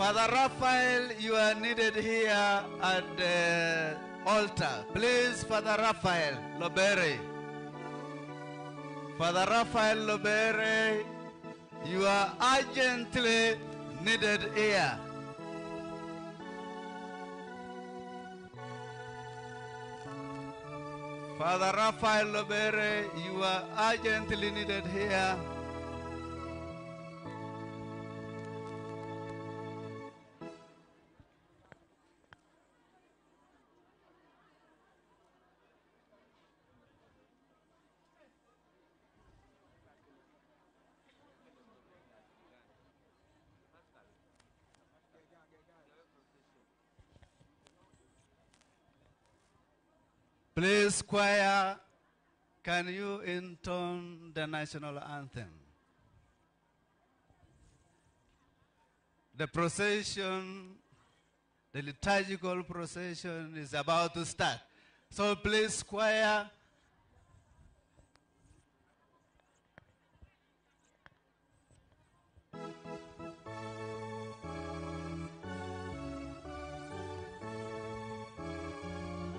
Father Raphael, you are needed here at the altar. Please, Father Raphael Lobere. Father Raphael Lobere, you are urgently needed here. Father Raphael Lobere, you are urgently needed here. Please, choir, can you intone the national anthem? The procession, the liturgical procession is about to start. So please, choir,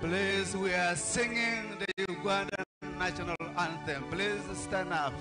Please, we are singing the Ugandan national anthem. Please stand up.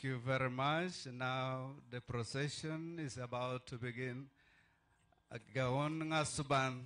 Thank you very much. Now the procession is about to begin. Gaon nga suban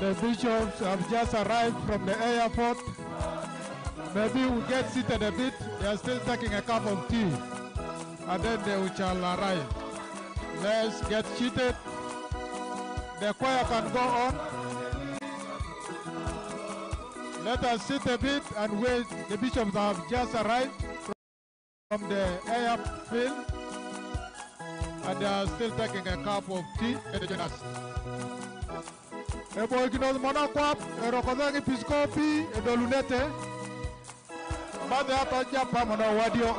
The bishops have just arrived from the airport. Maybe we'll get seated a bit. They are still taking a cup of tea. And then they shall arrive. Let's get seated. The choir can go on. Let us sit a bit and wait. The bishops have just arrived from the airfield. And they are still taking a cup of tea. Eboikinos monakwap, erokozang episkopi, edolunete. Mother hapa japa mwana wadio.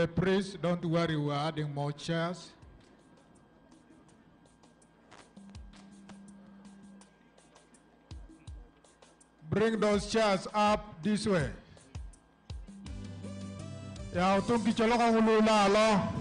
The priest, don't worry, we're adding more chairs. Bring those chairs up this way. Ya utung kicolok ang ulula lo.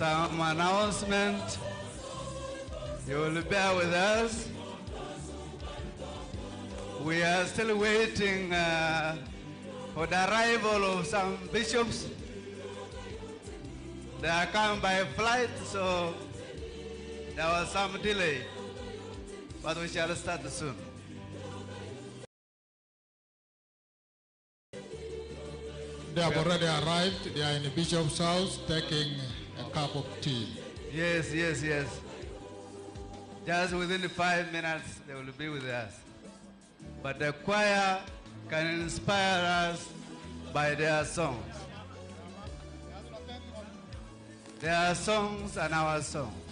Some announcement. You will bear with us. We are still waiting uh, for the arrival of some bishops. They are coming by flight, so there was some delay. But we shall start soon. They have already arrived. They are in the bishop's house taking a cup of tea. Yes, yes, yes. Just within five minutes, they will be with us. But the choir can inspire us by their songs. Their songs and our songs.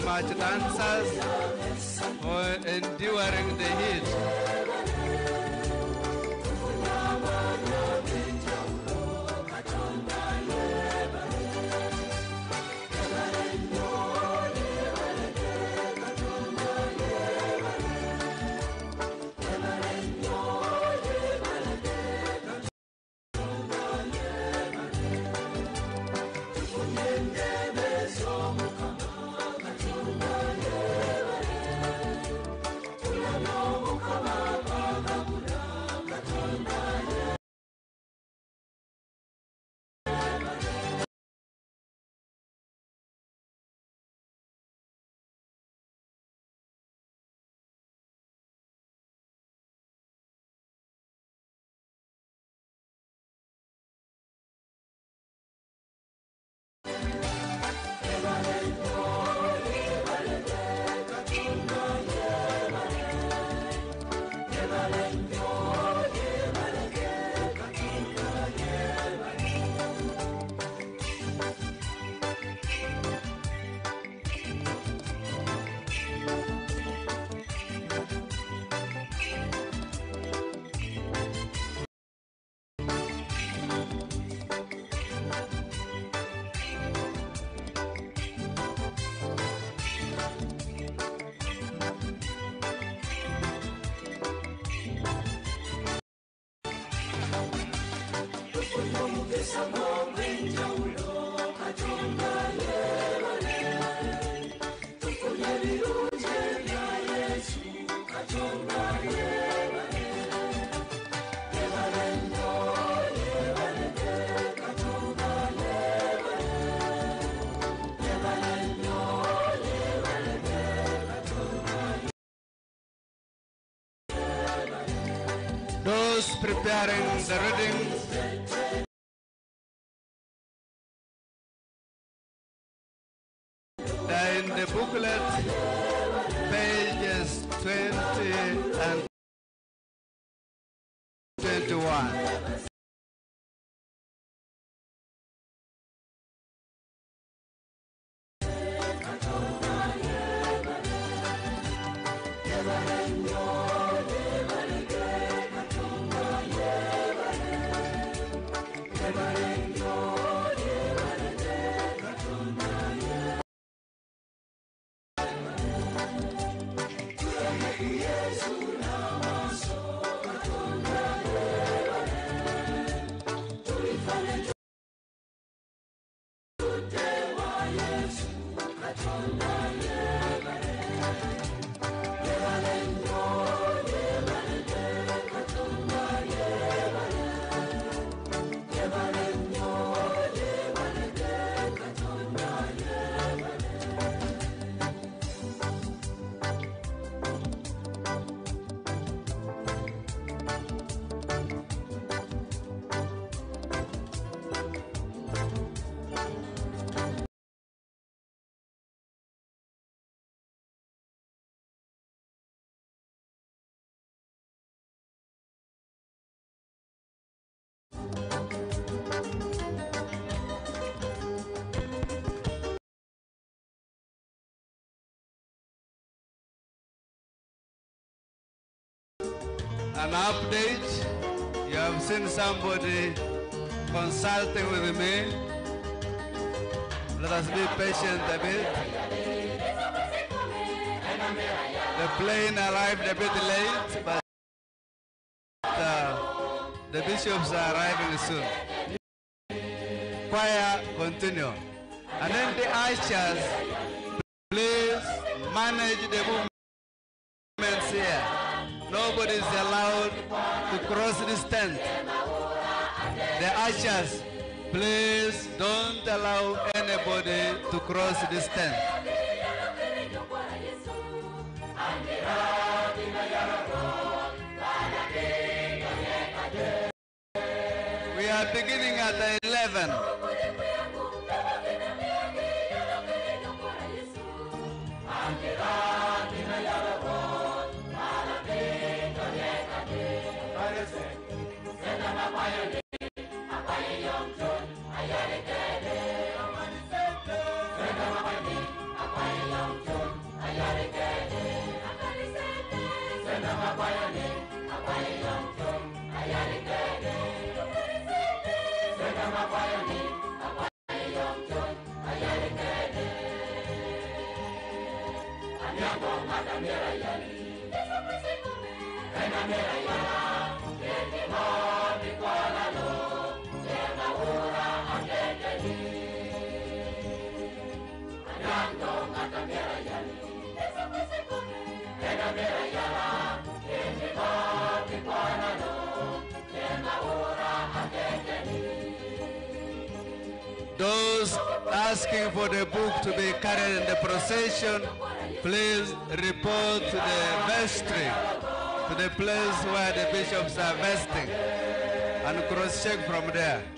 Much, dancers, preparing the reading, An update, you have seen somebody consulting with me. Let us be patient a bit. The plane arrived a bit late, but uh, the bishops are arriving soon. Choir, continue. And then the archers, please manage the movements here. Nobody is allowed to cross this tent. The ushers, please don't allow anybody to cross this tent. We are beginning at 11. Those asking for the book to be carried in the procession, please report to the vestry, to the place where the bishops are vesting, and cross-check from there.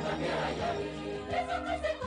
For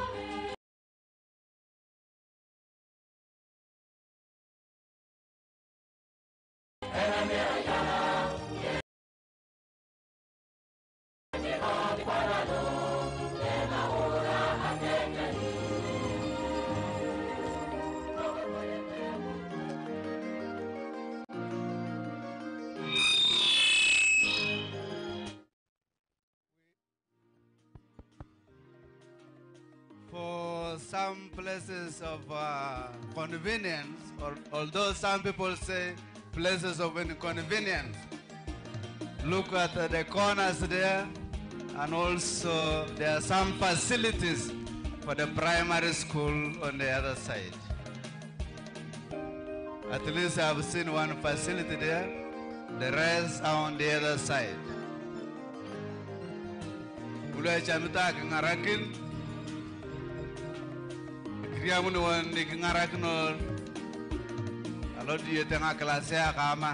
places of uh, convenience, or although some people say places of inconvenience, look at uh, the corners there, and also there are some facilities for the primary school on the other side. At least I've seen one facility there, the rest are on the other side. Ngarakin kriamun won di ngarak nol kalau dia tengah kelasnya kama.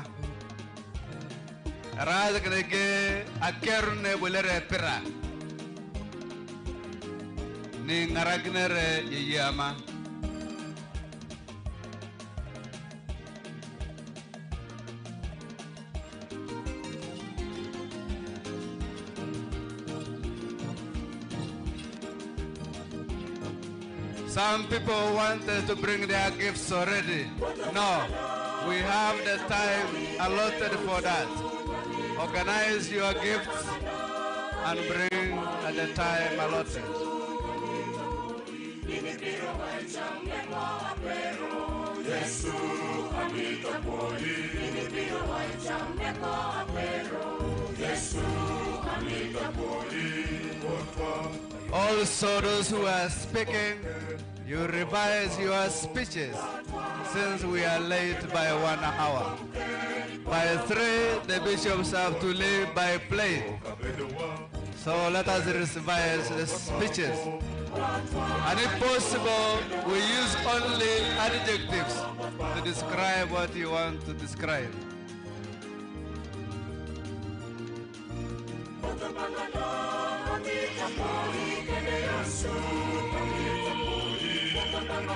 Raza kereke akerun ne boleh repera. Ni ngarak nere iya, iya Some people wanted to bring their gifts already. No, we have the time allotted for that. Organize your gifts and bring at the time allotted. Also, those who are speaking, you revise your speeches since we are late by one hour. By three, the bishops have to leave by plane. So let us revise the speeches. And if possible, we use only adjectives to describe what you want to describe.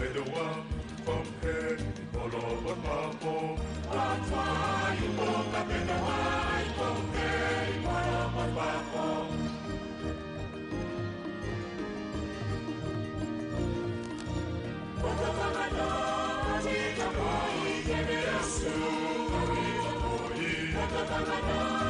wedowa kopke bolobot mapo watwa yupo kapedowa kopke bolobot mapo Kotokamano, Kotokamano, Kotokamano, Kotokamano, Kotokamano,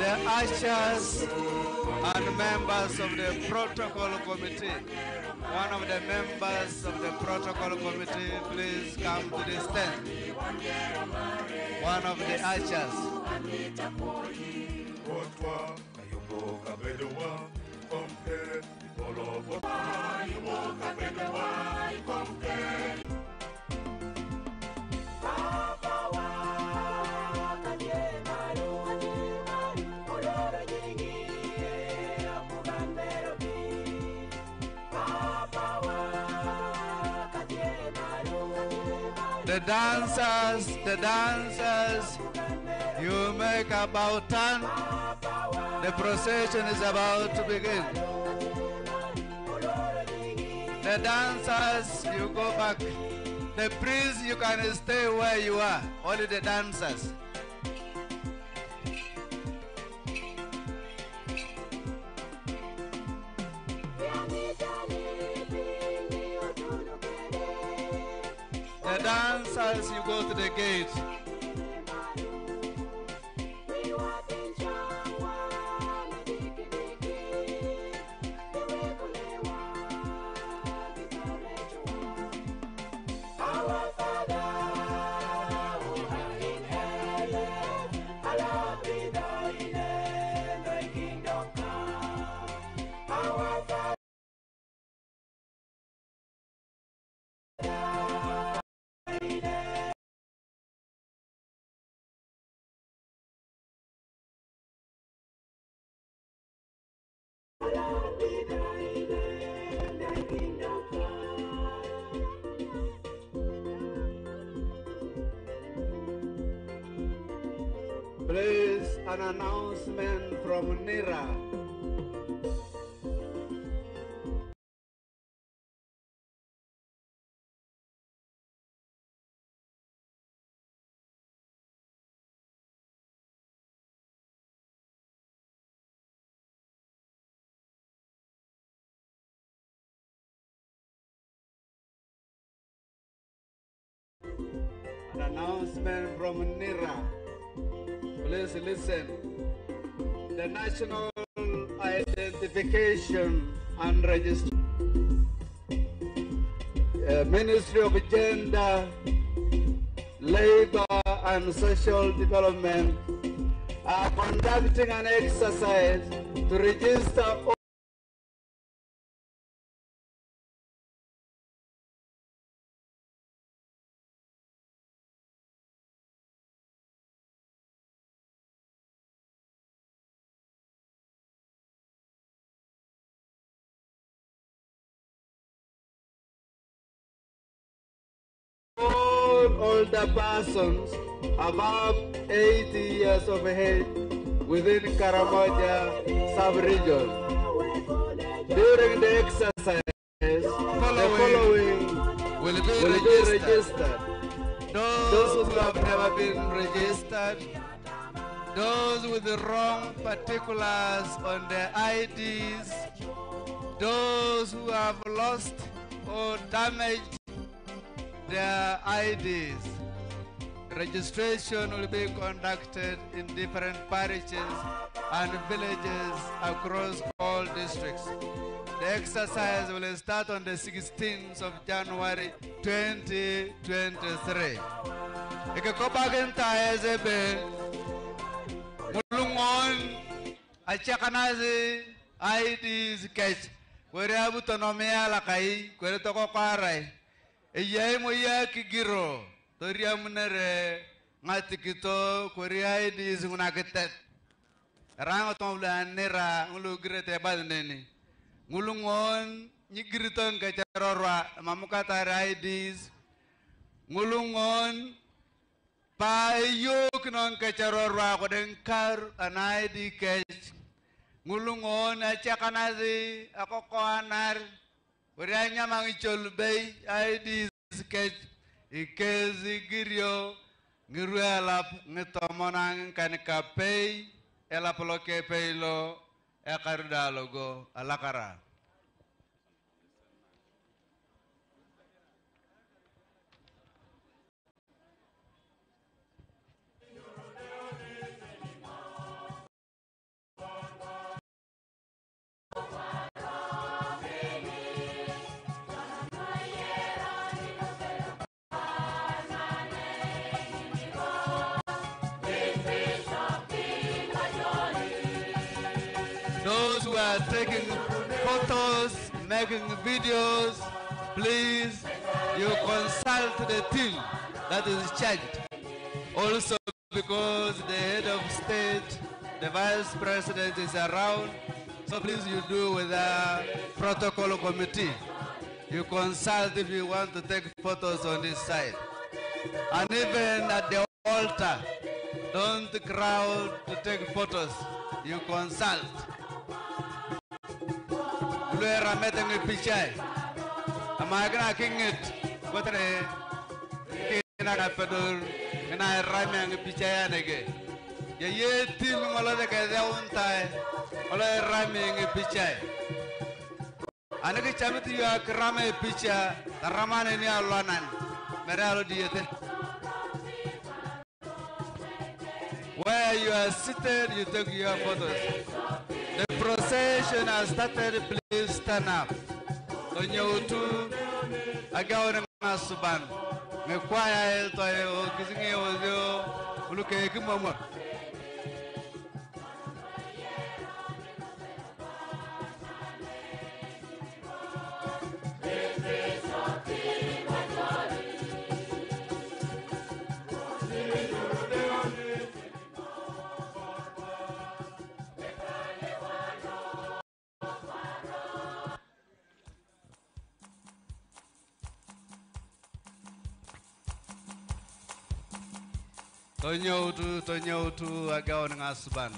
The ushers and members of the protocol committee. One of the members of the protocol committee, please come to the stand. One of the ushers. The dancers, the dancers, you make about turn. The procession is about to begin. The dancers, you go back. The priest, you can stay where you are. Only the dancers. The dancers, you go to the gate. An announcement from Nira. An announcement from Nira. Please listen. The National Identification and Registration uh, Ministry of Gender, Labor and Social Development are conducting an exercise to register older persons above 80 years of age within Karamoja sub-region. During the exercise, the following will be will be registered. registered. Those who have never been registered, those with the wrong particulars on their IDs, those who have lost or damaged their IDs. Registration will be conducted in different parishes and villages across all districts. The exercise will start on the 16th of January 2023. Ikakobagin tayo zebe mulungon at saka na si IDs catch kwere abutonomia lakai kwere toko eyaye moyaki giro toria ya munere ngati kito koria ya di zunguna ketet. Rango tom la nera ngulu grete badneni ngulu ngon nyigriton ke cerorwa mamuka z. ngulu ngon payuk non ke cerorwa kodeng kar anaidi kech ngulu ngon acakanazi akokoanar anar. uranyamang'icholbei aidis kech ikezi girio ng'itomona ng'itomonang elap lokepei lo ekarudalogo e alakara. Photos, making videos, please, you consult the team that is charged. Also, because the head of state, the vice president is around, so please you do with the protocol committee. You consult if you want to take photos on this side. And even at the altar, don't crowd to take photos. You consult. Blue Ramet en el Pichai. Amagra Kinget, Kotre, Kina Pedur, Kina Rame en Pichai Anege. Ya ye til mala de kada unta, mala Rame en el Pichai. Anege chamiti ya Rame e Picha, Ramane ni e Alwanan, Meralo diete. Where you are seated, you take your photos. The procession has started. Please stand up. Tonyotu agawan ng suban. May kwaya ito ay o kisingi tonyo tu tonyo tu agao ngasban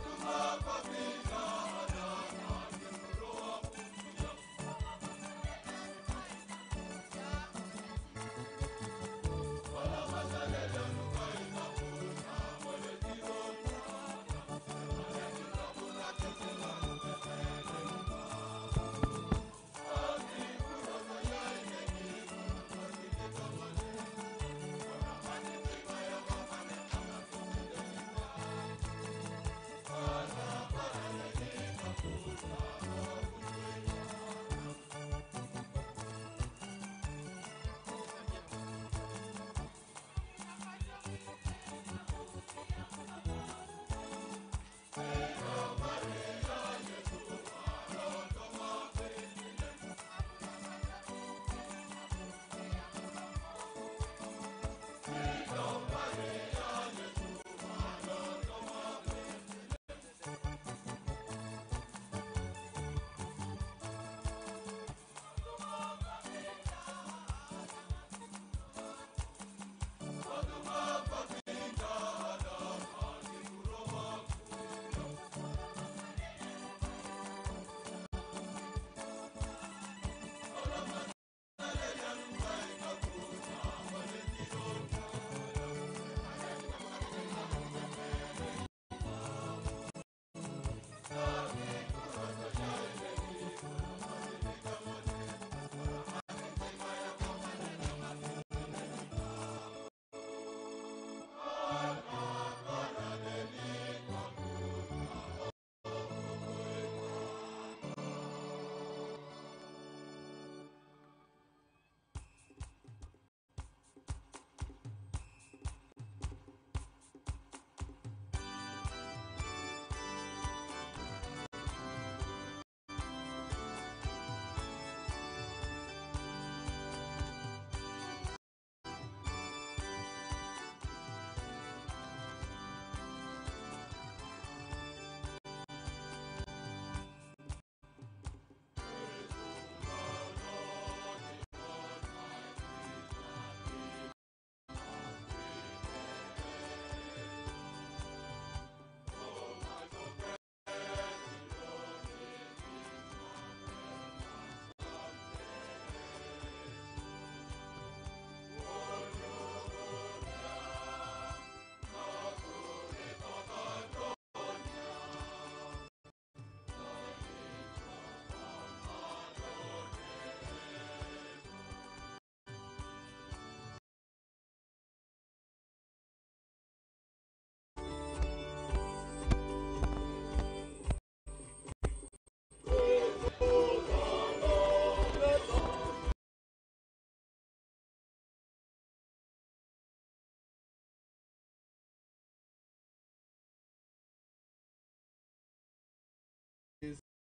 agawan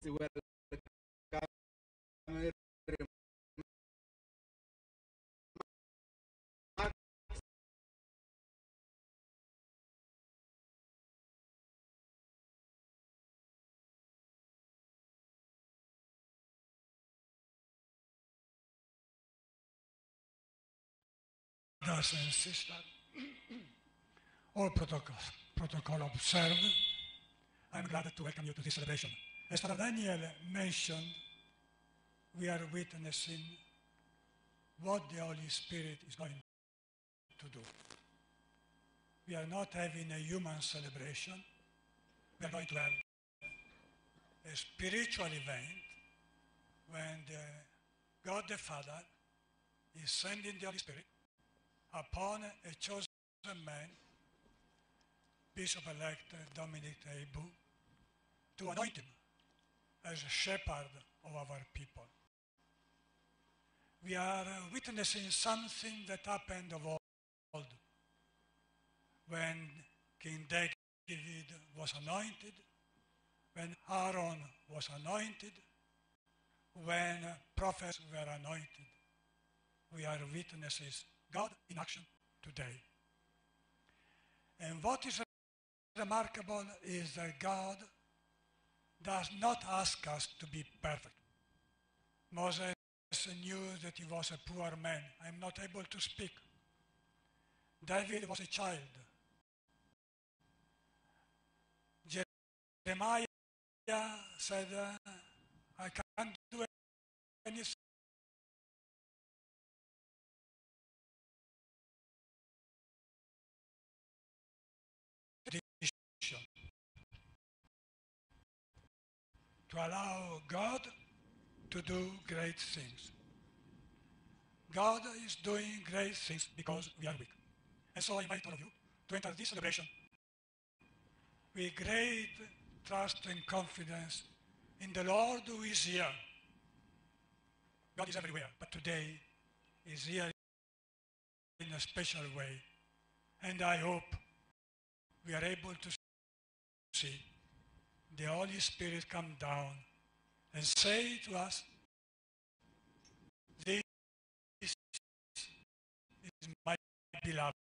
suban. brothers and sisters, all protocols, protocol observed. I'm glad to welcome you to this celebration. As Daniel mentioned, we are witnessing what the Holy Spirit is going to do. We are not having a human celebration. We are going to have a spiritual event when the God the Father is sending the Holy Spirit upon a chosen man, Bishop-elect Dominic Eibu, to anoint him as a shepherd of our people. We are witnessing something that happened of old when King David was anointed, when Aaron was anointed, when prophets were anointed. We are witnesses God in action today. And what is remarkable is that God does not ask us to be perfect. Moses knew that he was a poor man. I'm not able to speak. David was a child. Jeremiah said, I can't do anything. To allow God to do great things. God is doing great things because we are weak. And so I invite all of you to enter this celebration with great trust and confidence in the Lord who is here. God is everywhere, but today is here in a special way. And I hope we are able to see the Holy Spirit come down and say to us, This is my beloved.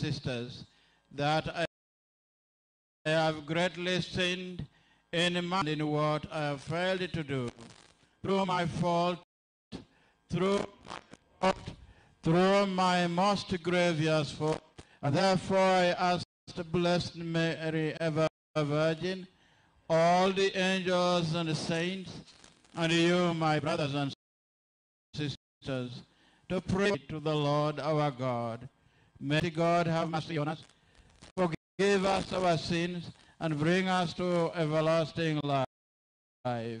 Sisters, that I have greatly sinned in mind in what I have failed to do, through my fault, through my fault, through my most grievous fault. And therefore I ask the Blessed Mary, ever Virgin, all the angels and the saints, and you, my brothers and sisters, to pray to the Lord our God. May God have mercy on us, forgive us our sins, and bring us to everlasting life.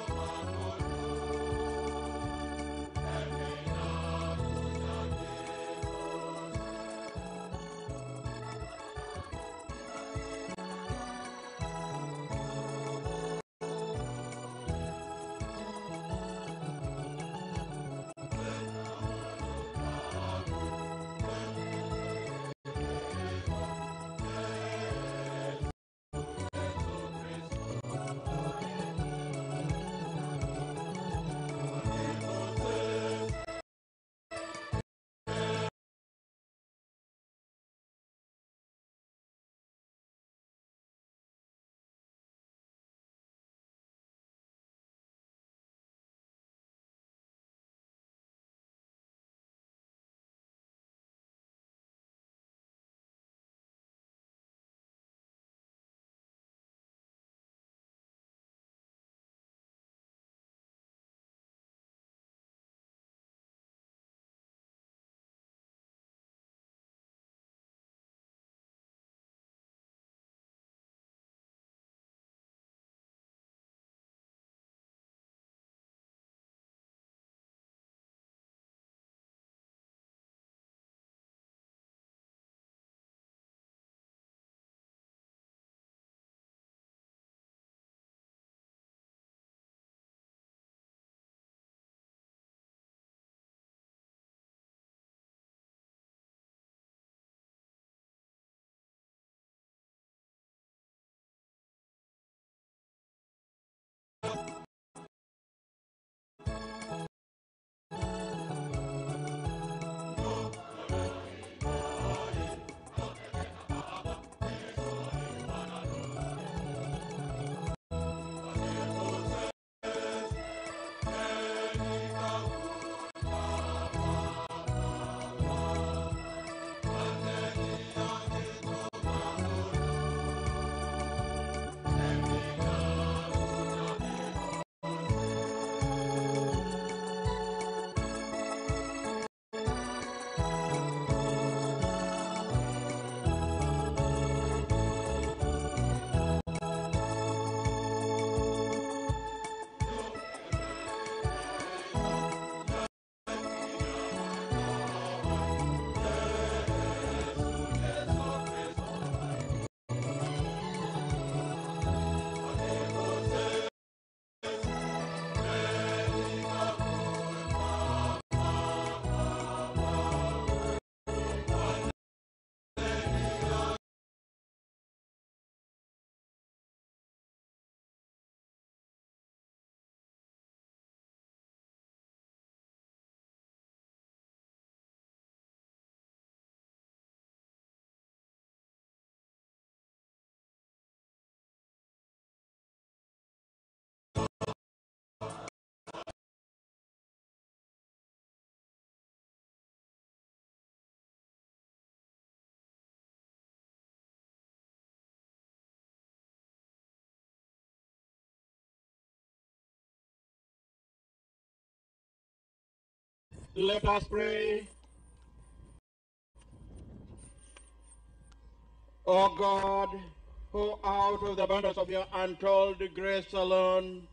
Oh, Let us pray. O oh God, who out of the abundance of your untold grace alone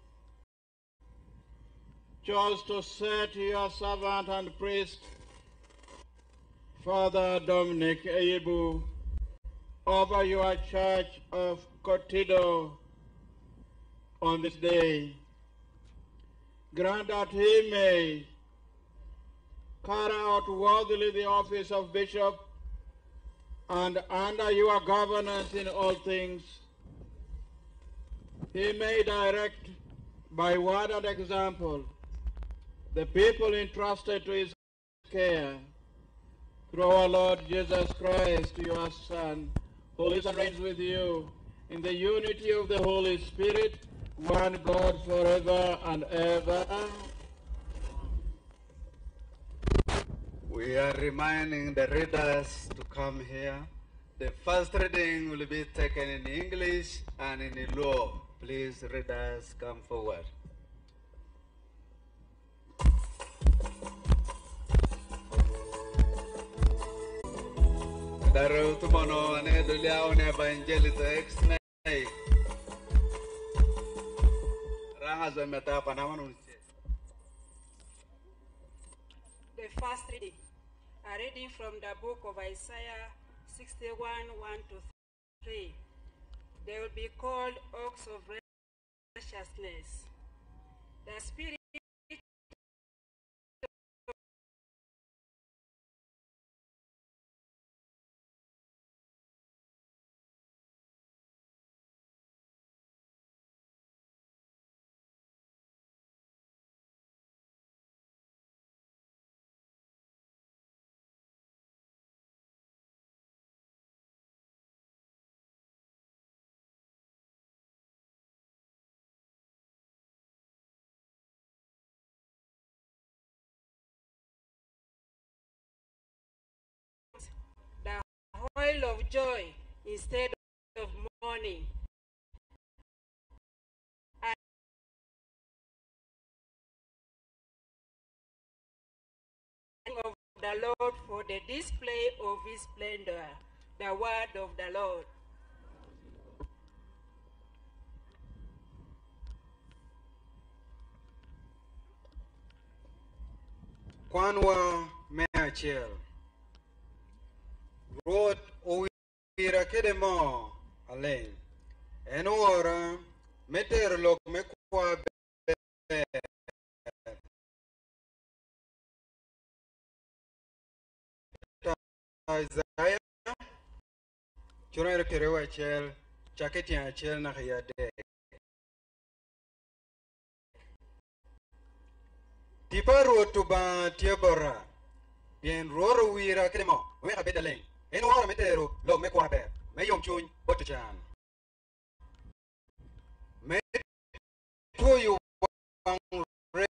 chose to set your servant and priest, Father Dominic Eibu, over your church of Kotido on this day. Grant that he may carry out worthily the office of bishop and under your governance in all things, he may direct by word and example the people entrusted to his care through our Lord Jesus Christ, your Son, who lives and reigns with you in the unity of the Holy Spirit, one God forever and ever. We are reminding the readers to come here. The first reading will be taken in English and in law. Please, readers, come forward. The first reading, a reading from the book of Isaiah 61 1 to 3. They will be called oaks of righteousness. The Spirit oil of joy instead of mourning. Of the Lord for the display of his splendor, the word of the Lord. kwanwa me achiel ruoth owira kede mo aling en wuora metero lok mekwa ber Isaiah chuna ero kere achiel chake tieng' achiel nyaka i adek Tipo ruoto ba tiebora. Bien ruoro wira kede mo. Weka beda leng. En wara metero lo me kwa ber. Me yom chuny, boto chan. Me tuyo wang re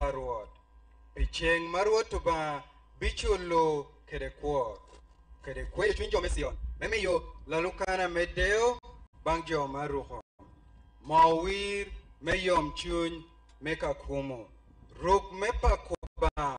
parwot. E chieng' mar ba bichulo kede kuot. Kede kwe chuny jome Sion. Memiyo lalukana medeo bang' joma ruho. Mawir me yom chuny meka kuomo. Ruk mepa kuba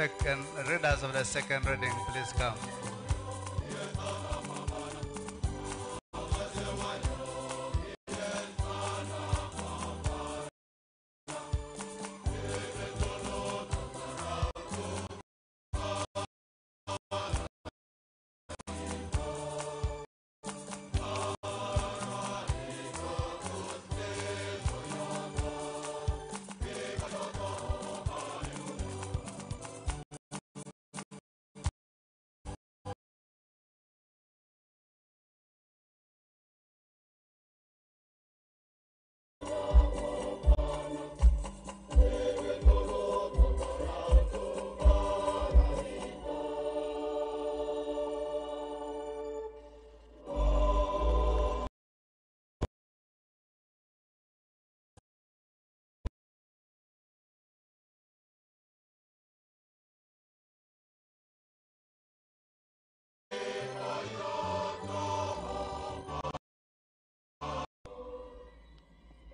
second readers of the second reading, please come.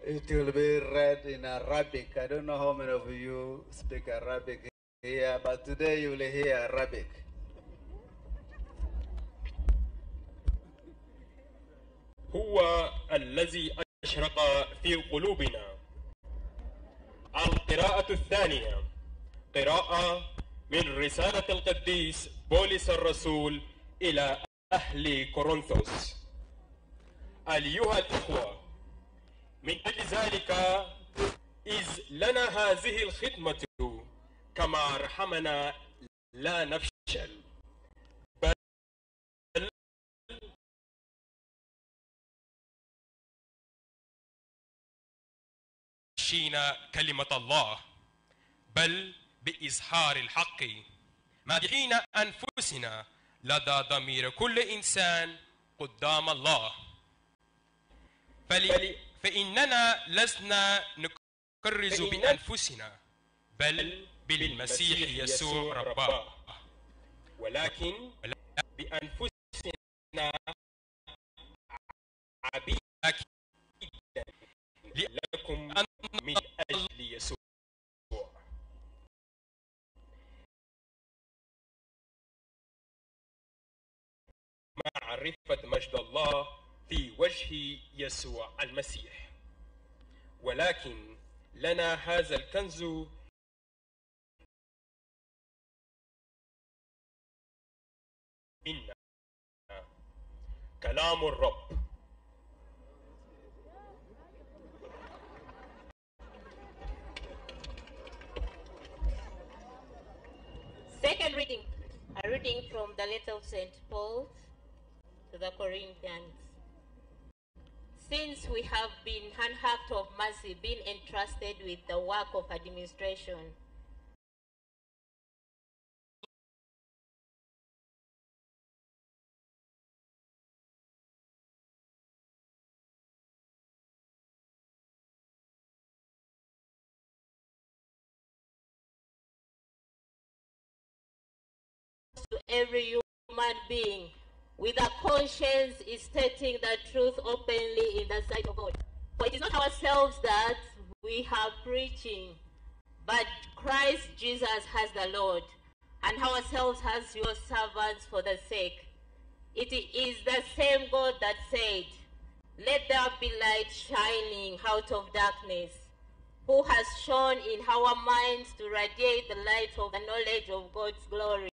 It will be read in Arabic. I don't know how many of you speak Arabic here, but today you will hear Arabic. هو الذي أشرق في قلوبنا القراءة الثانية قراءة من رسالة القديس بولس الرسول إلى أهل كورنثوس أيها الإخوة من أجل ذلك إذ لنا هذه الخدمة كما رحمنا لا نفشل. بل شينا كلمة الله بل بإظهار الحق. مادحين أنفسنا لدى ضمير كل إنسان قدام الله. فل... فإننا لسنا نكرز بأنفسنا بل بالمسيح يسوع رباه. ولكن بأنفسنا عبيدا لكم من أجل يسوع. معرفة مجد الله في وجه يسوع المسيح ولكن لنا هذا الكنز إن كلام الرب Second reading, a reading from the letter of St. Paul to the Corinthians. Since we have been an act of mercy, been entrusted with the work of administration, to every human being with a conscience is stating the truth openly in the sight of God. For it is not ourselves that we are preaching, but Christ Jesus has the Lord, and ourselves as your servants for the sake. It is the same God that said, Let there be light shining out of darkness, who has shone in our minds to radiate the light of the knowledge of God's glory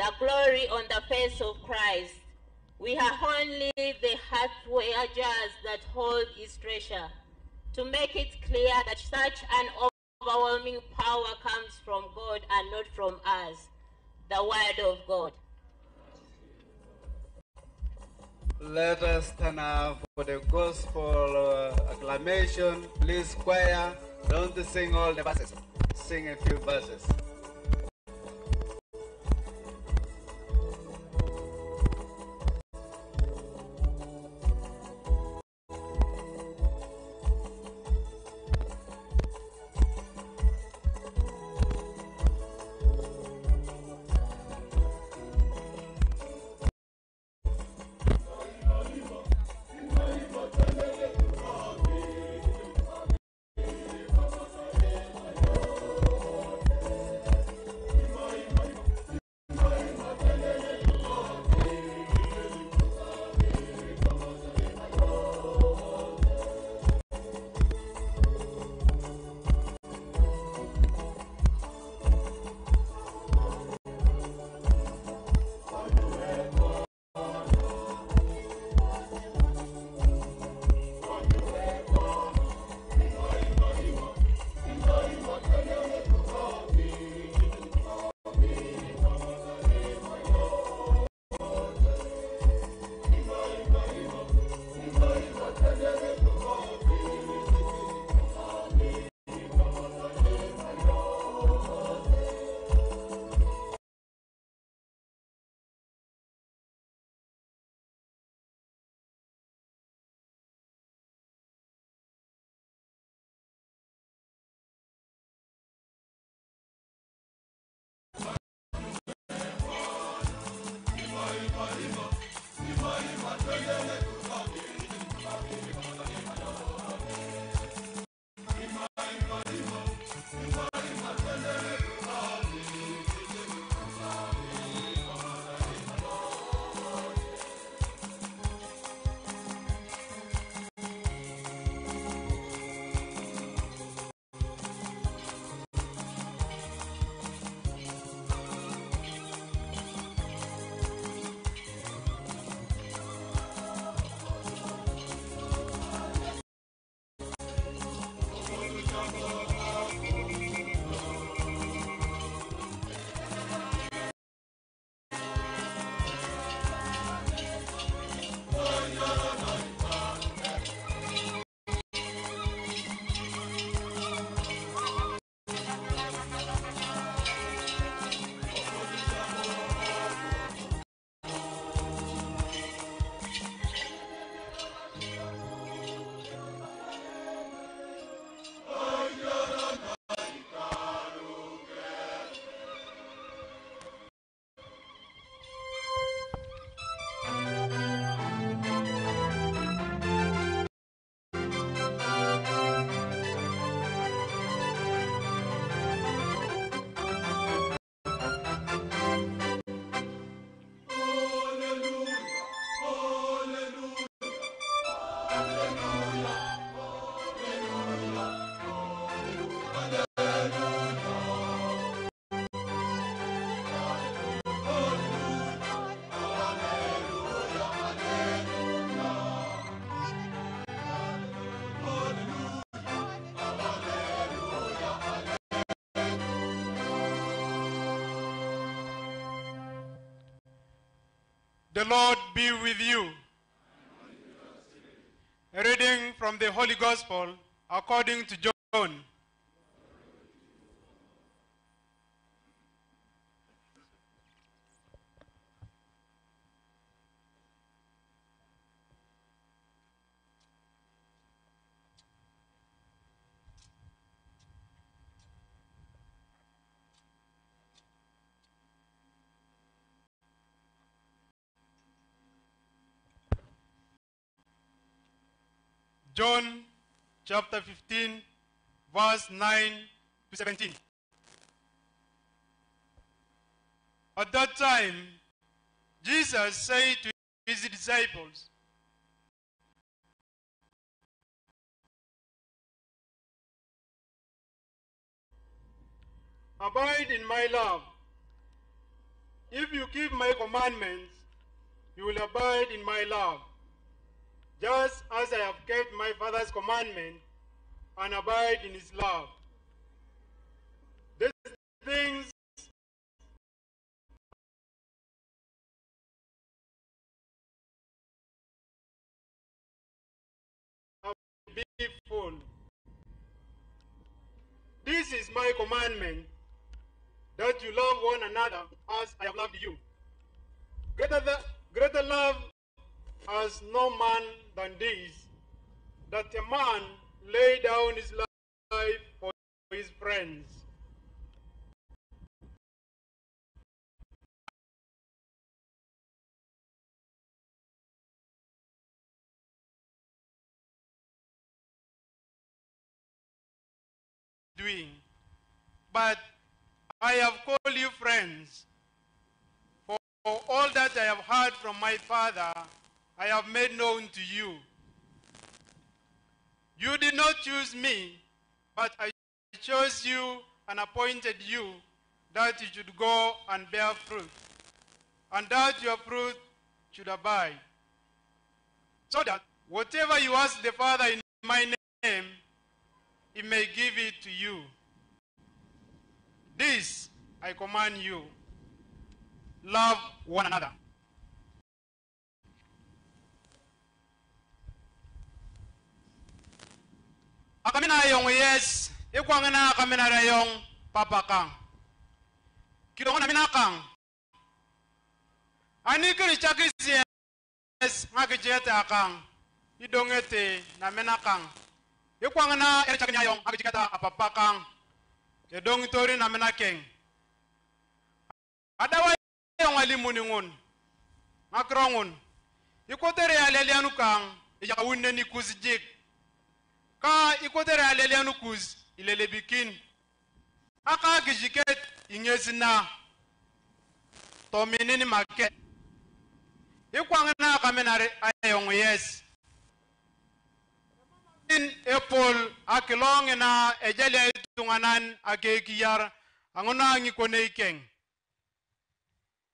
the glory on the face of Christ. We are only the hardware jars that hold his treasure. To make it clear that such an overwhelming power comes from God and not from us. The word of God. Let us stand up for the gospel uh, acclamation. Please, choir, don't sing all the verses. Sing a few verses. The Lord be with you. A reading from the Holy Gospel according to John. John chapter 15, verse 9 to 17. At that time, Jesus said to his disciples, Abide in my love. If you keep my commandments, you will abide in my love just as I have kept my Father's commandment and abide in his love. These things are be full. This is my commandment that you love one another as I have loved you. Greater, the, greater love has no man than this, that a man lay down his life for his friends. Doing, but I have called you friends, for all that I have heard from my Father I have made known to you. You did not choose me, but I chose you and appointed you that you should go and bear fruit, and that your fruit should abide. So that whatever you ask the Father in my name, he may give it to you. This I command you love one another. Akamina yong yes. Ikwang na kamina rayong papa kang. Kidong na minakang ani kiri chakis yes. Ngaki jeta kang idongete na minakang ikwang na eri chakinya yong ngaki jikata apapa kang. Idong tori na minakeng adawa yong alimuni ngun ngakrongun ikotere alelianu kang. Iyakawunne ni kuzijik ka ikwetere alele nukuz ilele bikin. Aka gijiket inyezi na. Tominini make ikwangna kamenare ayongu yes. In epol akilongina ejelia itunganan akekiyar angona ngikoneikeng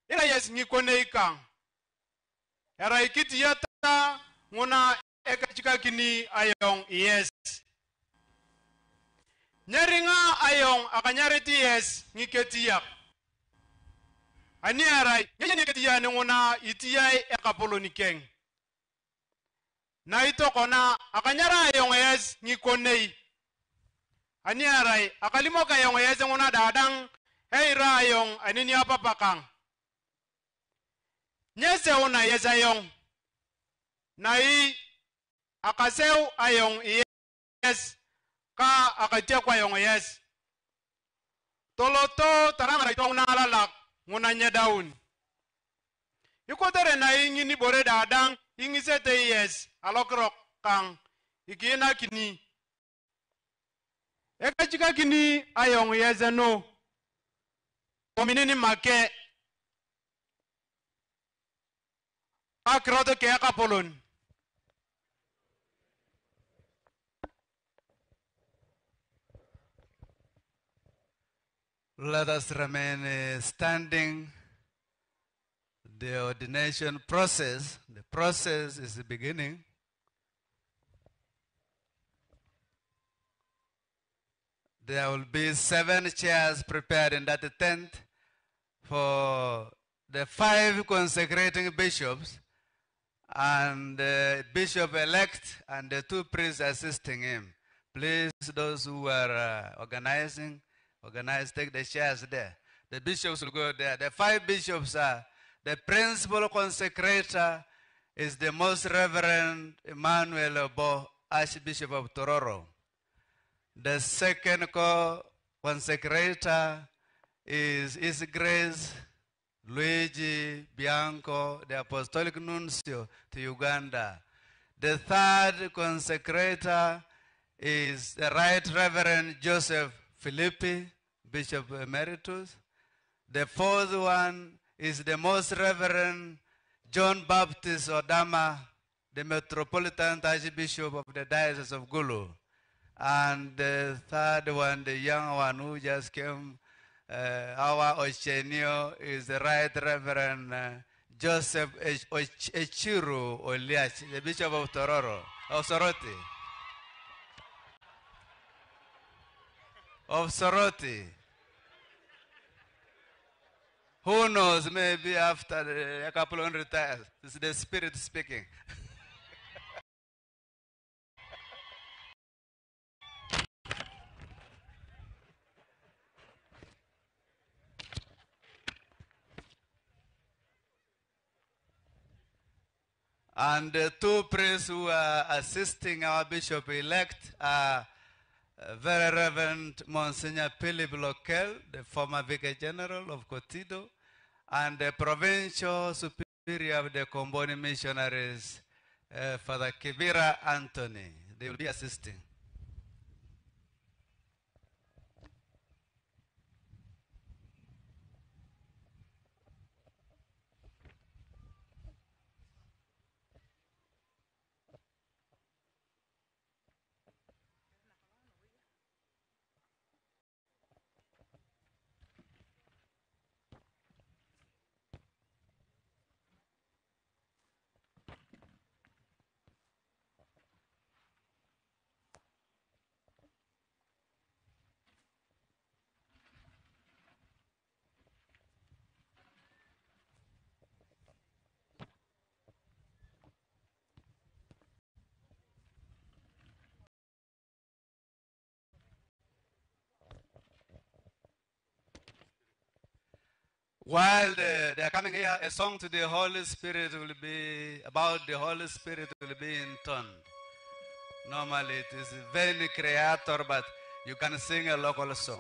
ira yes ngikoneikang era ikitiyata nguna ekachikakini ayong yes. Nyeringa ayong akanyari yes ngiketiyak ani arai nyeje niketiya ninguna itiyai ekapolo nikeng. Na itokona akanyara ayong yes ngikonei ani akalimoka ayong yes nguna dadang heira ayong anini apapakang nyese una yes ayong. Na i akaseu ayong yes ka akatia kwa ayong yes toloto tarangara itong nalalak nguna nya daun ikotere na ingi ni bore dadang ingi sete yes alokrok kang ikina kini. Eka chika kini ayong yes no kominini make. Akroto ke akapolon Let us remain uh, standing. The ordination process, the process is beginning. There will be seven chairs prepared in that tent for the five consecrating bishops and the bishop elect and the two priests assisting him. Please, those who are uh, organizing, organize, take the chairs there. The bishops will go there. The five bishops are the principal consecrator is the most Reverend Emmanuel Obbo, Archbishop of Tororo. The second co consecrator is His Grace Luigi Bianco, the Apostolic Nuncio to Uganda. The third consecrator is the Right Reverend Joseph Filippi, Bishop Emeritus. The fourth one is the Most Reverend John Baptist Odama, the Metropolitan Archbishop of the Diocese of Gulu. And the third one, the young one who just came, uh, our Ochenio, is the Right Reverend uh, Joseph Ech- Och- Eciru Oliach, the Bishop of Tororo, of Soroti. Of Soroti. Who knows, maybe after a couple hundred times, it's the Spirit speaking. And the two priests who are assisting our bishop elect are Very Reverend Monsignor Philip Lokel, the former Vicar General of Kotido, and the Provincial Superior of the Comboni Missionaries, uh, Father Kibira Anthony. They will be assisting. While they, are coming here, a song to the Holy Spirit will be about the Holy Spirit will be intoned. Normally it is Veni Creator, but you can sing a local song.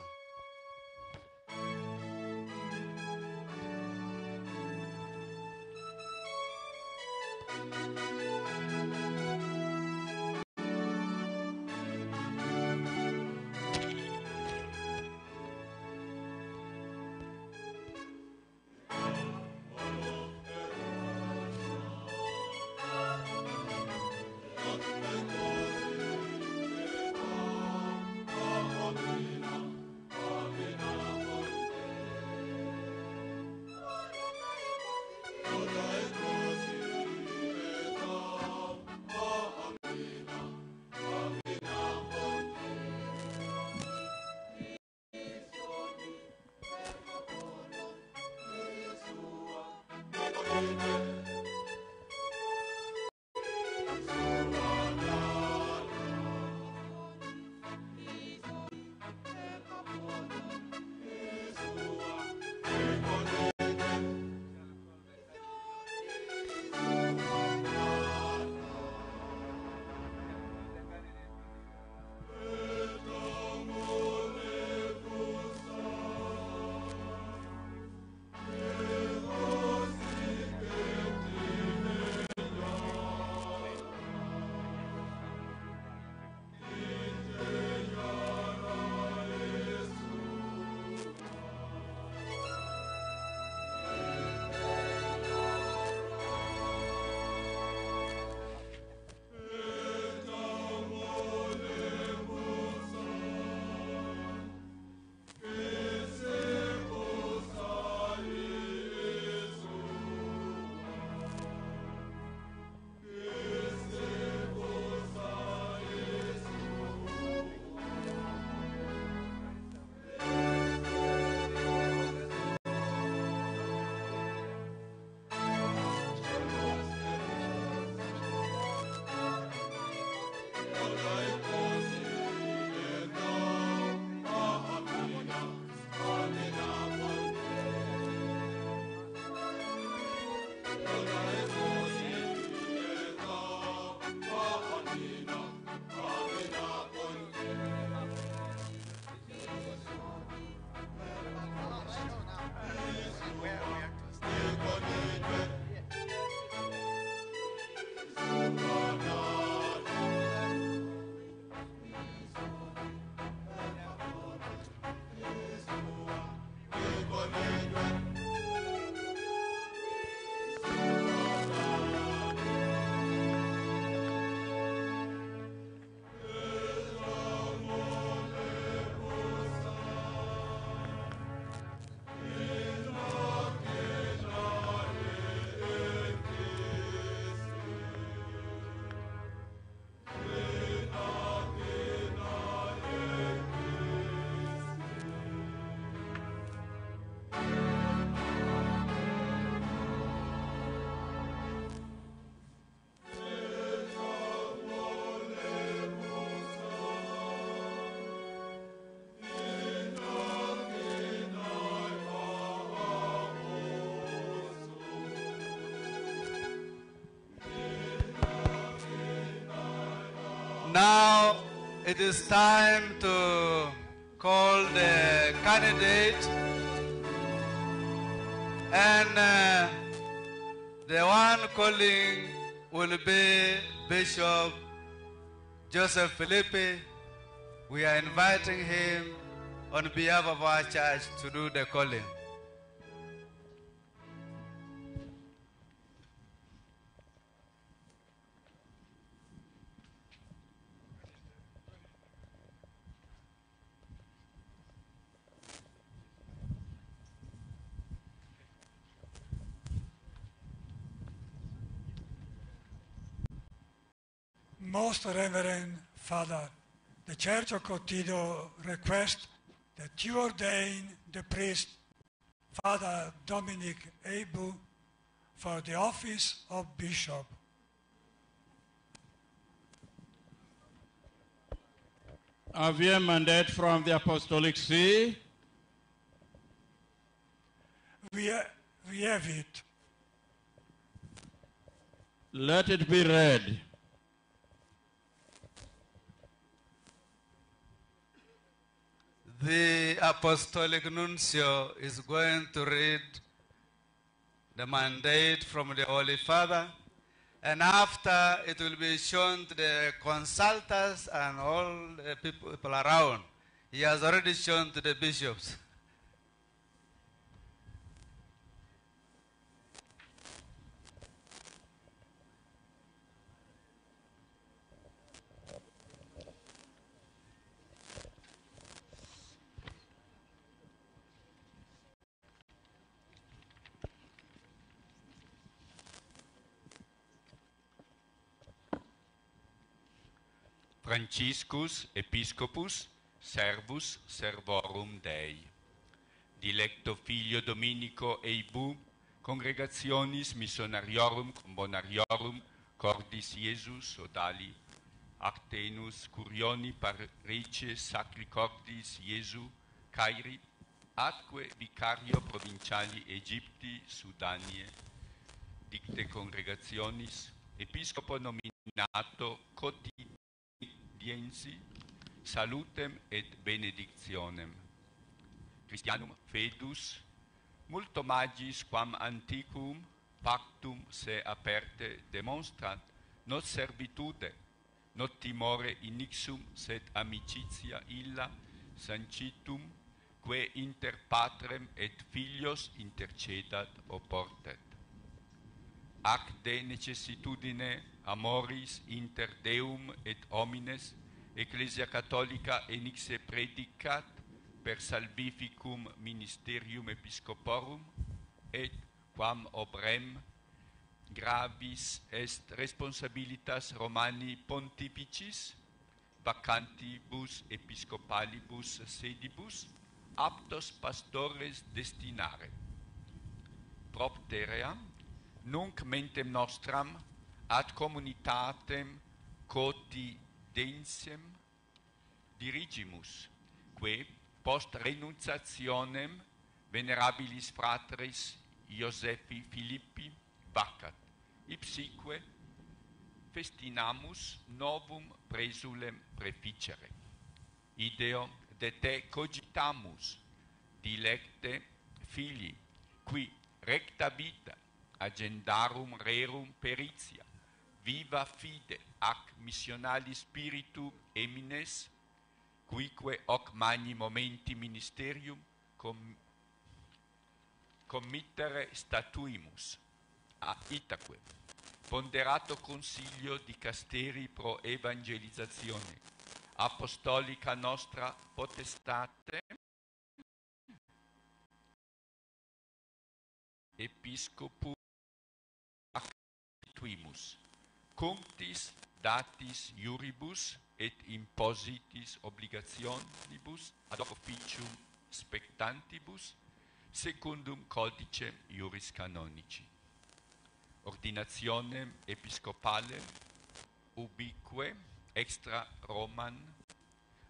It is time to call the candidate and uh, the one calling will be Bishop Joseph Filippi. We are inviting him on behalf of our church to do the calling. Most Reverend Father, the Church of Kotido requests that you ordain the priest, Father Dominic Eibu, for the office of bishop. Have you a mandate from the Apostolic See? We, ha- we have it. Let it be read. The apostolic nuncio is going to read the mandate from the Holy Father, and after it will be shown to the consultants and all the people, people around. He has already shown to the bishops. Franciscus Episcopus Servus Servorum Dei. Dilecto Filio Dominico Eibu Congregationis Missionariorum Combonariorum Cordis Iesus Odali. Artenus Curioni Parice Sacri Cordis Iesu Cairi Atque Vicario Provinciali Egipti Sudanie. Dicte Congregationis Episcopo nominato Cotidiensi Salutem et benedictionem. Christianum fedus multo magis quam antiquum pactum se aperte demonstrat not servitude not timore inixum sed amicitia illa sancitum quae inter patrem et filios intercedat oportet ac de necessitudine amoris inter Deum et homines Ecclesia Catholica enixe predicat per salvificum ministerium episcoporum et quam obrem gravis est responsabilitas Romani pontificis vacantibus episcopalibus sedibus aptos pastores destinare. Propteream nunc mentem nostram ad communitatem cotidensem dirigimus, que post renunciationem venerabilis fratres Iosefi Filippi vacat, ipsique festinamus novum presulem preficere. Ideo de te cogitamus, dilecte filii, qui recta vita, agendarum rerum peritia, viva fide ac missionali spiritu emines, quique hoc magni momenti ministerium com, committere statuimus a itaque. Ponderato consiglio di casteri pro evangelizzazione apostolica nostra potestate episcopum tuimus cunctis datis iuribus et impositis obligationibus ad officium spectantibus secundum codicem iuris canonici. Ordinationem episcopalem ubique extra Roman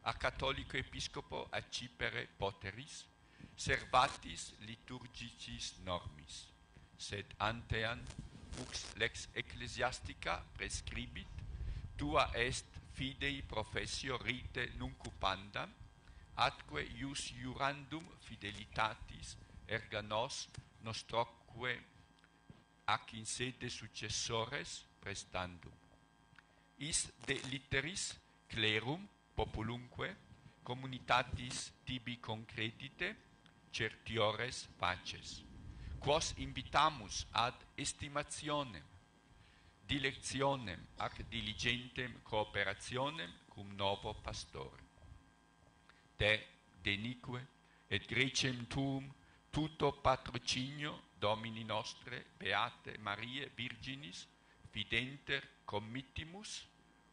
a catholico episcopo accipere poteris servatis liturgicis normis sed antean ux lex ecclesiastica prescribit, tua est fidei professio rite nunc upandam, atque ius jurandum fidelitatis erga nos nostroque ac in sede successores prestandum. Is de litteris clerum populumque communitatis tibi concredite certiores paces. Quos invitamus ad estimationem dilectionem ac diligentem cooperationem cum novo pastore. Te denique et grecem tuum tutto patrocinio domini nostre beate Marie virginis fidenter committimus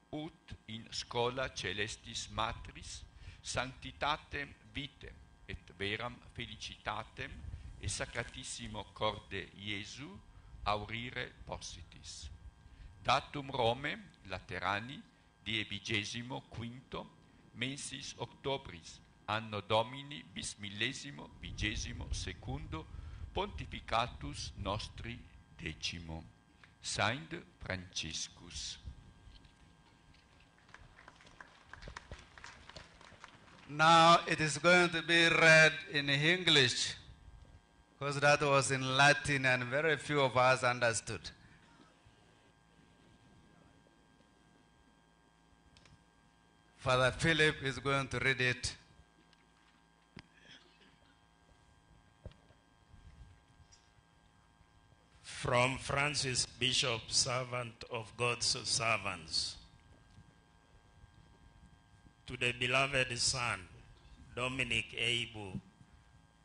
ut in scola celestis matris sanctitatem vitem et veram felicitatem e sacratissimo corde Iesu aurire possitis datum Rome Laterani die vigesimo quinto mensis octobris anno domini bis millesimo vigesimo secundo pontificatus nostri decimo. Saint Franciscus. Now it is going to be read in English because that was in Latin and very few of us understood. Father Philip is going to read it. From Francis Bishop, servant of God's servants. To the beloved son, Dominic Eibu,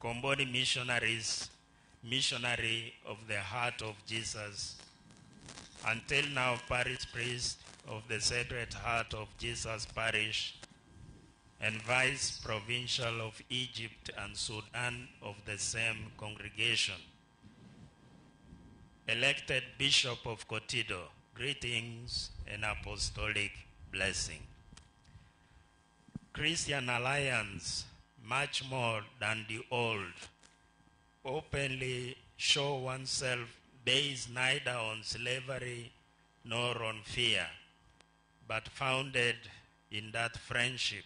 Comboni missionaries, missionary of the heart of Jesus, until now parish priest of the Sacred Heart of Jesus Parish, and vice provincial of Egypt and Sudan of the same congregation. Elected Bishop of Kotido, greetings and apostolic blessing. Christian Alliance, much more than the old, openly show oneself based neither on slavery nor on fear, but founded in that friendship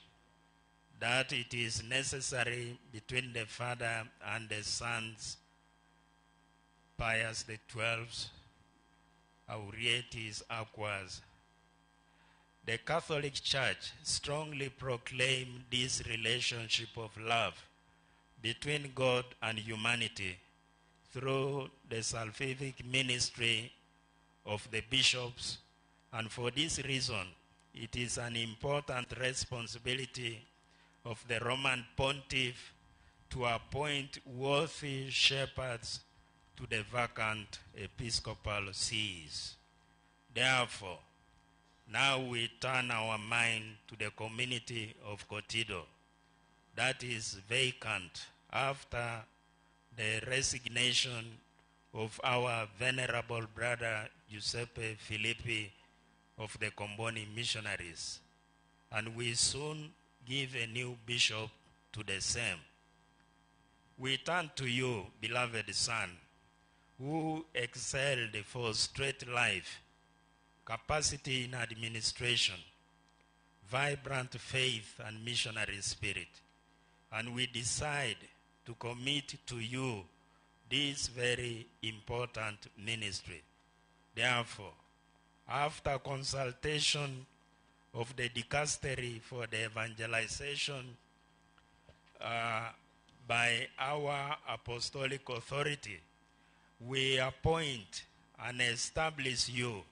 that it is necessary between the Father and the Sons, Pius the Twelfth, Haurietis Aquas. The Catholic Church strongly proclaimed this relationship of love between God and humanity through the salvific ministry of the bishops, and for this reason, it is an important responsibility of the Roman pontiff to appoint worthy shepherds to the vacant episcopal sees. Therefore, now we turn our mind to the community of Kotido that is vacant after the resignation of our venerable brother Giuseppe Filippi of the Comboni missionaries. And we soon give a new bishop to the same. We turn to you, beloved son, who excelled for straight life, capacity in administration, vibrant faith and missionary spirit. And we decide to commit to you this very important ministry. Therefore, after consultation of the dicastery for the evangelization uh, by our apostolic authority, we appoint and establish you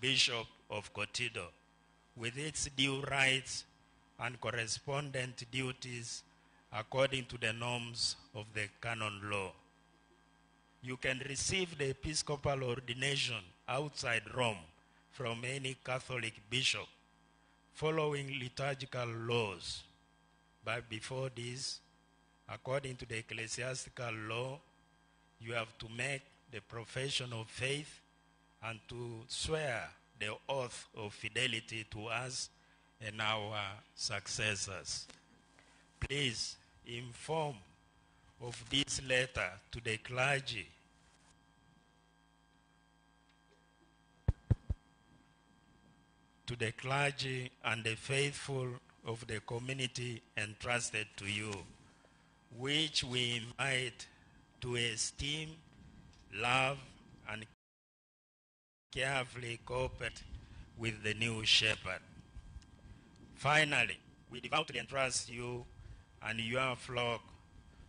Bishop of Kotido with its due rights and correspondent duties according to the norms of the canon law. You can receive the episcopal ordination outside Rome from any Catholic bishop following liturgical laws. But before this, according to the ecclesiastical law, you have to make the profession of faith and to swear the oath of fidelity to us and our successors. Please inform of this letter to the clergy to the clergy and the faithful of the community entrusted to you, which we invite to esteem, love, and carefully cooperate with the new shepherd. Finally, we devoutly entrust you and your flock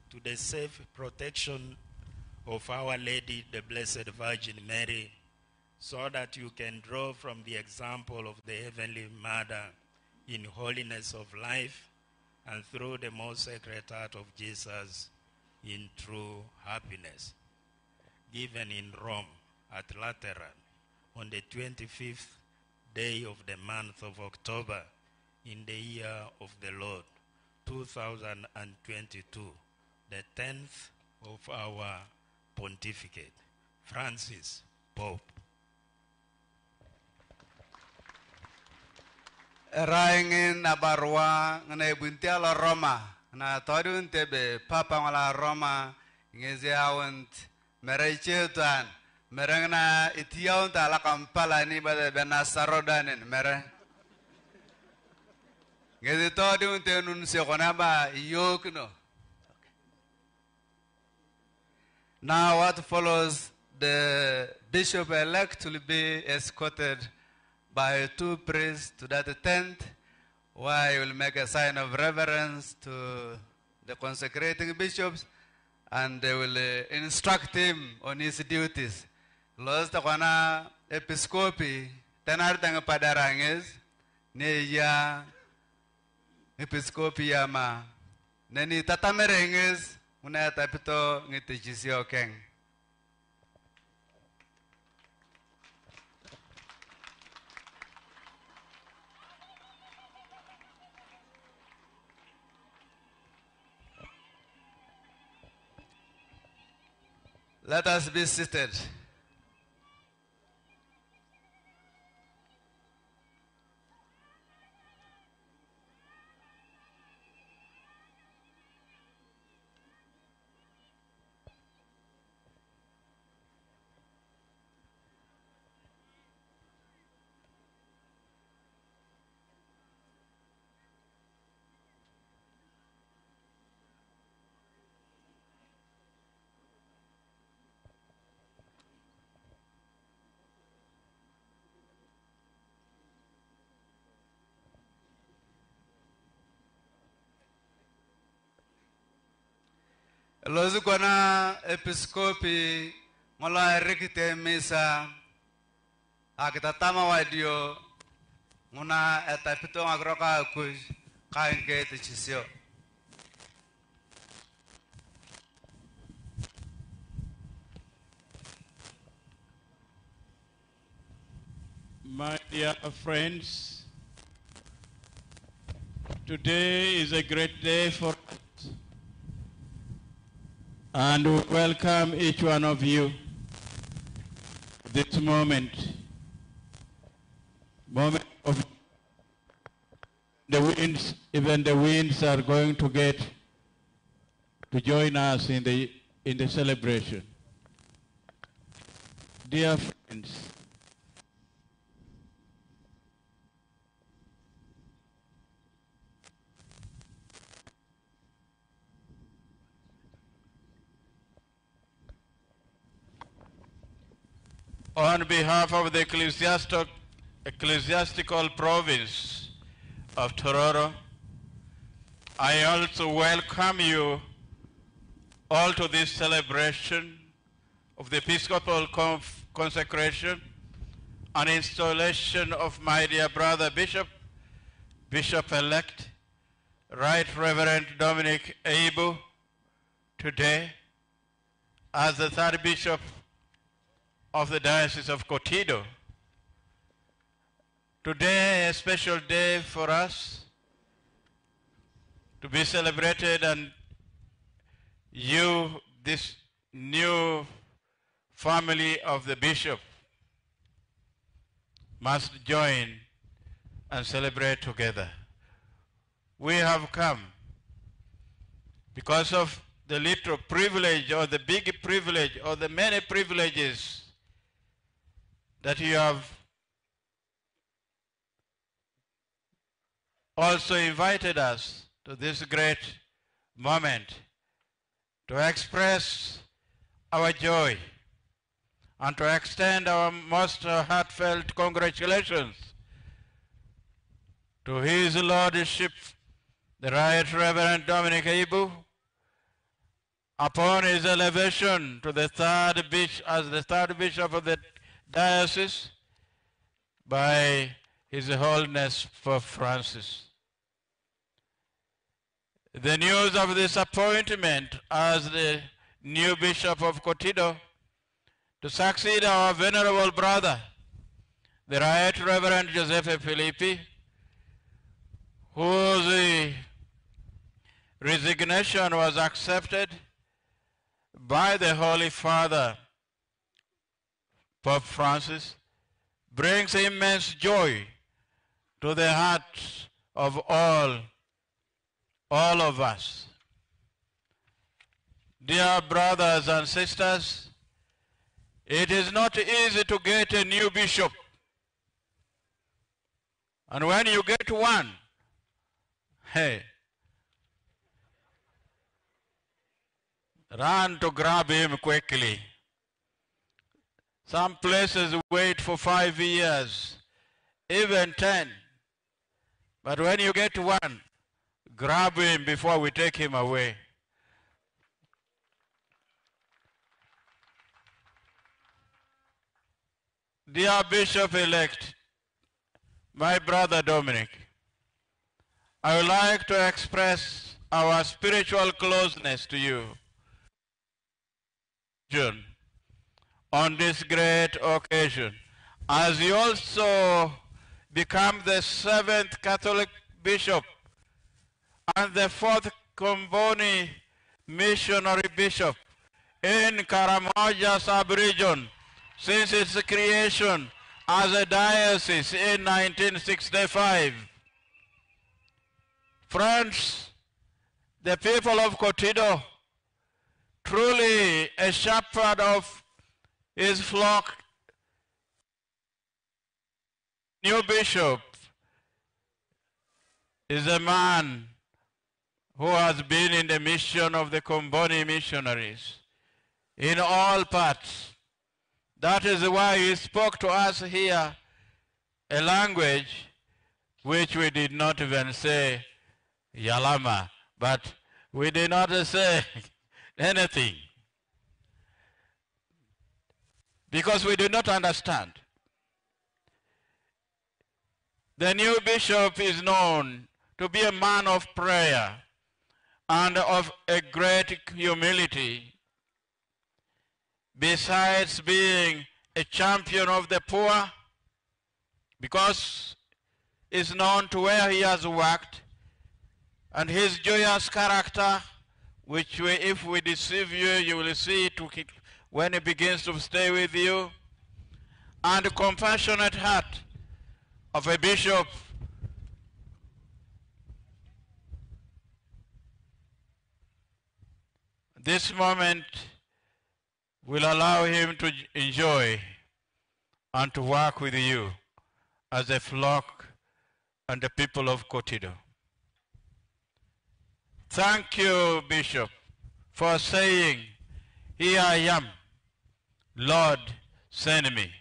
to the safe protection of Our Lady, the Blessed Virgin Mary, so that you can draw from the example of the Heavenly Mother in holiness of life and through the most sacred heart of Jesus in true happiness. Given in Rome at Lateran on the 25th day of the month of October in the year of the Lord 2022, the 10th of our pontificate. Francis, Pope. Roma papa chetan mere itiyaun ta la kampala ni mere nun se konaba yokno Now what follows the bishop elect will be escorted by two priests to that tent where he will make a sign of reverence to the consecrating bishops and they will uh, instruct him on his duties. Los takwana episcopi tenar tanga padarangis ne ya episcopi yama neni tatamerengis una tapito ngitijisio keng. Let us be seated. Episkopi akitatama wadio etapito kuj tichisio My dear friends, today is a great day for. And we welcome each one of you this moment. Moment of the winds, even the winds are going to get to join us in the, in the celebration. dear friends, on behalf of the ecclesiastic, ecclesiastical province of Tororo, I also welcome you all to this celebration of the Episcopal consecration and installation of my dear brother Bishop, Bishop-elect, Right Reverend Dominic Eibu, today as the third bishop of the Diocese of Kotido. Today, a special day for us to be celebrated and you, this new family of the bishop, must join and celebrate together. We have come because of the little privilege or the big privilege or the many privileges that you have also invited us to this great moment to express our joy and to extend our most heartfelt congratulations to His Lordship, the Right Reverend Dominic Eibu, upon his elevation to the third bishop, as the third bishop of the diocese by His Holiness Pope Francis. The news of this appointment as the new bishop of Kotido to succeed our venerable brother, the Right Reverend Joseph Filippi, whose resignation was accepted by the Holy Father, Pope Francis, brings immense joy to the hearts of all, all of us. Dear brothers and sisters, it is not easy to get a new bishop. And when you get one, hey, run to grab him quickly. Some places wait for five years, even ten. But when you get one, grab him before we take him away. Dear Bishop elect, my brother Dominic, I would like to express our spiritual closeness to you June, on this great occasion, as he also become the seventh Catholic bishop and the fourth Comboni missionary bishop in Karamoja sub-region since its creation as a diocese in 1965. Friends, the people of Kotido, truly a shepherd of his flock, new bishop is a man who has been in the mission of the Comboni missionaries in all parts. That is why he spoke to us here a language which we did not even say Yalama, but we did not say anything because we do not understand. The new bishop is known to be a man of prayer and of a great humility. Besides being a champion of the poor, because is known to where he has worked, and his joyous character, which we, if we deceive you, you will see it when he begins to stay with you, and the compassionate heart of a bishop this moment will allow him to enjoy and to work with you as a flock and the people of Kotido. Thank you, Bishop, for saying, Here I am, Lord, send me.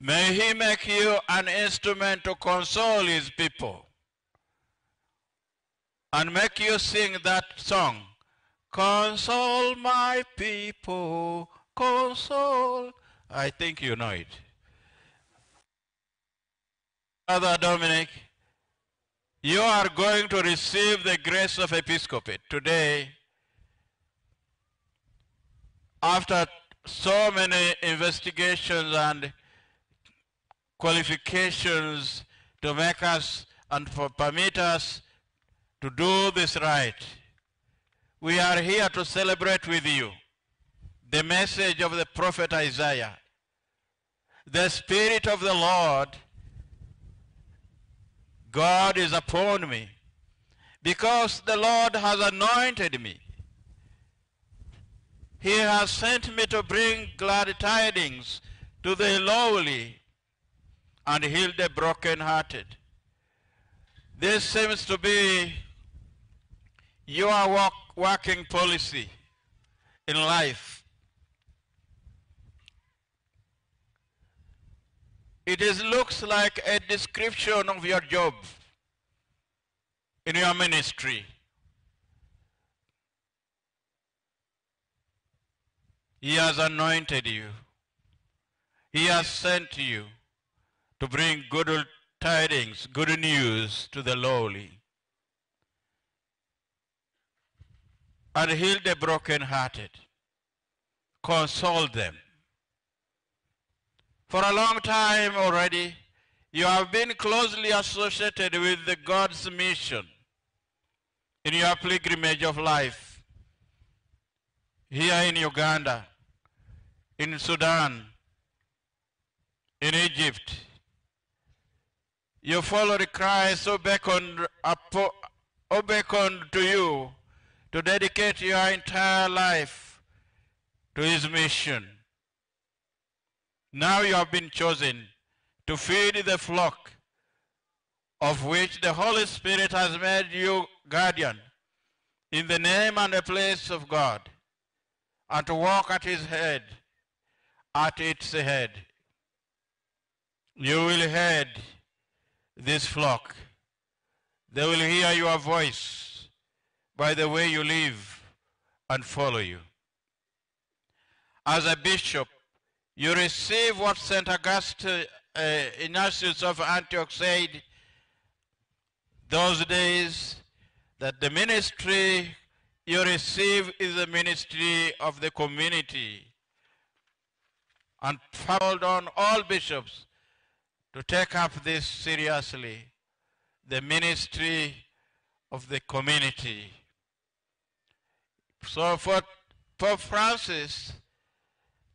May he make you an instrument to console his people and make you sing that song. Console my people, console. I think you know it. Father Dominic, you are going to receive the grace of episcopate today after so many investigations and qualifications to make us and for permit us to do this right. We are here to celebrate with you the message of the prophet Isaiah. The Spirit of the Lord, God is upon me, because the Lord has anointed me. He has sent me to bring glad tidings to the lowly and heal the brokenhearted. This seems to be your work, working policy in life. It is, looks like a description of your job in your ministry. He has anointed you. He has sent you to bring good tidings, good news to the lowly, and heal the brokenhearted, console them. For a long time already, you have been closely associated with the God's mission in your pilgrimage of life here in Uganda, in Sudan, in Egypt, you followed Christ who beckoned, who oh, beckoned to you to dedicate your entire life to his mission. Now you have been chosen to feed the flock of which the Holy Spirit has made you guardian in the name and the place of God and to walk at his head, at its head. You will head this flock. They will hear your voice by the way you live and follow you. As a bishop, you receive what St. Augustine uh, Ignatius of Antioch said those days that the ministry you receive is the ministry of the community and called on all bishops to take up this seriously, the ministry of the community. So for Pope Francis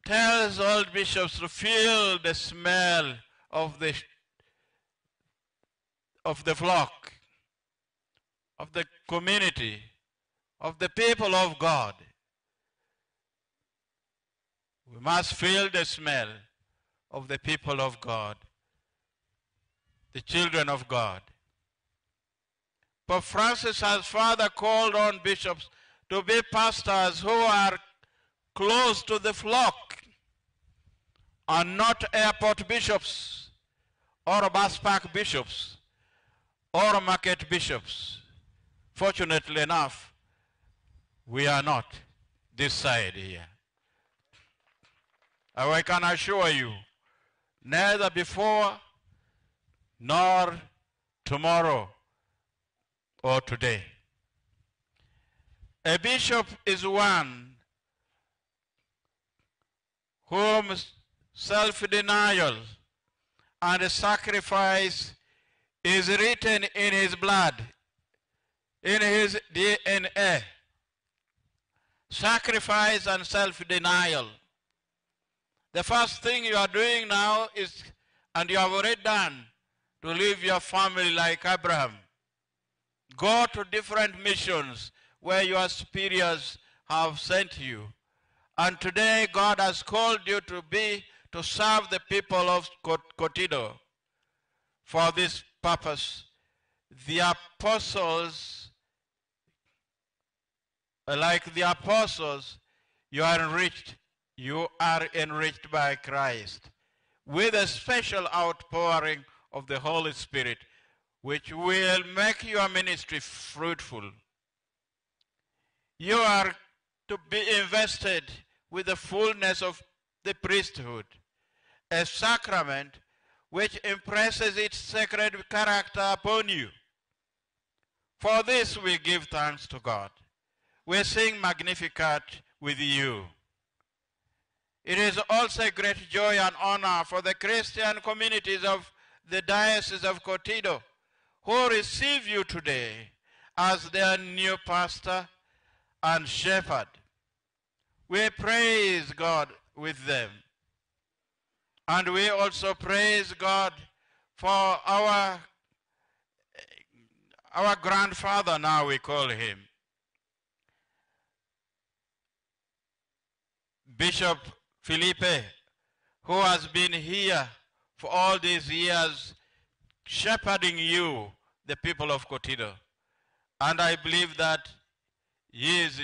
tells all bishops to feel the smell of the of the flock, of the community, of the people of God. We must feel the smell of the people of God, the children of God. Pope Francis has further called on bishops to be pastors who are close to the flock and not airport bishops or bus park bishops or market bishops. Fortunately enough, we are not this side here. I can assure you, neither before nor tomorrow or today. A bishop is one whom self-denial and sacrifice is written in his blood, in his DNA. Sacrifice and self-denial. The first thing you are doing now is, and you have already done, to leave your family like Abraham. Go to different missions where your superiors have sent you. And today God has called you to be to serve the people of Cot- Kotido. For this purpose, the apostles, like the apostles, you are enriched. You are enriched by Christ with a special outpouring of the Holy Spirit, which will make your ministry fruitful. You are to be invested with the fullness of the priesthood, a sacrament which impresses its sacred character upon you. For this we give thanks to God. We sing Magnificat with you. It is also a great joy and honor for the Christian communities of the Diocese of Kotido who receive you today as their new pastor and shepherd. We praise God with them. And we also praise God for our, our grandfather, now we call him, Bishop Filippi, who has been here for all these years shepherding you, the people of Kotido. And I believe that he is,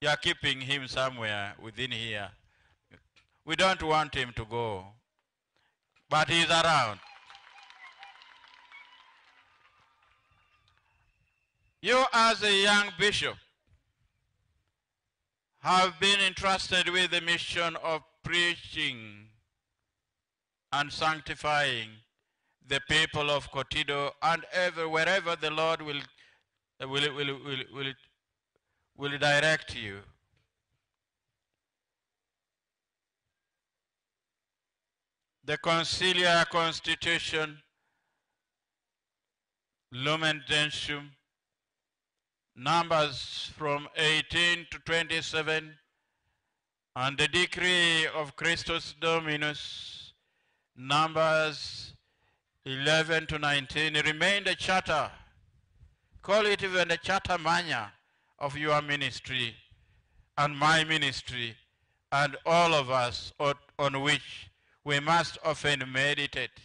you are keeping him somewhere within here. We don't want him to go, but he's around. You, as a young bishop, have been entrusted with the mission of preaching and sanctifying the people of Kotido and ever, wherever the Lord will, will, will, will, will, will direct you. The Conciliar Constitution, Lumen Gentium, Numbers from 18 to 27, and the decree of Christus Dominus, Numbers 11 to 19, remain the charter. Call it even the charter mania of your ministry and my ministry and all of us on which we must often meditate.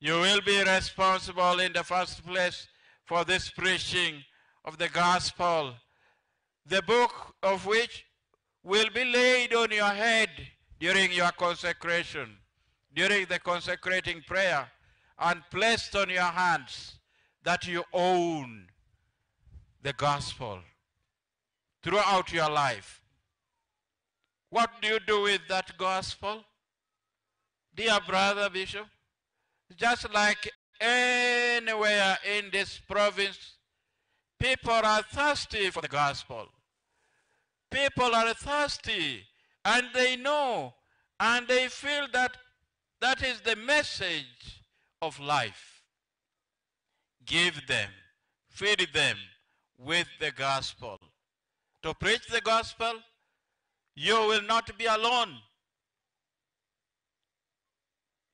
You will be responsible in the first place for this preaching of the gospel, the book of which will be laid on your head during your consecration, during the consecrating prayer, and placed on your hands that you own the gospel throughout your life. What do you do with that gospel? Dear brother bishop, just like anywhere in this province, people are thirsty for the gospel. People are thirsty and they know and they feel that that is the message of life. Give them, feed them with the gospel. To preach the gospel, you will not be alone.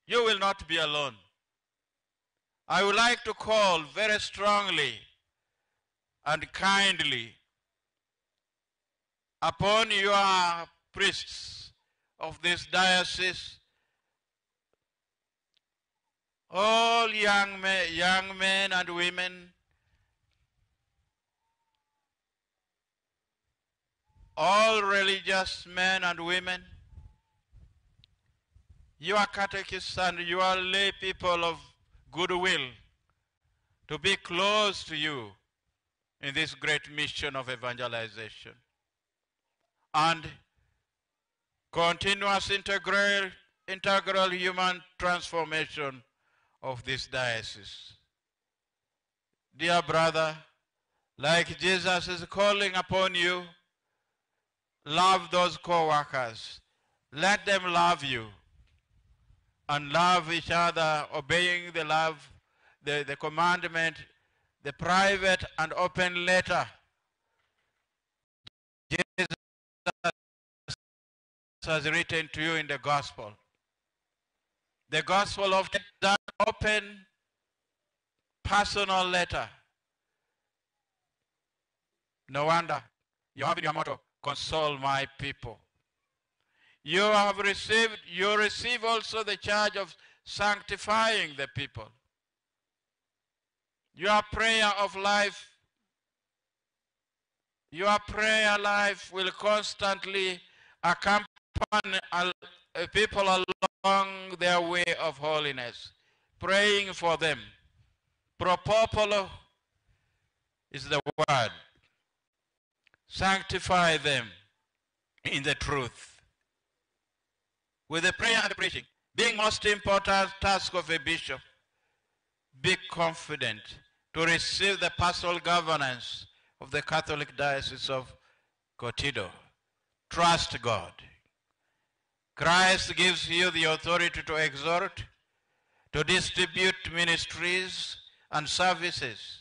You will not be alone. I would like to call very strongly and kindly upon your priests of this diocese, all young men, young men and women, all religious men and women, your catechists and your lay people of goodwill to be close to you in this great mission of evangelization. And continuous integral, integral human transformation of this diocese. Dear brother, like Jesus is calling upon you, love those co-workers. Let them love you and love each other, obeying the love, the, the commandment, the private and open letter. Jesus has written to you in the gospel. The gospel of that open personal letter No wonder you have in your motto, console my people. You have received, you receive also the charge of sanctifying the people. Your prayer of life, your prayer life will constantly accompany people along their way of holiness, praying for them. Propopolo is the word. Sanctify them in the truth. With the prayer and the preaching, being most important task of a bishop, be confident to receive the pastoral governance of the Catholic Diocese of Kotido. Trust God. Christ gives you the authority to exhort, to distribute ministries and services,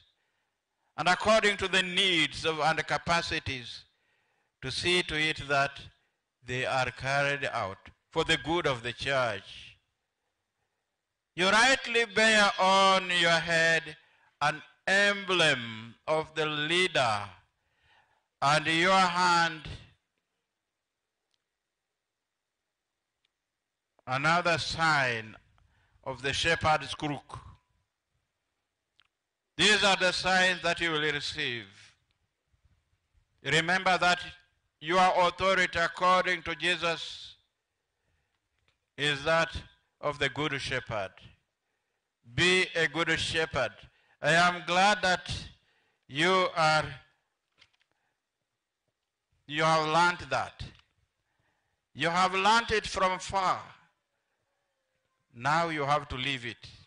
and according to the needs of and capacities, to see to it that they are carried out for the good of the church. You rightly bear on your head an emblem of the leader, and your hand another sign of the shepherd's crook. These are the signs that you will receive. Remember that your authority according to Jesus is that of the good shepherd. Be a good shepherd. I am glad that you are you have learned that. You have learned it from far. Now you have to leave it.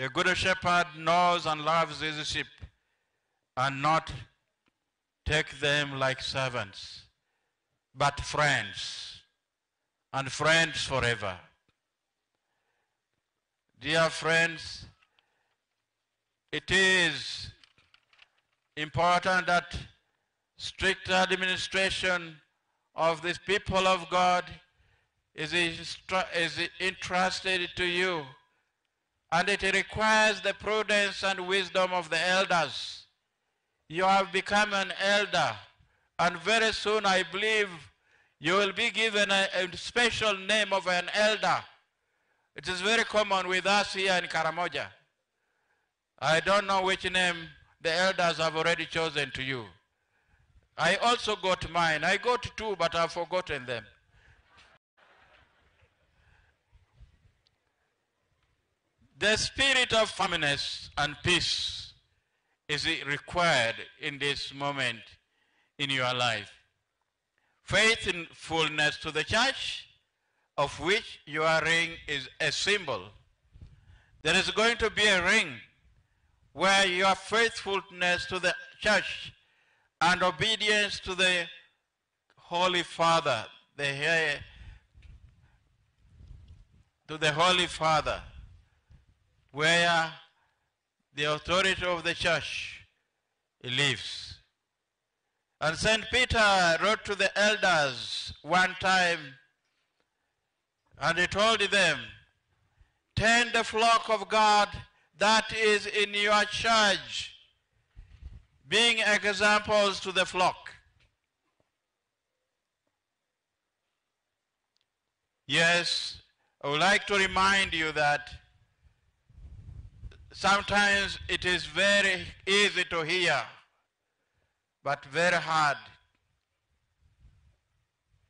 A good shepherd knows and loves his sheep and not take them like servants, but friends, and friends forever. Dear friends, it is important that strict administration of this people of God is, is entrusted to you. And it requires the prudence and wisdom of the elders. You have become an elder, and very soon I believe you will be given a, a special name of an elder. It is very common with us here in Karamoja. I don't know which name the elders have already chosen to you. I also got mine. I got two, but I've forgotten them. The spirit of firmness and peace is required in this moment in your life. Faithfulness to the church, of which your ring is a symbol. There is going to be a ring where your faithfulness to the church and obedience to the Holy Father, the to the Holy Father, where the authority of the church lives. And St. Peter wrote to the elders one time and he told them, Tend the flock of God that is in your charge, being examples to the flock. Yes, I would like to remind you that sometimes it is very easy to hear, but very hard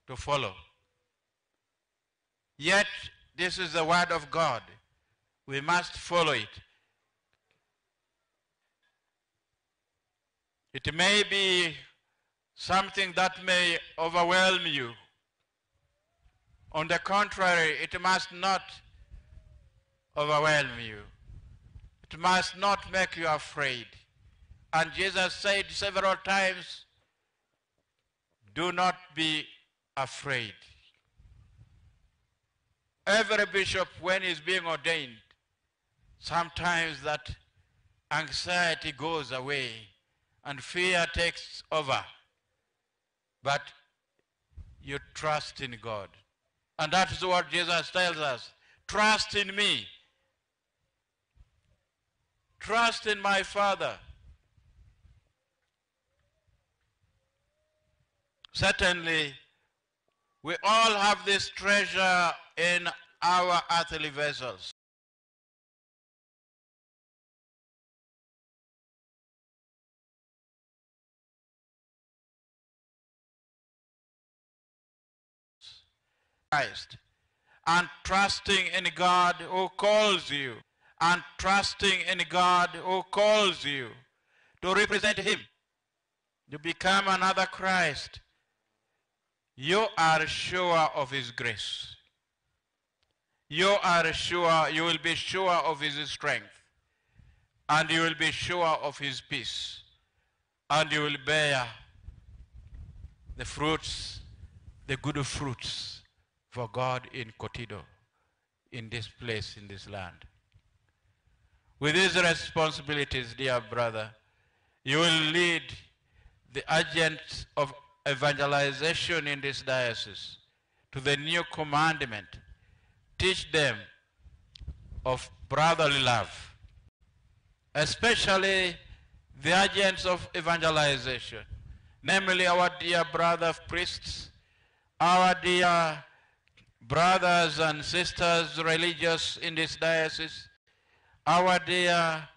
to follow. Yet, this is the word of God. We must follow it. It may be something that may overwhelm you. On the contrary, it must not overwhelm you. It must not make you afraid. And Jesus said several times, do not be afraid. Every bishop, when he's being ordained, sometimes that anxiety goes away and fear takes over. But you trust in God. And that is what Jesus tells us. Trust in me. Trust in my Father. Certainly, we all have this treasure in our earthly vessels. Christ and trusting in God who calls you and trusting in God who calls you to represent Him. You become another Christ. You are sure of His grace. You are sure, you will be sure of His strength. And you will be sure of His peace. And you will bear the fruits, the good fruits for God in Kotido, in this place, in this land. With these responsibilities, dear brother, you will lead the agents of evangelization in this diocese to the new commandment. Teach them of brotherly love, especially the agents of evangelization, namely our dear brother priests, our dear brothers and sisters religious in this diocese, our dear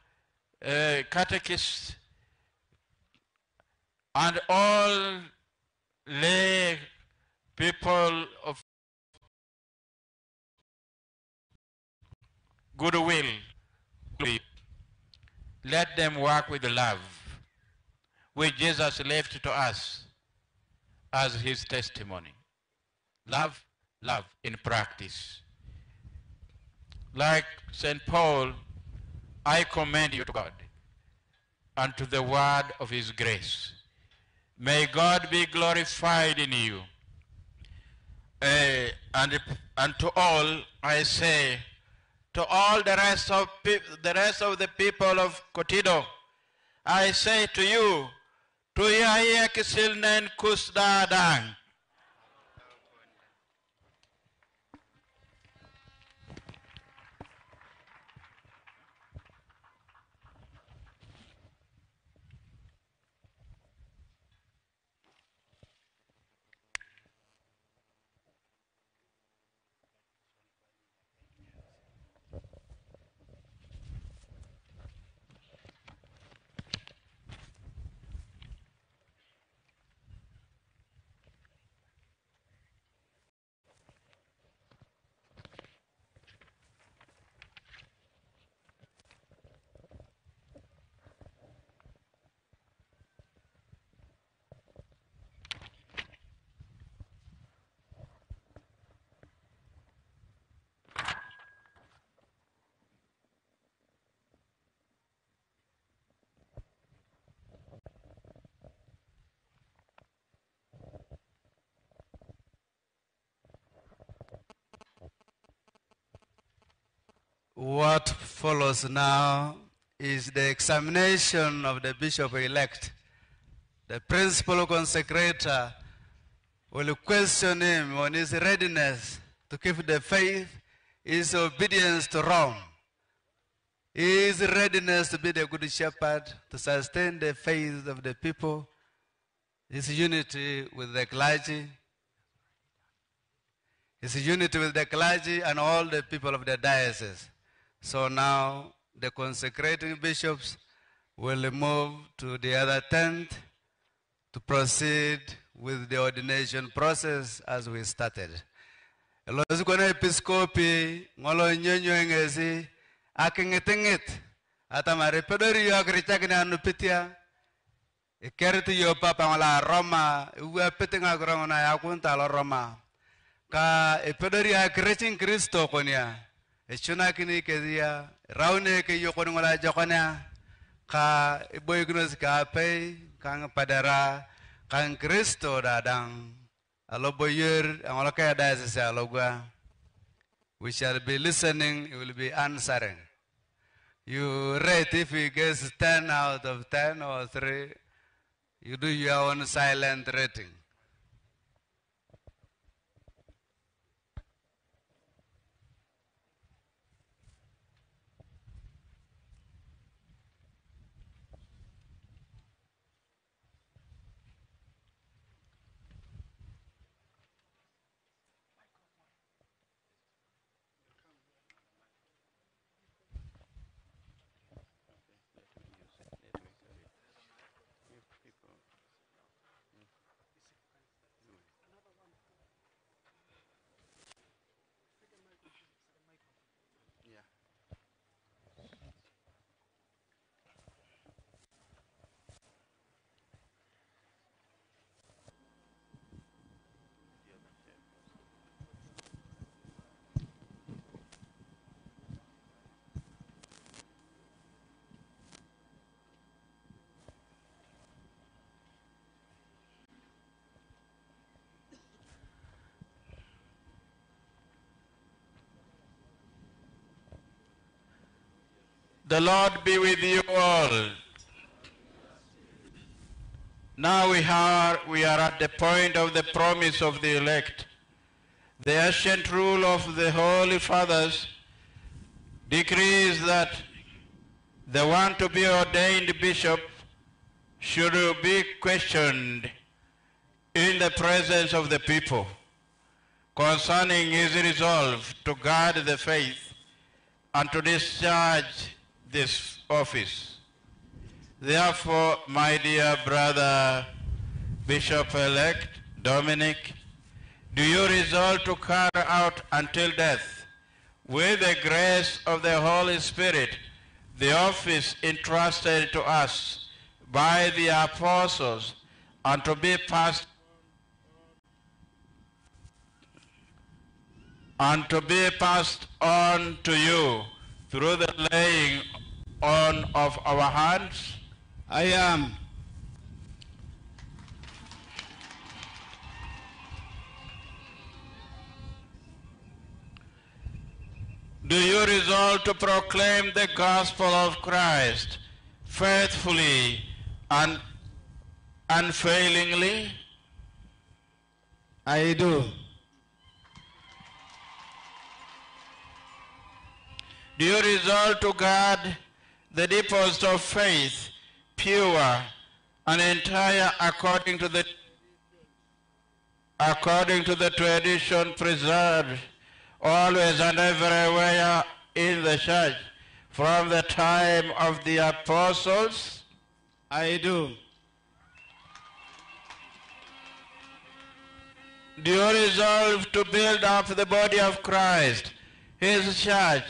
uh, catechists, and all lay people of goodwill. Let them work with love, which Jesus left to us as his testimony. Love, love in practice. Like St. Paul, I commend you to God and to the word of his grace. May God be glorified in you. Eh, and, and to all I say, to all the rest of the rest of the people of Kotido, I say to you, to yaya kisilnen kusdadang. What follows now is the examination of the bishop elect. The principal consecrator will question him on his readiness to keep the faith, his obedience to Rome, his readiness to be the good shepherd, to sustain the faith of the people, his unity with the clergy, his unity with the clergy and all the people of the diocese. So now the consecrating bishops will move to the other tent to proceed with the ordination process as we started. Elozi kona episkopi ngolo nyonyo ngezi akingitingit atamari pedori yo krichakini anu pitia ikerti yo papa ngola Roma uwe pitinga kurangona yakunta lo Roma. Ka ipedori akrichin Kristo konia echuna kini kedia raune ke yo kon ngola jokonia ka iboy gnos ka pay kang padara kang Kristo dadang. Alo boyer angolo kaya diocese alo gua. We shall be listening you will be answering. You rate if you get 10 out of 10 or 3 you do your own silent rating The Lord be with you all. Now we are, we are at the point of the promise of the elect. The ancient rule of the Holy Fathers decrees that the one to be ordained bishop should be questioned in the presence of the people concerning his resolve to guard the faith and to discharge this office. Therefore, my dear brother Bishop-elect Dominic, do you resolve to carry out until death, with the grace of the Holy Spirit, the office entrusted to us by the apostles, and to be passed and to be passed on to you through the laying on of our hands? I am. Do you resolve to proclaim the gospel of Christ faithfully and unfailingly? I do. Do you resolve to guard the deposit of faith pure and entire according to the according to the tradition preserved always and everywhere in the church from the time of the apostles? I do. Do you resolve to build up the body of Christ, his church,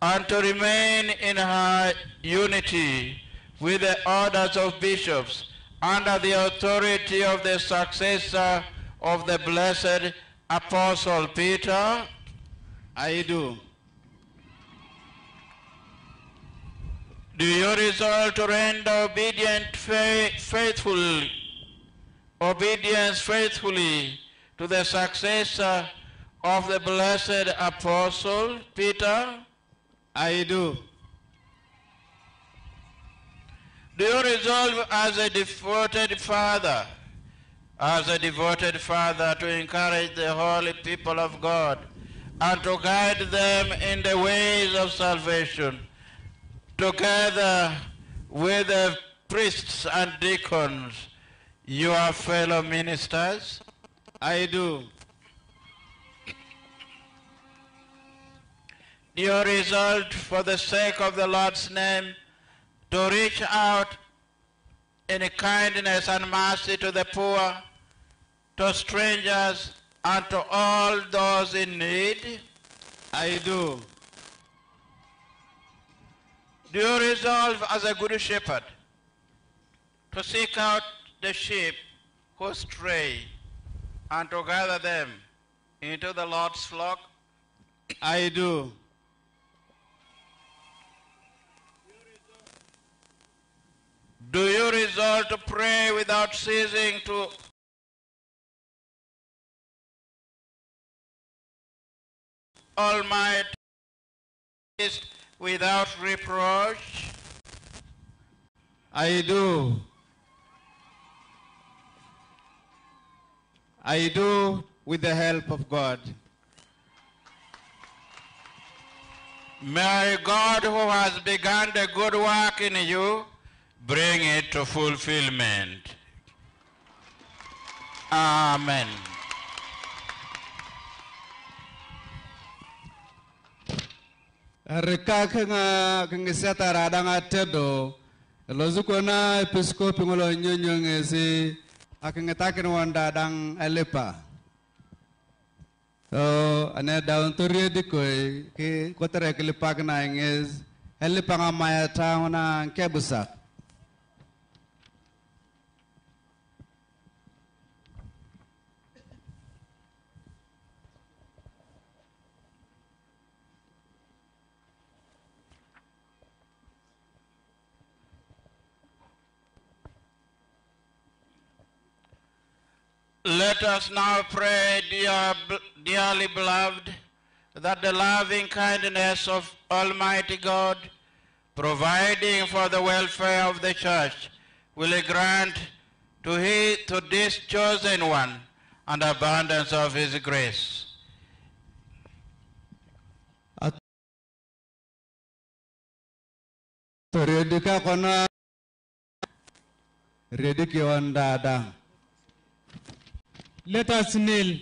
and to remain in her unity with the orders of bishops under the authority of the successor of the blessed apostle Peter? I do. Do you resolve to render obedient fa- faithful obedience faithfully to the successor of the blessed apostle Peter? I do. Do you resolve as a devoted father, as a devoted father to encourage the holy people of God and to guide them in the ways of salvation, together with the priests and deacons, your fellow ministers? I do. Do you resolve for the sake of the Lord's name to reach out in kindness and mercy to the poor, to strangers, and to all those in need? I do. Do you resolve as a good shepherd to seek out the sheep who stray and to gather them into the Lord's flock? I do. Do you resolve to pray without ceasing to Almighty without reproach? I do. I do with the help of God. May God who has begun the good work in you bring it to fulfillment. Amen. Rika kenga kenga seta radanga tedo lozu kona episkopi ngolo nyonyo ngesi akenga takin wanda dang elepa. So ane daun turie dikoi ki kotere kilipak na nges elepa ngamaya tauna kebusak. Let us now pray, dear, dearly beloved, that the loving kindness of Almighty God providing for the welfare of the church, will grant to, he, to this chosen one an abundance of his grace. Kona ready ki dada. Let us kneel.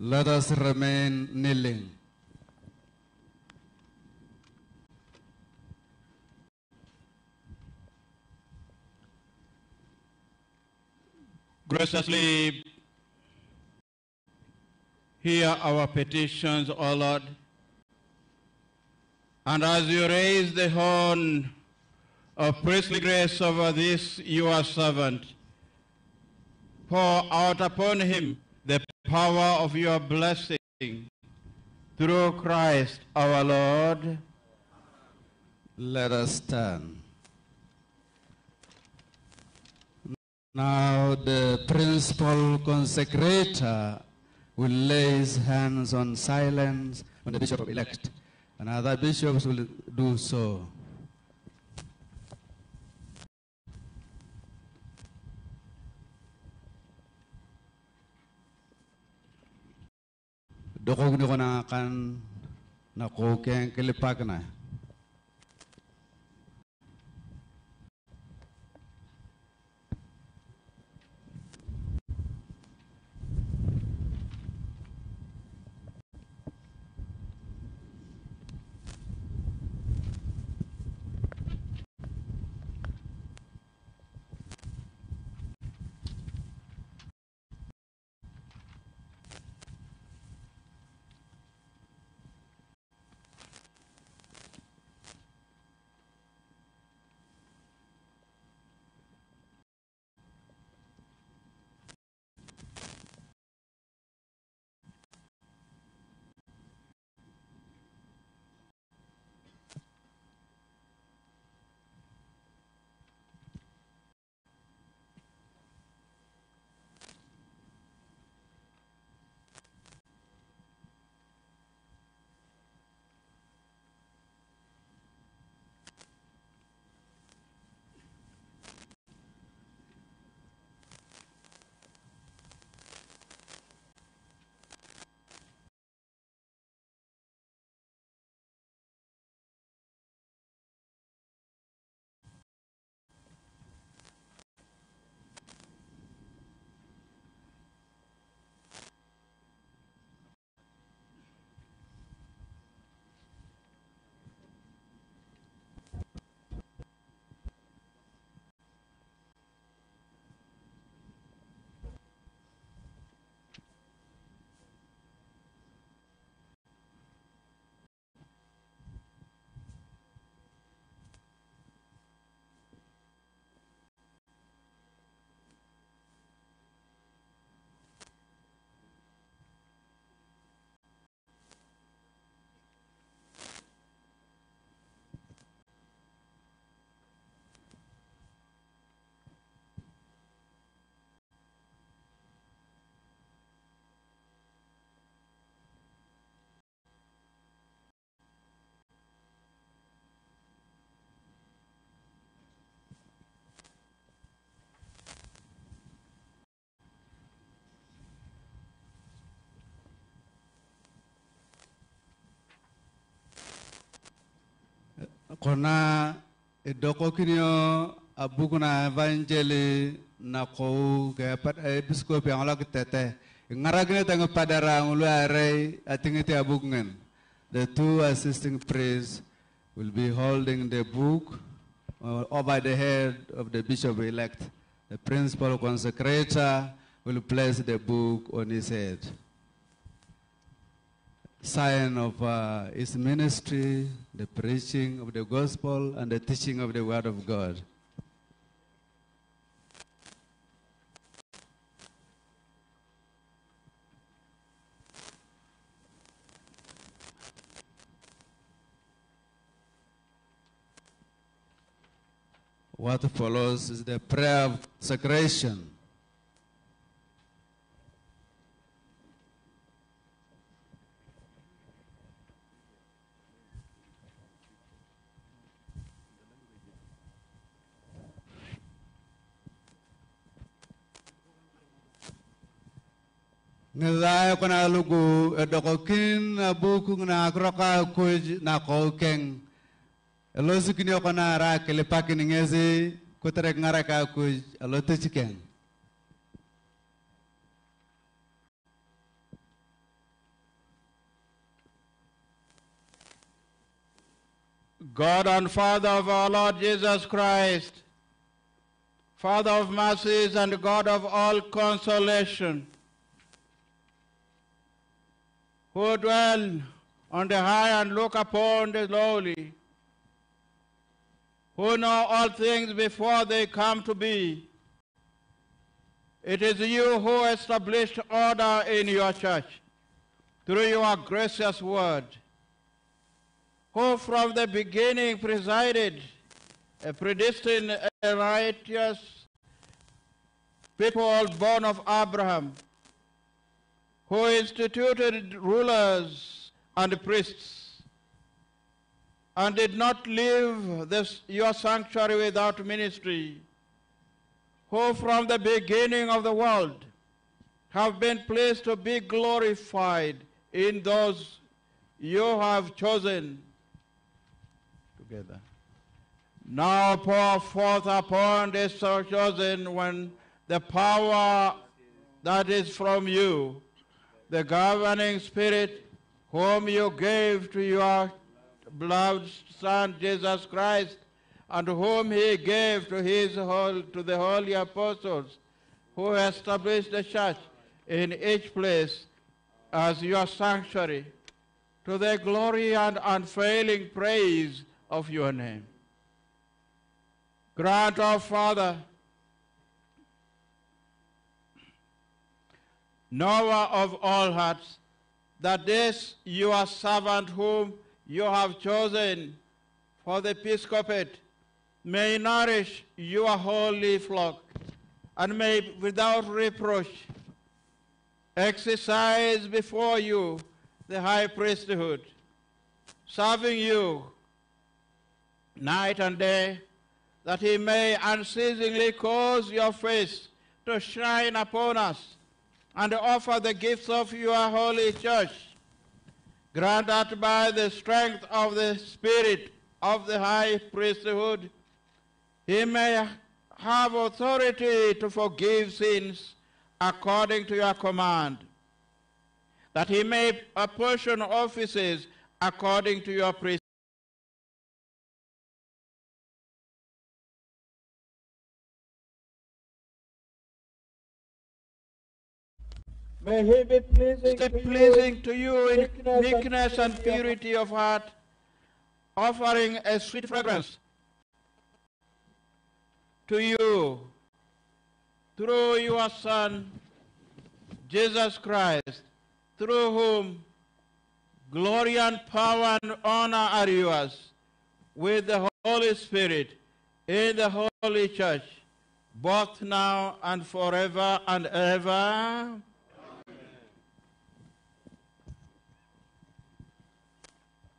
Let us remain kneeling. Graciously hear our petitions, O Lord. And as you raise the horn of priestly grace over this your servant, pour out upon him power of your blessing through Christ our Lord. Let us stand. Now the principal consecrator will lay his hands on silence on the bishop elect, and other bishops will do so. Dokog ni ko na kan na kokeng kilipak na. Kona kinyo abukuna evangeli na ko ke episkopi ang lagi tete ngaragne tang padara ngulu are atingiti abukngen the two assisting priests will be holding the book uh, over the head of the bishop elect the principal consecrator will place the book on his head sign of uh, his ministry, the preaching of the gospel, and the teaching of the word of God. What follows is the prayer of consecration. kona lugu eh, edokokin na kroka kuj na kokeng ra kutrek ngaraka kuj God and Father of our Lord Jesus Christ, Father of mercies and God of all consolation, who dwell on the high and look upon the lowly, who know all things before they come to be. It is you who established order in your church through your gracious word, who from the beginning presided, a predestined, a righteous people born of Abraham, who instituted rulers and priests, and did not leave this, your sanctuary without ministry, who from the beginning of the world have been pleased to be glorified in those you have chosen together. Now pour forth upon this chosen one the power that is from you, the governing spirit whom you gave to your beloved Son Jesus Christ, and whom he gave to his whole, to the holy apostles, who established the church in each place as your sanctuary, to the glory and unfailing praise of your name. Grant, our Father, knower of all hearts, that this your servant whom you have chosen for the episcopate may nourish your holy flock and may without reproach exercise before you the high priesthood, serving you night and day, that he may unceasingly cause your face to shine upon us and offer the gifts of your holy church. Grant that by the strength of the Spirit of the high priesthood, he may have authority to forgive sins according to your command, that he may apportion offices according to your prescription. May he be pleasing, to, pleasing you to you in meekness, meekness and purity of heart, offering a sweet fragrance to you through your Son, Jesus Christ, through whom glory and power and honor are yours, with the Holy Spirit in the Holy Church, both now and forever and ever.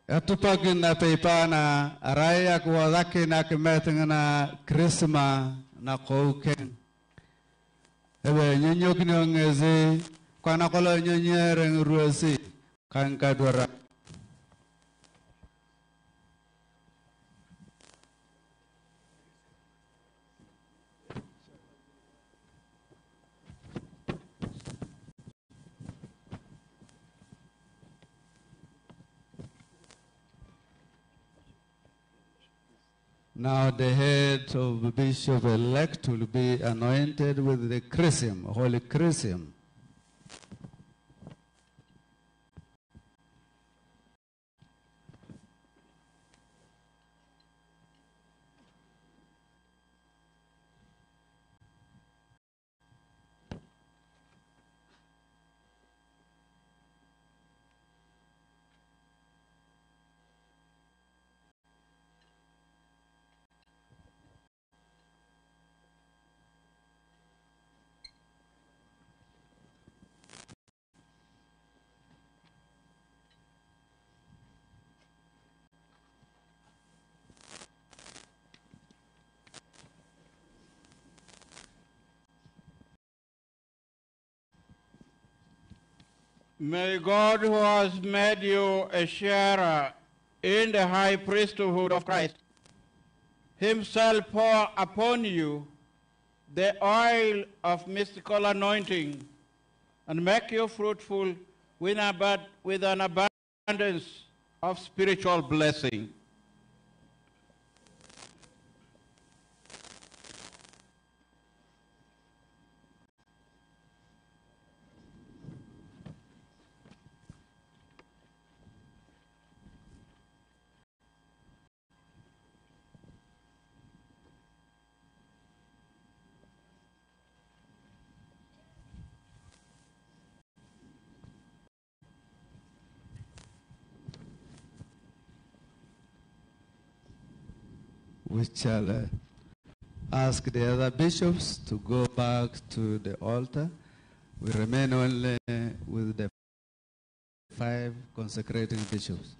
etupagin etaipana na kuwadakina kimetingana krisma na kouken ebe nyonyokni ong'ezi kwa nakolo nyonyereng ruosi kankadwara Now the head of the bishop elect will be anointed with the chrism, holy chrism. May God, who has made you a sharer in the high priesthood of Christ, himself pour upon you the oil of mystical anointing and make you fruitful with, an abundance of spiritual blessing. We shall uh, ask the other bishops to go back to the altar. We remain only with the five consecrating bishops.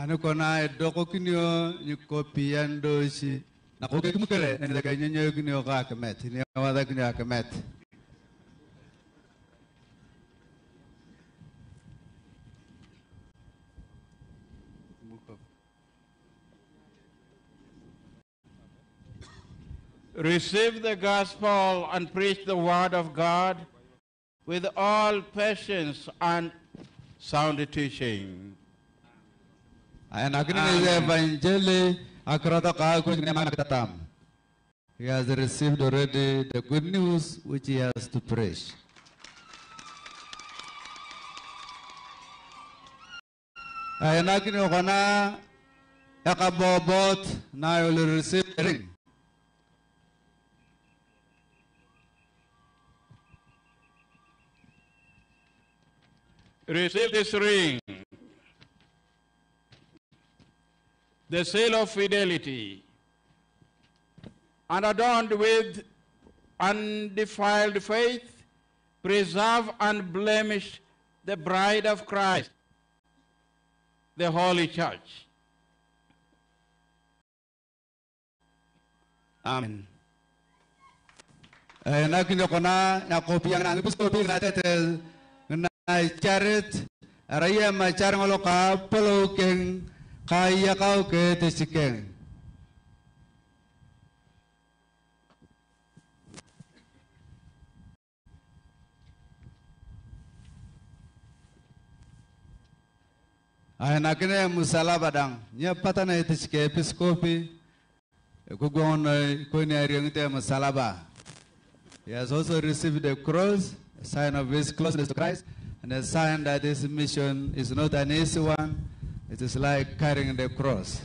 Ano kona doko kinyo na ko ke mukere ne daga nyenyo kinyo ka kemet. Ni kinyo kemet. Receive the gospel and preach the word of God with all patience and sound teaching. Ayan akin ni evangeli akrata ka ko ni mana tatam he has received already the good news which he has to preach. Ayan akin ni kona yakabobot na will receive the ring. Receive this ring, the seal of fidelity, and adorned with undefiled faith, preserve and blemish the bride of Christ, the Holy Church. Amen. Eh, kaya ka ke tesiken. Ay nakine musala badang episkopi kugon. He has also received the cross, a sign of his closeness to Christ, and a sign that his mission is not an easy one. It is like carrying the cross.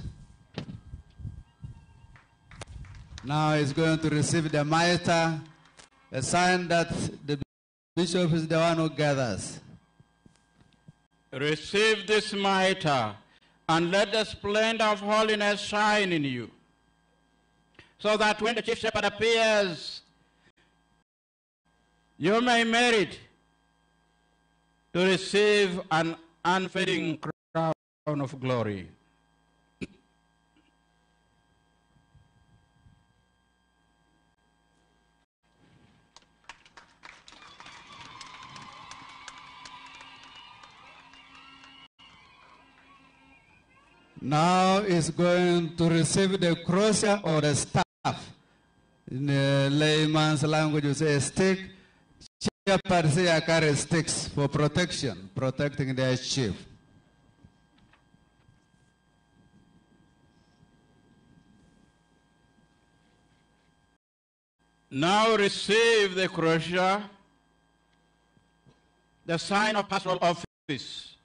Now he's going to receive the mitre, a sign that the bishop is the one who gathers. Receive this mitre, and let the splendor of holiness shine in you, so that when the chief shepherd appears, you may merit to receive an unfading crown of glory. Now is going to receive the crosier or the staff. In the layman's language, you say stick. Shepherds here carry sticks for protection, protecting their sheep. Now receive the crosier, the sign of pastoral office,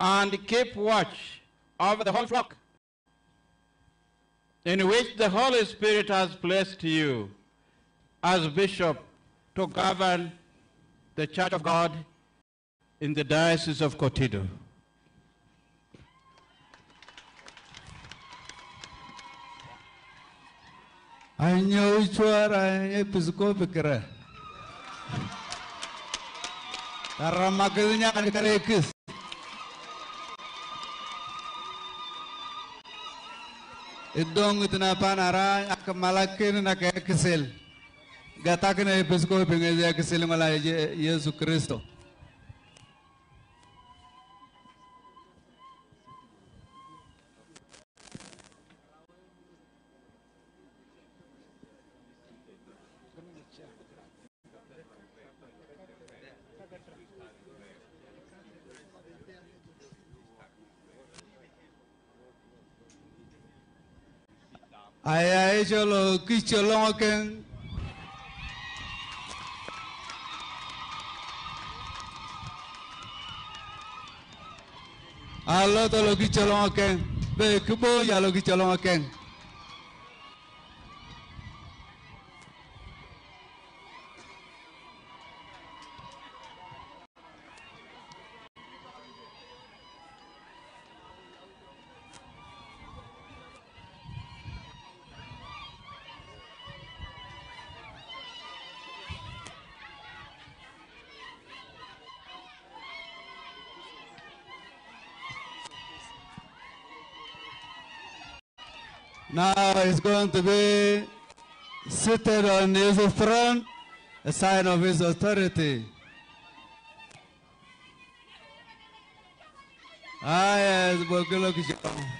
and keep watch over the whole flock in which the Holy Spirit has placed you as bishop to govern the Church of God in the Diocese of Kotido. Anyo chuara episko pikira. Karena magelnya akan dikerekis. Idong itinapa nara akamalakin na kekesel. Gatakin episko pingeja kesel malah Yesus Kristus. Kristo. Aya echolo kicholong ken. Alo tolo kicholong ken. Be kubo yalo kicholong ken. Now he's going to be seated on his throne, a sign of his authority. Ah, yes,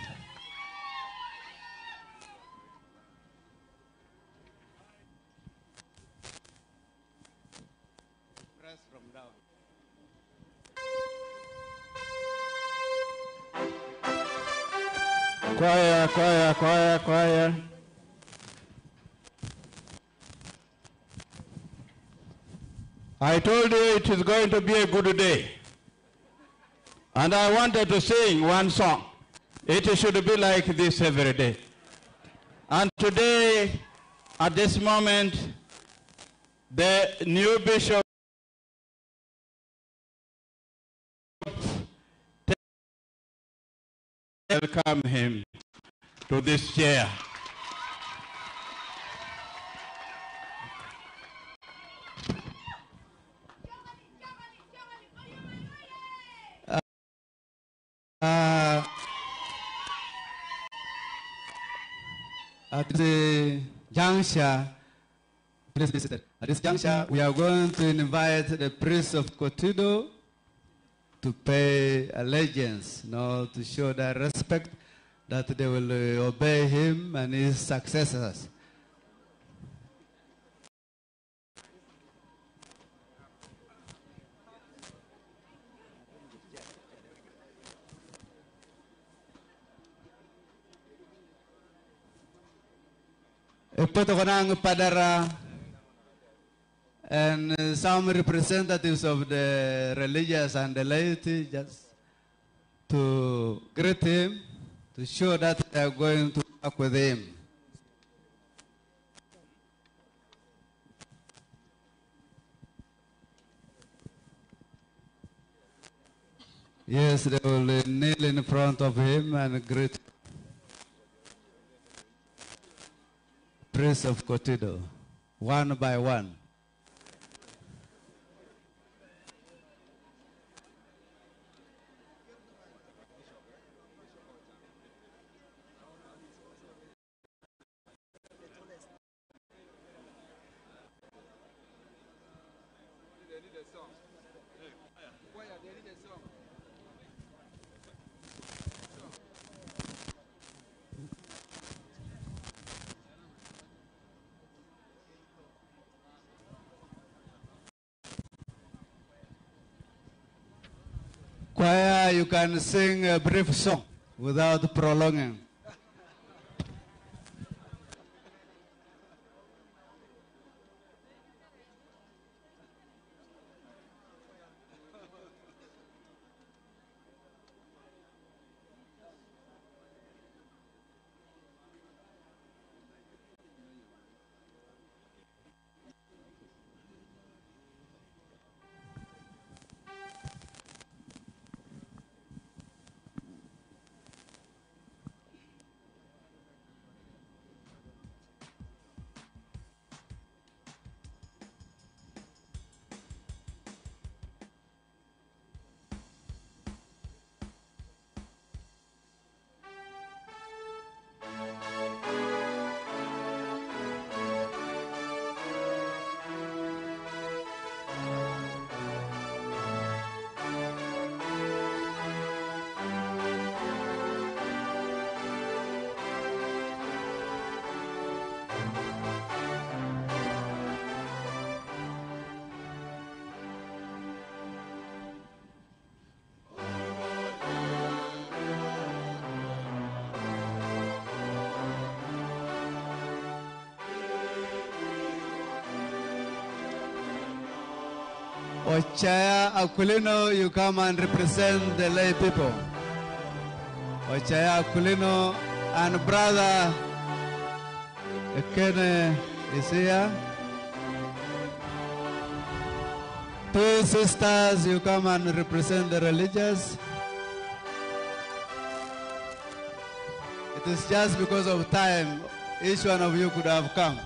Choir, choir, choir. I told you it is going to be a good day. And I wanted to sing one song. It should be like this every day. And today, at this moment, the new bishop welcome him to this chair. Uh, at the juncture, be seated. At this juncture, we are going to invite the priest of Kotido to pay allegiance, you know, to show their respect that they will uh, obey him and his successors. Padara and some representatives of the religious and the laity just to greet him, to show that they are going to work with him. Yes, they will kneel in front of him and greet Prince of Kotido, one by one. Choir, you can sing a brief song without prolonging. Ochaya Aquilino, you come and represent the lay people. Ochaya Aquilino and brother Ekene is here. Two sisters, you come and represent the religious. It is just because of time, each one of you could have come.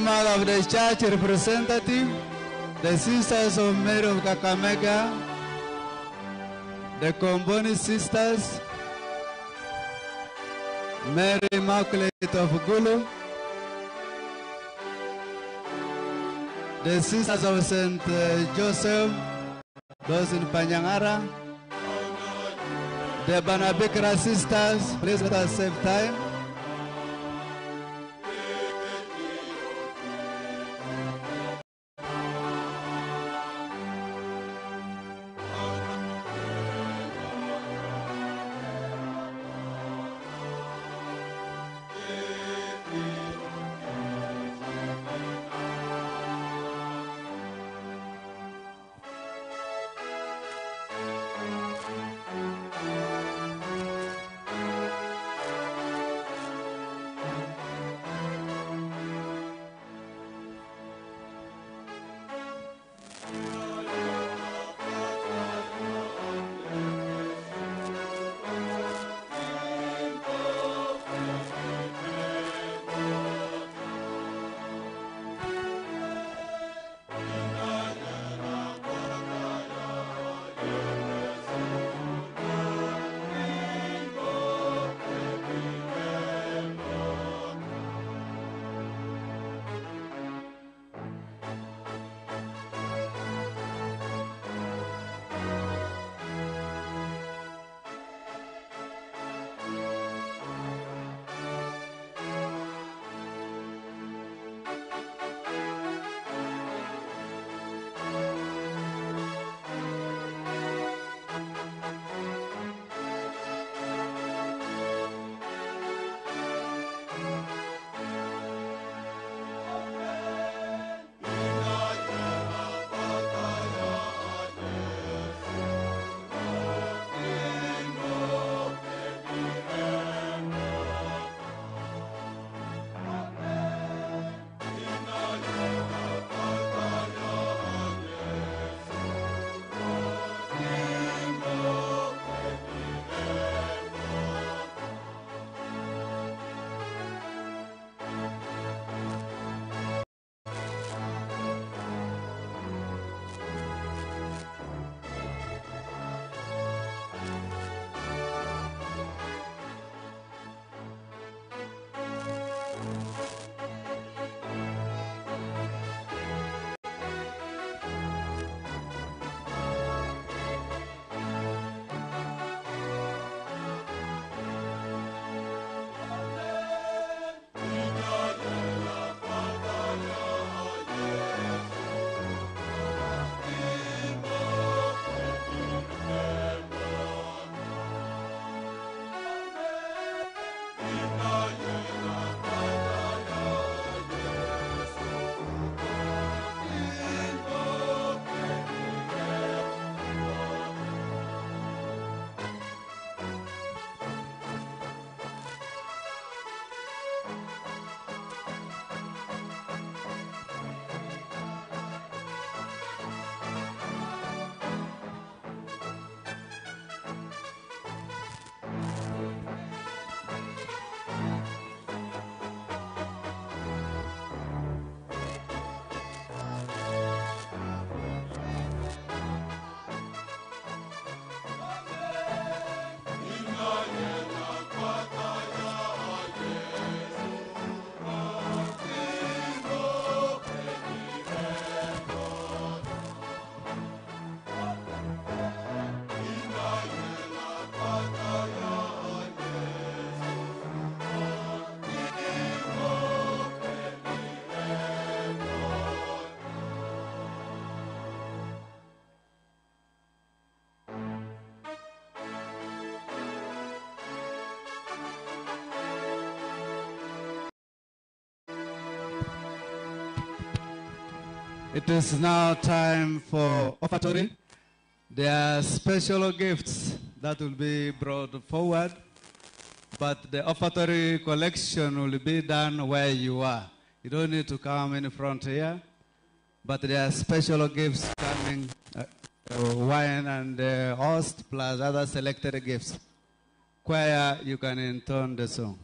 Mother of the Church representative, the Sisters of Mary of Kakamega, the Comboni Sisters, Mary Immaculate of Gulu, the Sisters of St. Joseph, those in Panyangara, the Bannabikira Sisters, please let us save time. It is now time for offertory. There are special gifts that will be brought forward, but the offertory collection will be done where you are. You don't need to come in front here, but there are special gifts coming, uh, uh, wine and uh, host plus other selected gifts. Choir, you can intone the song.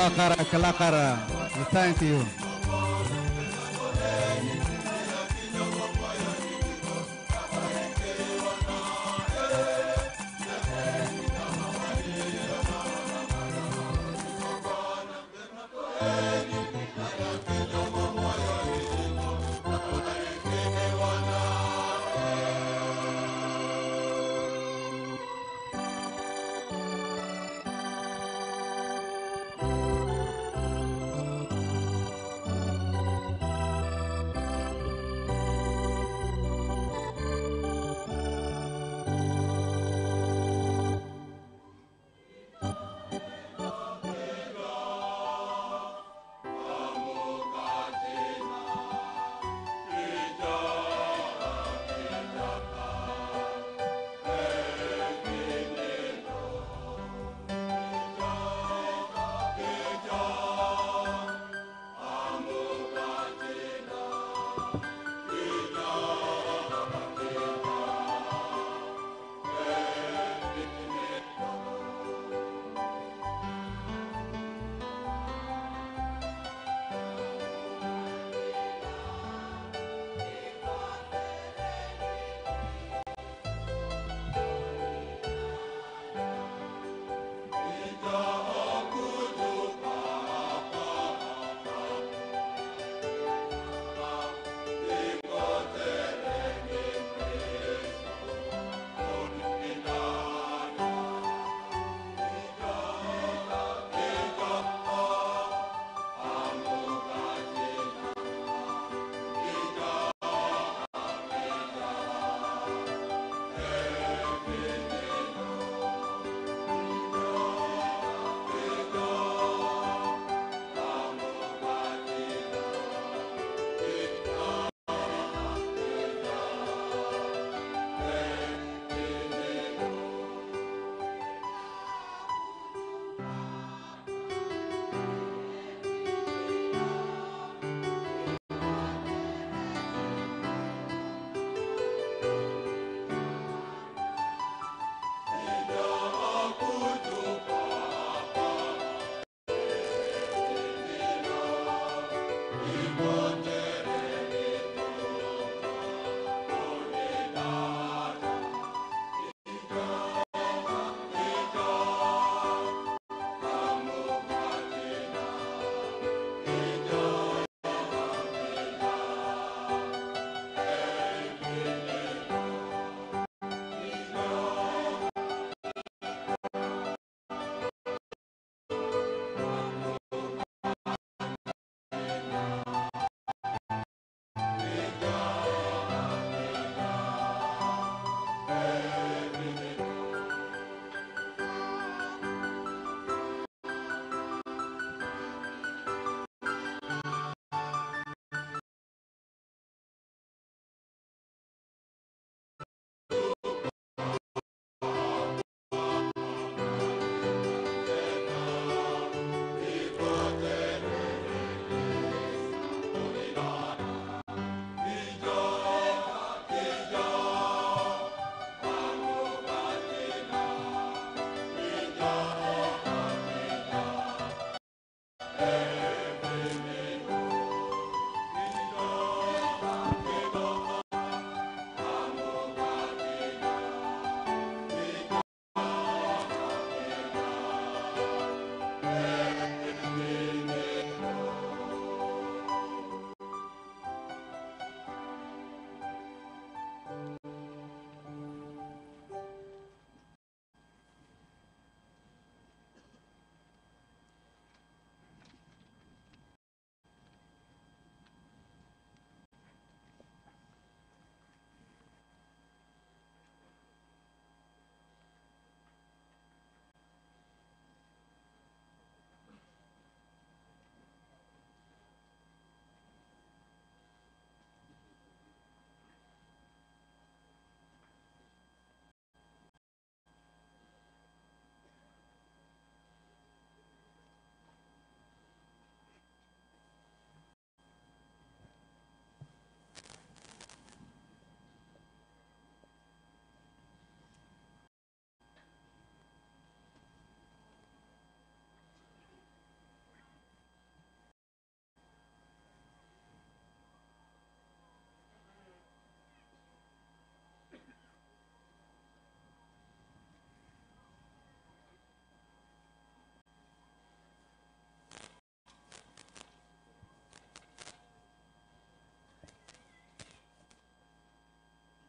Kalakara, Kalakara. Thank you.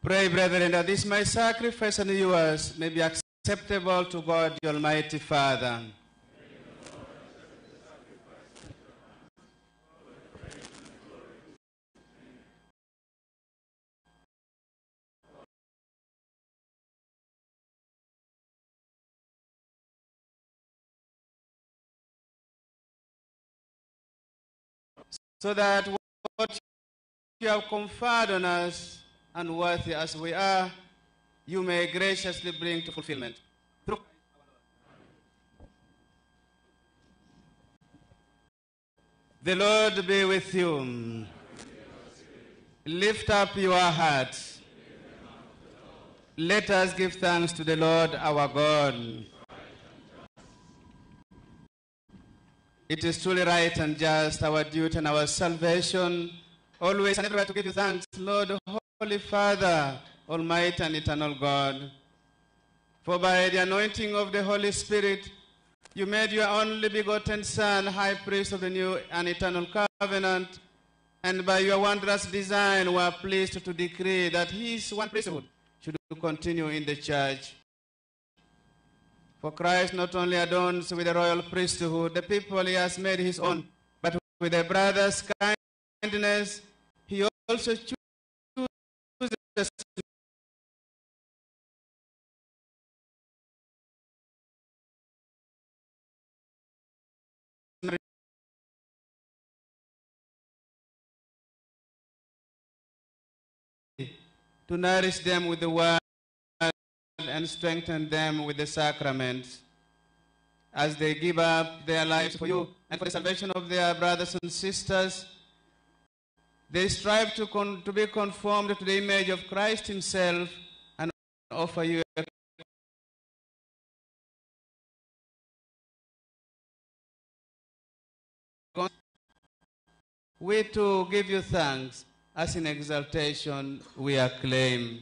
Pray, brethren, that this my sacrifice and yours may be acceptable to God, the Almighty Father. So that what you have conferred on us, unworthy as we are, you may graciously bring to fulfillment. The Lord be with you. Lift up your hearts. Let us give thanks to the Lord our God. It is truly right and just, our duty and our salvation, always and everywhere to give you thanks, Lord, Holy Father, Almighty and eternal God. For by the anointing of the Holy Spirit, you made your only begotten Son, high priest of the new and eternal covenant, and by your wondrous design were pleased to decree that his one priesthood should continue in the church. For Christ not only adorns with the royal priesthood the people he has made his own, but with a brother's kindness, he also to nourish them with the word and strengthen them with the sacraments as they give up their lives for you and for the salvation of their brothers and sisters. They strive to, to be conformed to the image of Christ Himself and offer you a we too give you thanks as in exaltation we acclaim.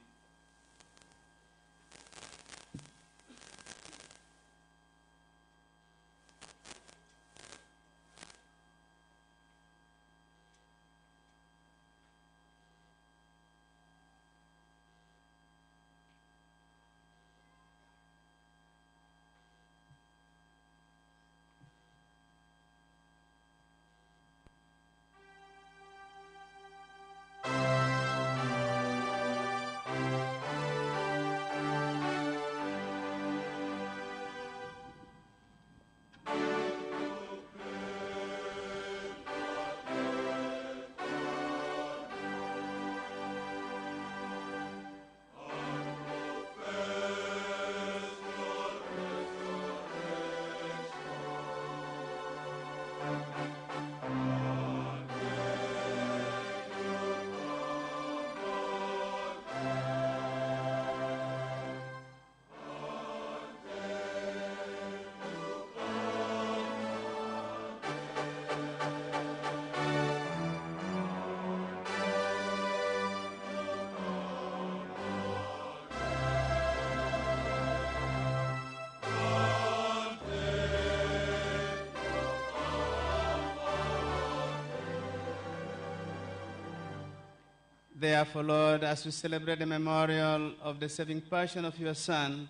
Therefore, Lord, as we celebrate the memorial of the saving passion of your Son,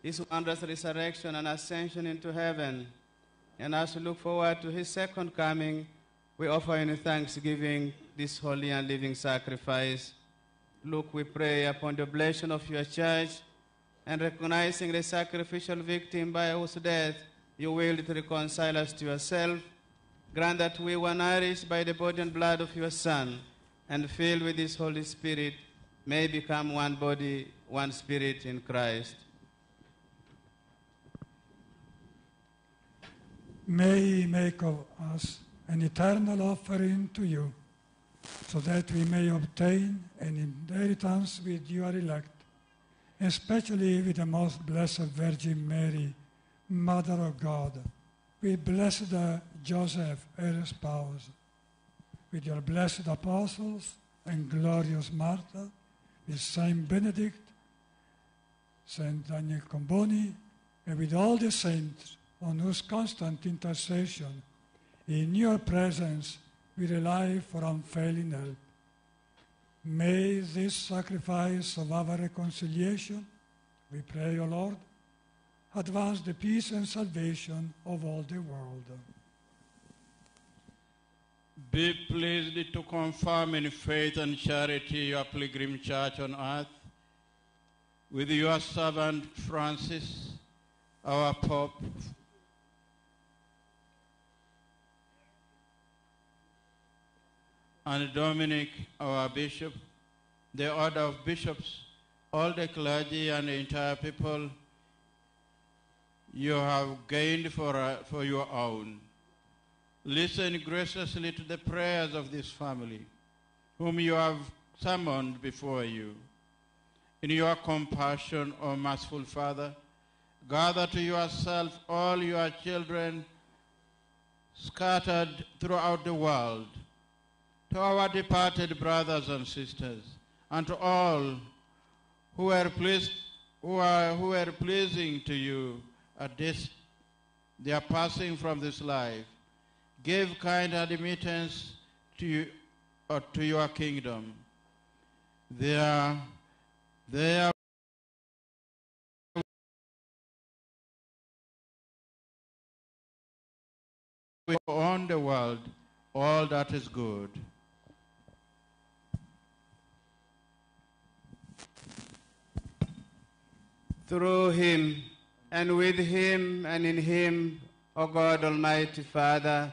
his wondrous resurrection and ascension into heaven, and as we look forward to his second coming, we offer in thanksgiving this holy and living sacrifice. Look, we pray upon the oblation of your church, and recognizing the sacrificial victim by whose death you willed to reconcile us to yourself, grant that we were nourished by the body and blood of your Son, and filled with his Holy Spirit, may become one body, one spirit in Christ. May He make of us an eternal offering to you, so that we may obtain an inheritance with your elect, especially with the most blessed Virgin Mary, Mother of God, with blessed Joseph, her spouse, with your blessed apostles and glorious Martyrs, with Saint Benedict, Saint Daniel Comboni, and with all the saints on whose constant intercession in your presence we rely for unfailing help. May this sacrifice of our reconciliation, we pray, O Lord, advance the peace and salvation of all the world. Be pleased to confirm in faith and charity your pilgrim church on earth with your servant Francis, our Pope, and Dominic, our Bishop, the order of bishops, all the clergy and the entire people you have gained for, uh, for your own. Listen graciously to the prayers of this family, whom you have summoned before you. In your compassion, O merciful Father, gather to yourself all your children scattered throughout the world, to our departed brothers and sisters, and to all who are pleased, who are who are pleasing to you at this their passing from this life. Give kind admittance to you, uh, to your kingdom. There, there on the world all that is good. through him, and with him, and in him, O God Almighty Father,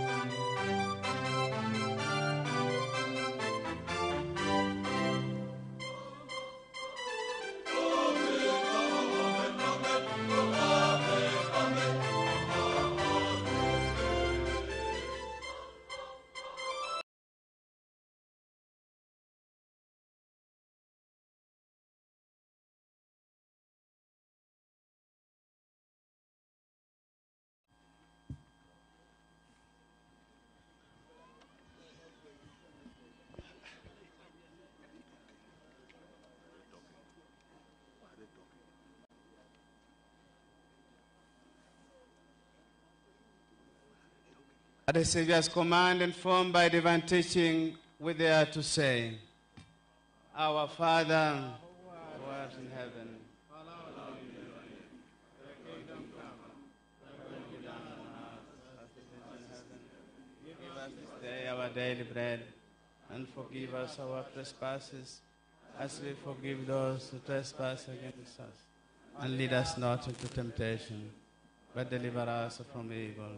At the Savior's command, and formed by divine teaching, we dare to say, Our Father, who art in heaven, Give us this day our daily bread, and forgive us our trespasses, as we forgive those who trespass against us. And lead us not into temptation, but deliver us from evil.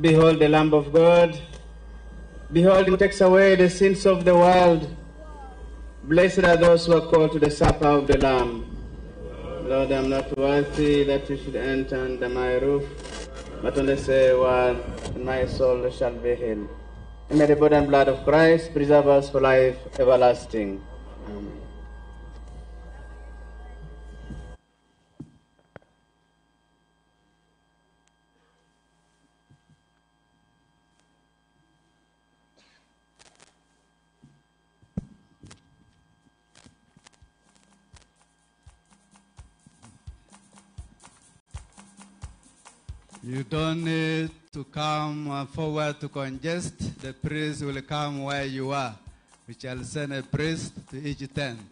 Behold the Lamb of God. Behold, who takes away the sins of the world. Blessed are those who are called to the supper of the Lamb. Lord, I'm not worthy that you should enter under my roof, but only say word, and my soul shall be healed. May the body and blood of Christ preserve us for life everlasting. Amen. You don't need to come forward to congest. The priest will come where you are. We shall send a priest to each tent.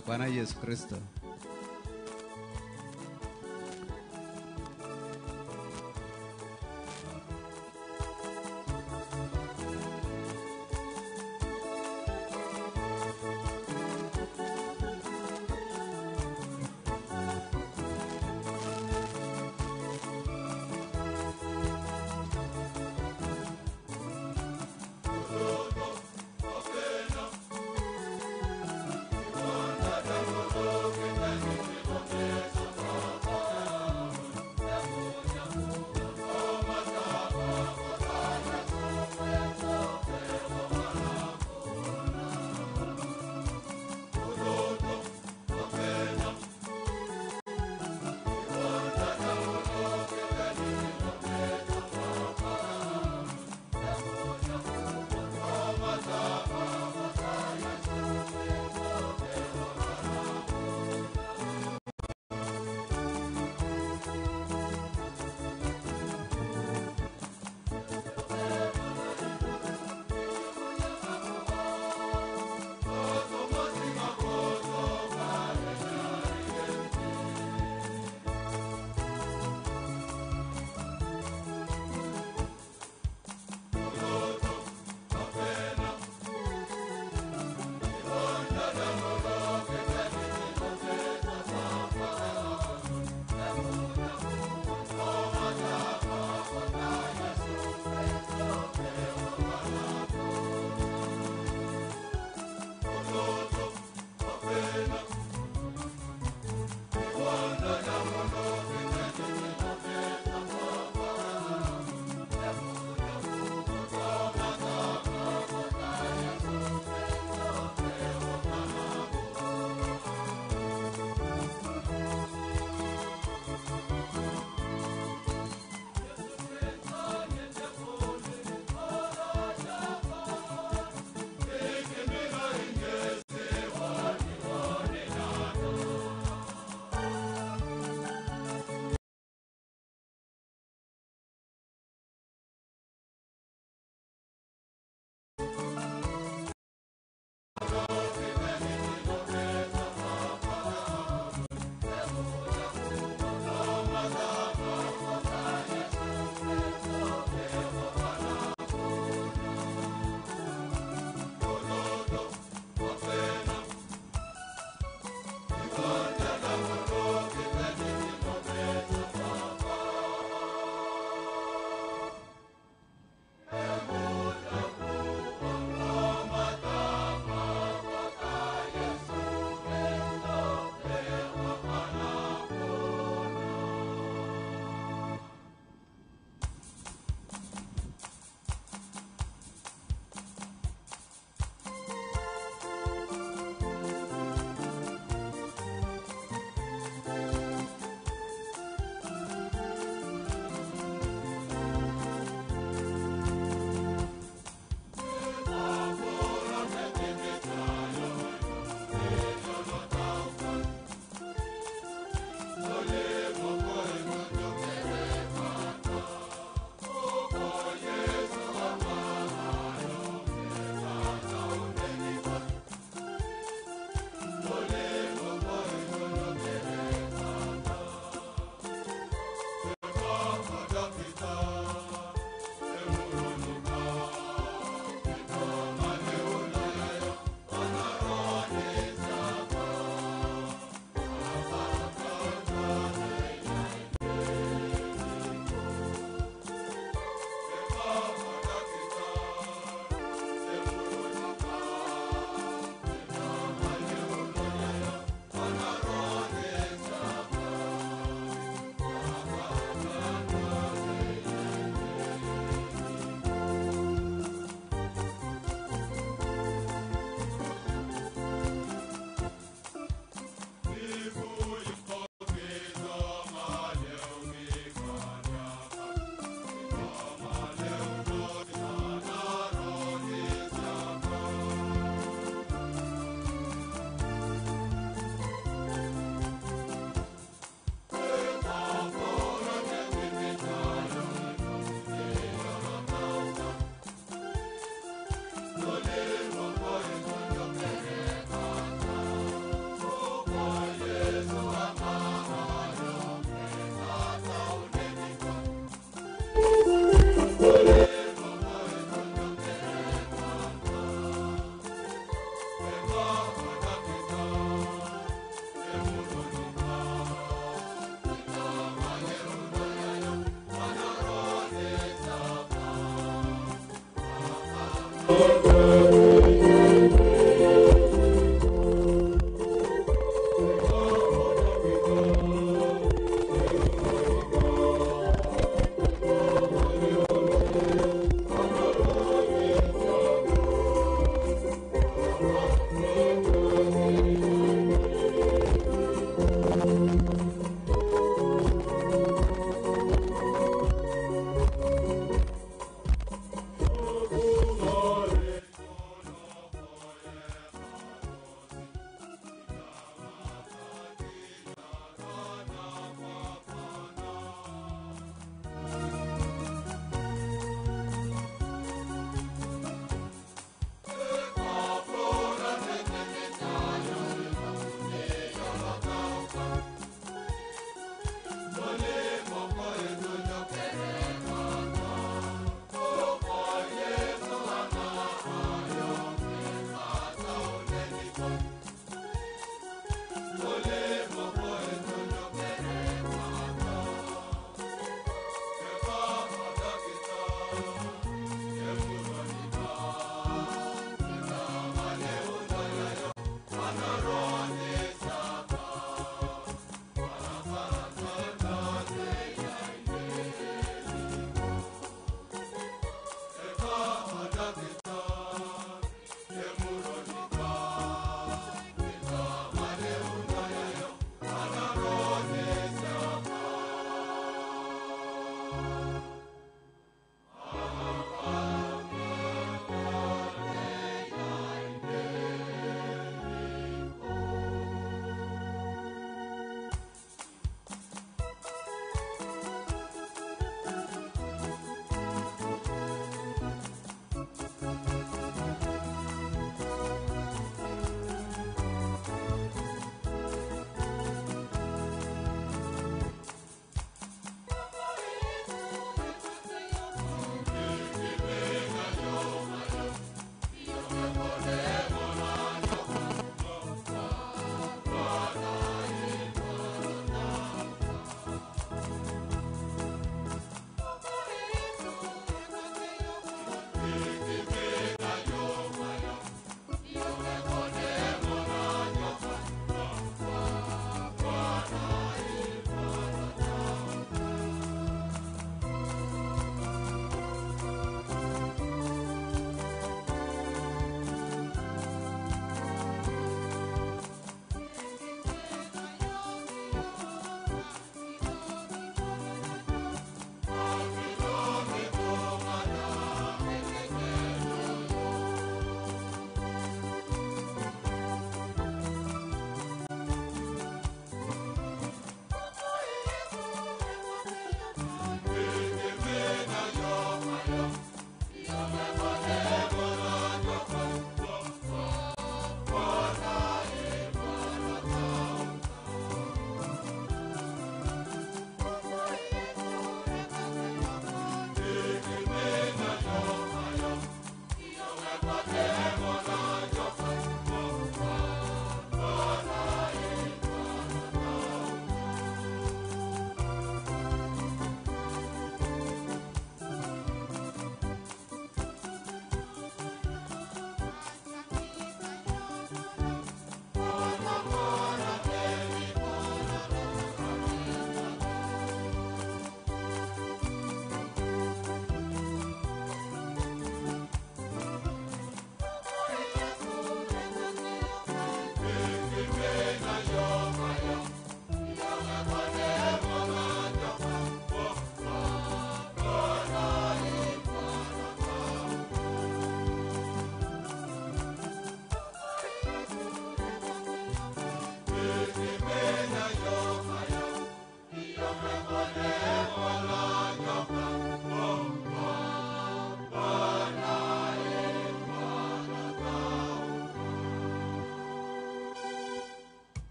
Kwana Yesu Kristo.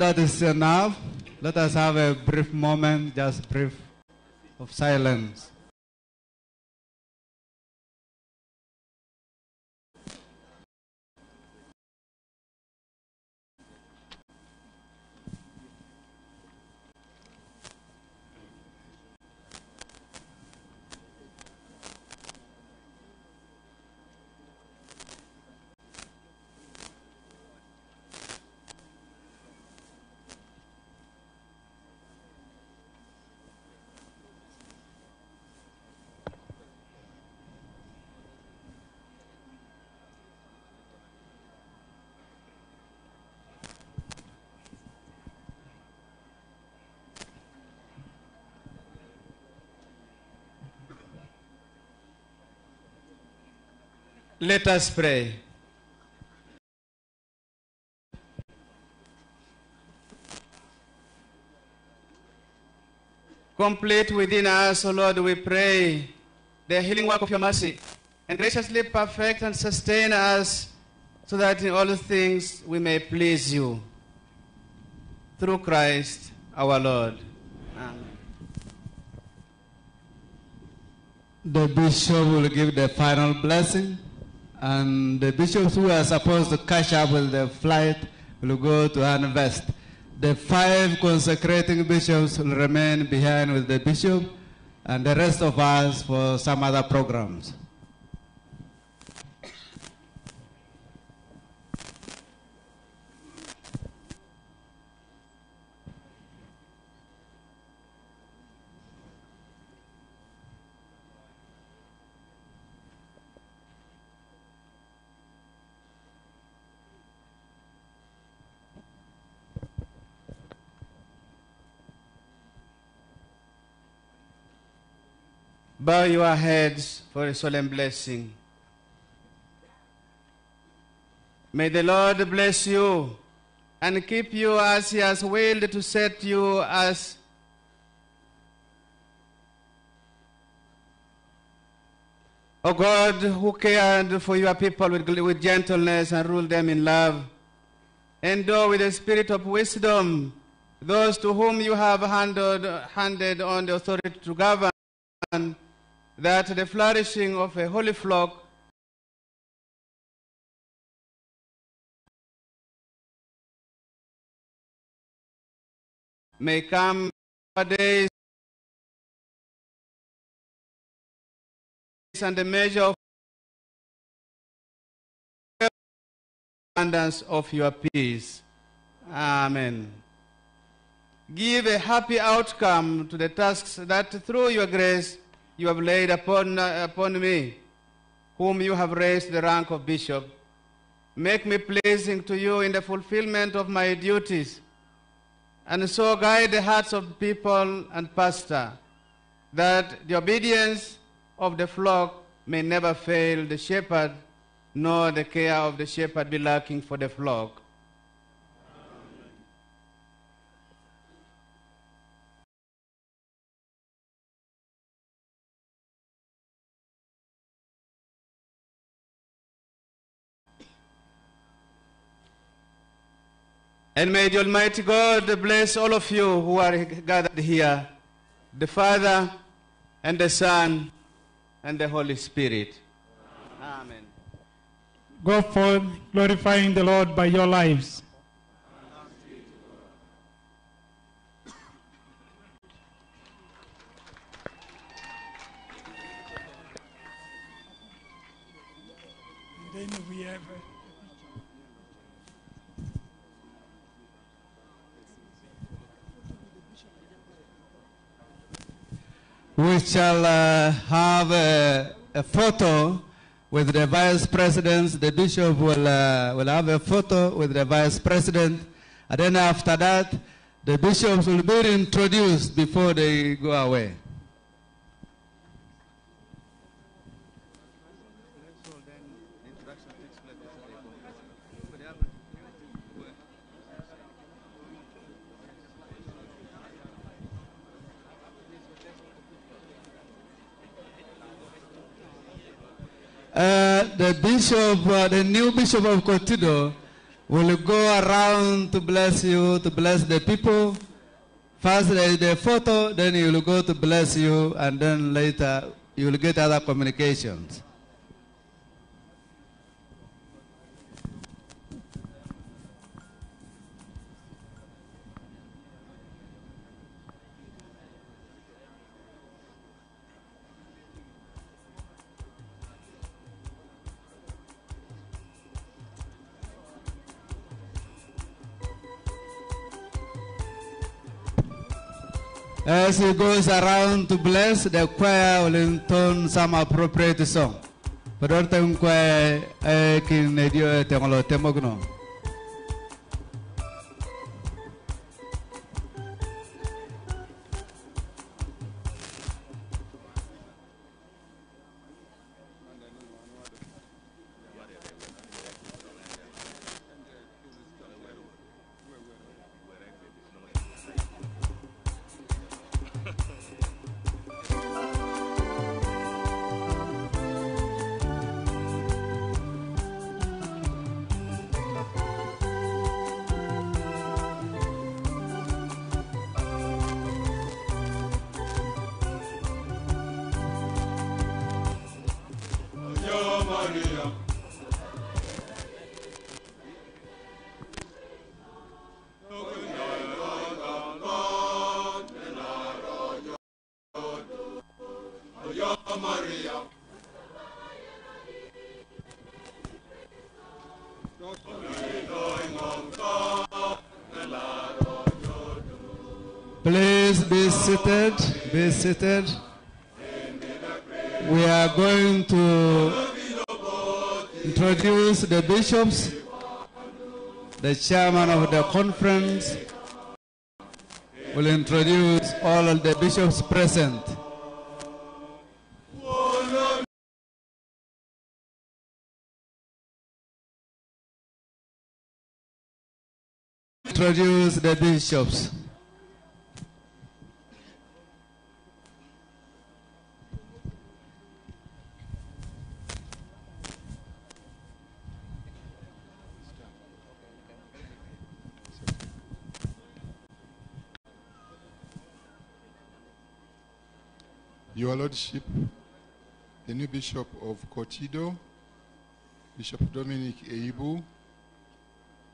That is enough, let us have a brief moment, just brief of silence. Let us pray. Complete within us, O Lord, we pray the healing work of your mercy, and graciously perfect and sustain us so that in all things we may please you. Through Christ our Lord. Amen. The bishop will give the final blessing, and the bishops who are supposed to catch up with the flight will go to Hanvest. The five consecrating bishops will remain behind with the bishop, and the rest of us for some other programs. Bow your heads for a solemn blessing. May the Lord bless you and keep you as He has willed to set you as O God, who cared for your people with, with gentleness and ruled them in love, endow with the spirit of wisdom those to whom you have handed, handed on the authority to govern, that the flourishing of a holy flock may come days and the measure of abundance of your peace. Amen. Give a happy outcome to the tasks that through your grace you have laid upon, uh, upon me, whom you have raised the rank of bishop. Make me pleasing to you in the fulfillment of my duties, and so guide the hearts of people and pastor, that the obedience of the flock may never fail the shepherd, nor the care of the shepherd be lacking for the flock. And may the Almighty God bless all of you who are gathered here, the Father and the Son and the Holy Spirit. Amen. Go forth glorifying the Lord by your lives. We shall uh, have a, a photo with the vice presidents. The bishop will, uh, will have a photo with the vice president. And then after that, the bishops will be introduced before they go away. Uh, the bishop, uh, the new bishop of Kotido, will go around to bless you, to bless the people. First there is the photo, then he will go to bless you, and then later you will get other communications. As he goes around to bless, the choir will intone some appropriate song. Padorte choir eh, kin dio tengolo temogno. Please Be seated. We are going to introduce the bishops, the chairman of the conference will introduce all of the bishops present. Introduce the bishops. Your Lordship, the new Bishop of Kotido, Bishop Dominic Eibu,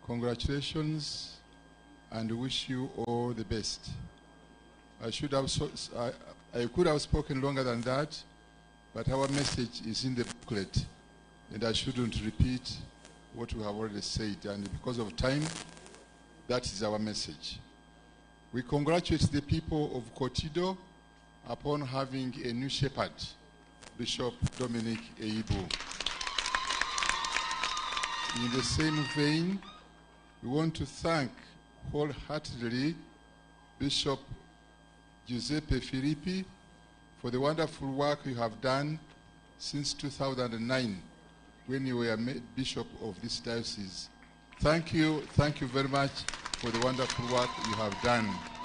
congratulations and wish you all the best. I should have, so, I, I could have spoken longer than that, but our message is in the booklet, and I shouldn't repeat what we have already said. And because of time, that is our message. We congratulate the people of Kotido upon having a new shepherd, Bishop Dominic Eibu. In the same vein, we want to thank wholeheartedly Bishop Giuseppe Filippi for the wonderful work you have done since 2009 when you were made Bishop of this diocese. Thank you, thank you very much for the wonderful work you have done.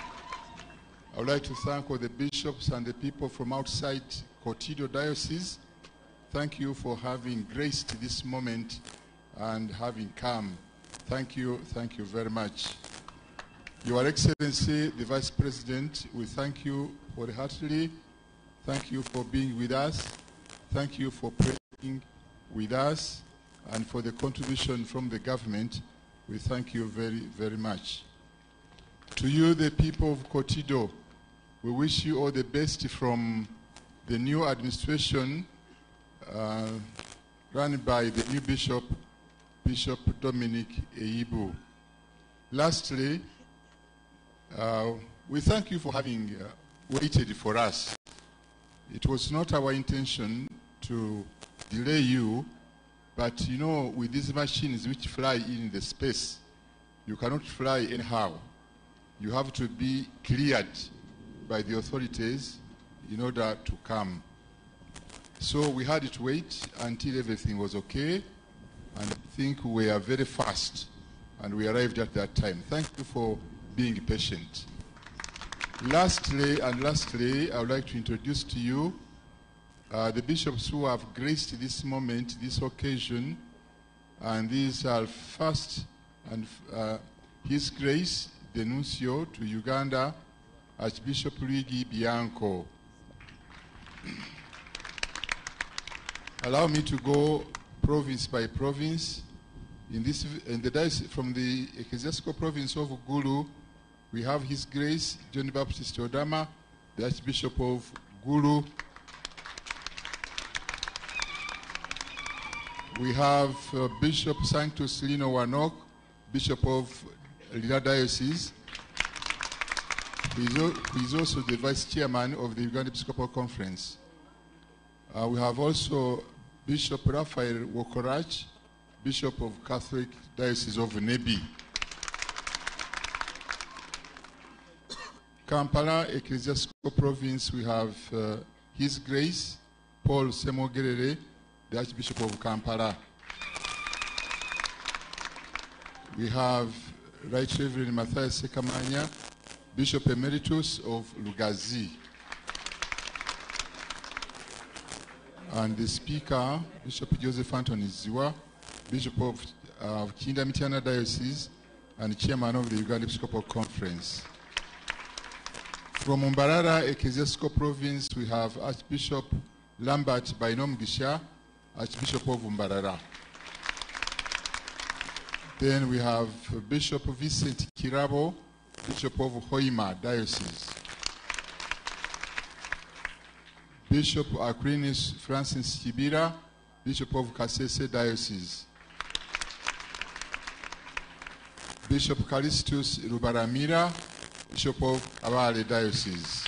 I would like to thank all the bishops and the people from outside Kotido Diocese. Thank you for having graced this moment and having come. Thank you, thank you very much. Your Excellency, the Vice President, we thank you heartily. Thank you for being with us. Thank you for praying with us and for the contribution from the government. We thank you very, very much. To you, the people of Kotido, we wish you all the best from the new administration uh, run by the new bishop, Bishop Dominic Eibu. Lastly, uh, we thank you for having uh, waited for us. It was not our intention to delay you, but you know, with these machines which fly in the space, you cannot fly anyhow. You have to be cleared by the authorities in order to come. So we had to wait until everything was okay, and I think we are very fast, and we arrived at that time. Thank you for being patient. Lastly, and lastly, I would like to introduce to you uh, the bishops who have graced this moment, this occasion, and these are first and uh, His Grace, the Nuncio to Uganda, Archbishop Luigi Bianco. Allow me to go province by province. In this, in the from the ecclesiastical province of Gulu, we have His Grace John Baptist Odama, the Archbishop of Gulu. We have uh, Bishop Sanctus Lino Wanok, Bishop of Lira Diocese. He is, also the Vice Chairman of the Uganda Episcopal Conference. Uh, we have also Bishop Raphael Wokorach, Bishop of Catholic Diocese of Nebbi. Kampala Ecclesiastical Province, we have uh, His Grace Paul Ssemogerere, the Archbishop of Kampala. We have Right Reverend Matthias Ssekamanyi, Bishop Emeritus of Lugazi. And the Speaker, Bishop Joseph Anthony Zziwa, Bishop of uh, Kiyinda-Mityana Diocese and Chairman of the Uganda Episcopal Conference. From Mbarara Ecclesiastical Province, we have Archbishop Lambert Bainomugisha, Archbishop of Mbarara. Then we have Bishop Vincent Kirabo, Bishop of Hoima Diocese. Bishop Aquinas Francis Kibira, Bishop of Kasese Diocese. Bishop Callistus Rubaramira, Bishop of Kabale Diocese.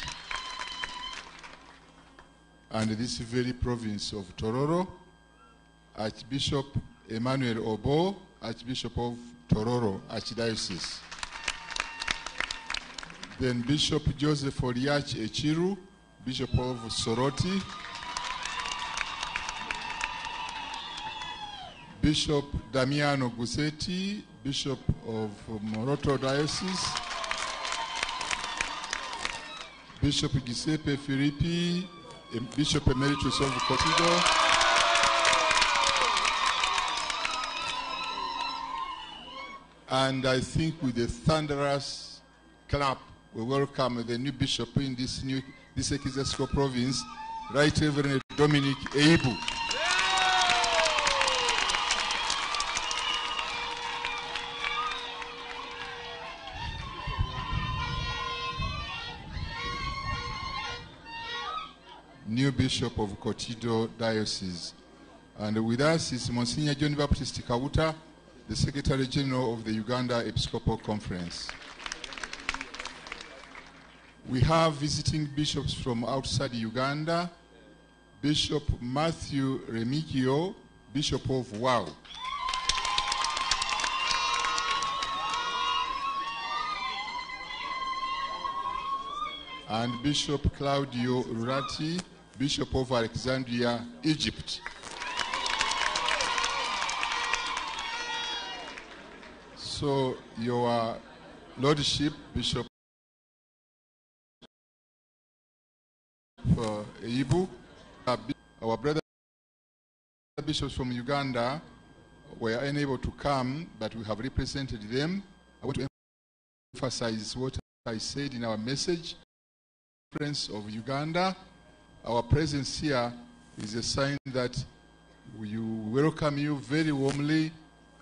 And this very province of Tororo, Archbishop Emmanuel Obbo, Archbishop of Tororo Archdiocese. Then Bishop Joseph Oliach Eciru, Bishop of Soroti. Bishop Damiano Guzzetti, Bishop of Moroto Diocese. Bishop Giuseppe Filippi, Bishop Emeritus of Kotido. And I think with a thunderous clap, we welcome the new bishop in this new this ecclesiastical province, Right Reverend Dominic Eibu. New Bishop of Kotido Diocese. And with us is Monsignor John Baptist Kauta, the Secretary General of the Uganda Episcopal Conference. We have visiting bishops from outside Uganda, Bishop Matthew Remigio, Bishop of Wau. And Bishop Claudio Lurati, Bishop of Alexandria, Egypt. So, your Lordship, Bishop Eibu, uh, our brother bishops from Uganda were unable to come, but we have represented them. I want to emphasize what I said in our message. Friends of Uganda, our presence here is a sign that we welcome you very warmly,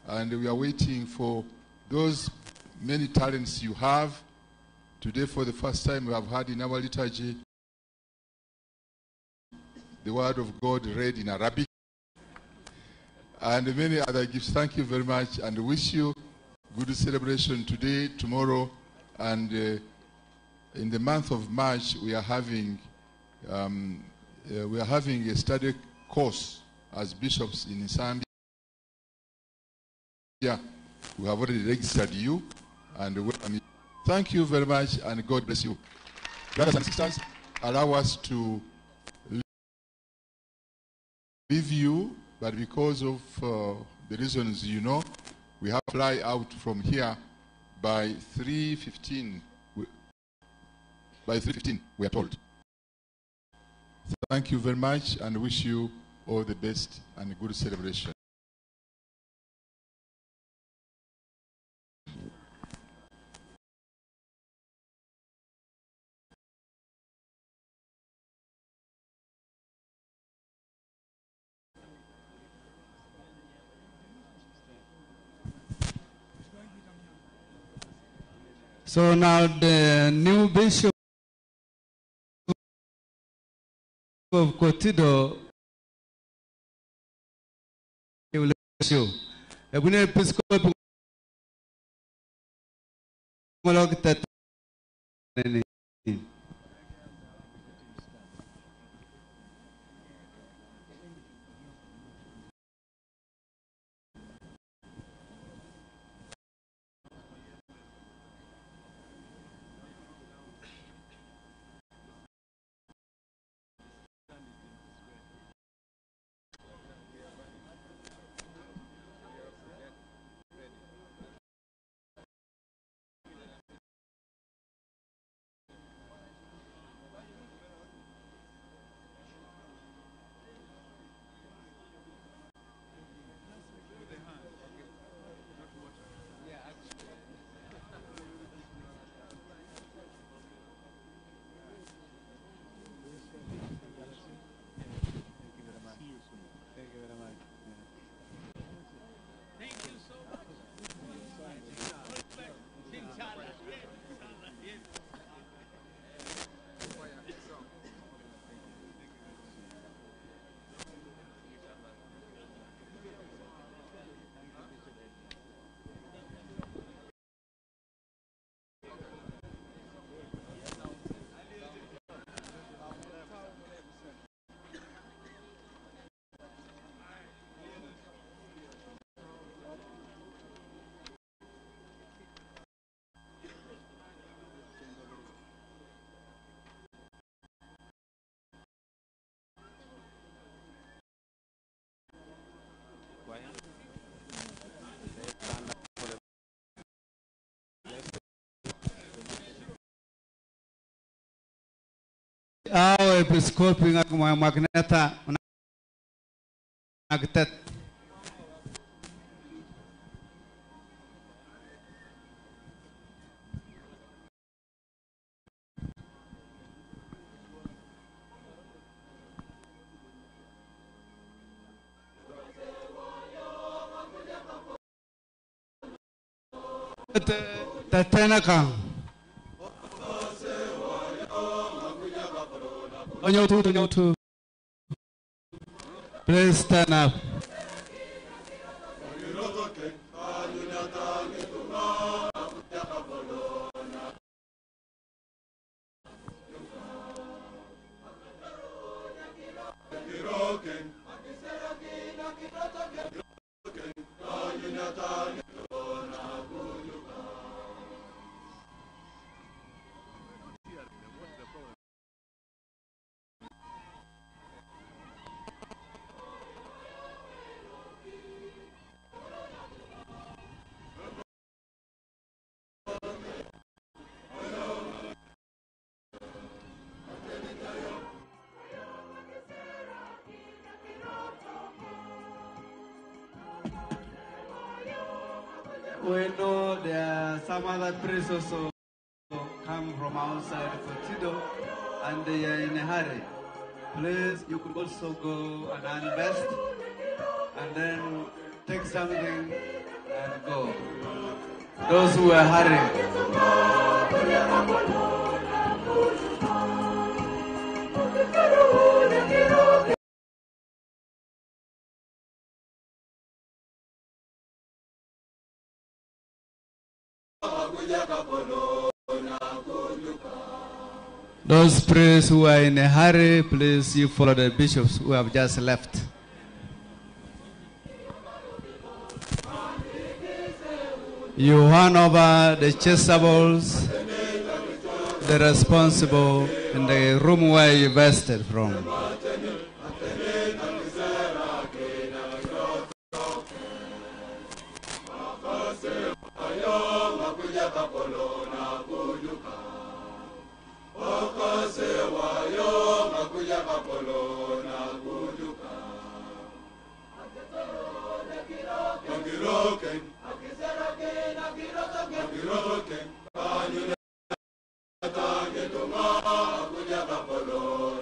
and we are waiting for those many talents you have. Today, for the first time, we have had in our liturgy the word of God read in Arabic and many other gifts. Thank you very much and wish you good celebration today, tomorrow, and uh, in the month of March we are having um, uh, we are having a study course as bishops in Zambia. Yeah, we have already registered you and welcome you. Thank you very much and God bless you. Brothers and sisters, allow us to leave you, but because of uh, the reasons you know, we have to fly out from here by 3.15. By 3.15, we are told. Thank you very much and wish you all the best and a good celebration. So now the new bishop of Kotido will show. Ebune Episcopal Molok Tet- aw episkopi ngak moy magneta ak tet tetena kan kang. Onyo tu, onyo tu. Please stand up. Some also come from outside for Kotido and they are in a hurry. Please, you could also go and invest and then take something and go. Those who are hurrying. Those priests who are in a hurry, please you follow the bishops who have just left. You hand over the chasubles, the responsible in the room where you vested from. Akiroken, Akiseroken, Akiroken, Akiroken, Kanyune, Tangetuma, Kunyabapolo.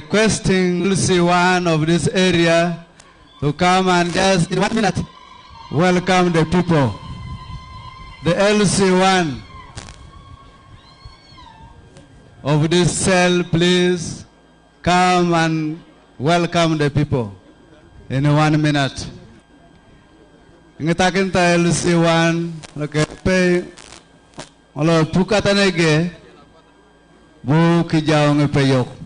Requesting LC1 of this area to come and just in one minute welcome the people. The LC1 of this cell, please come and welcome the people in one minute. Ngitakin ta LC1, okay, pay, alo pukatanege, bu kijao ngepeyok.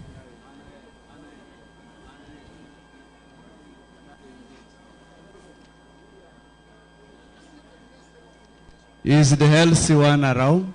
Is the healthy one around?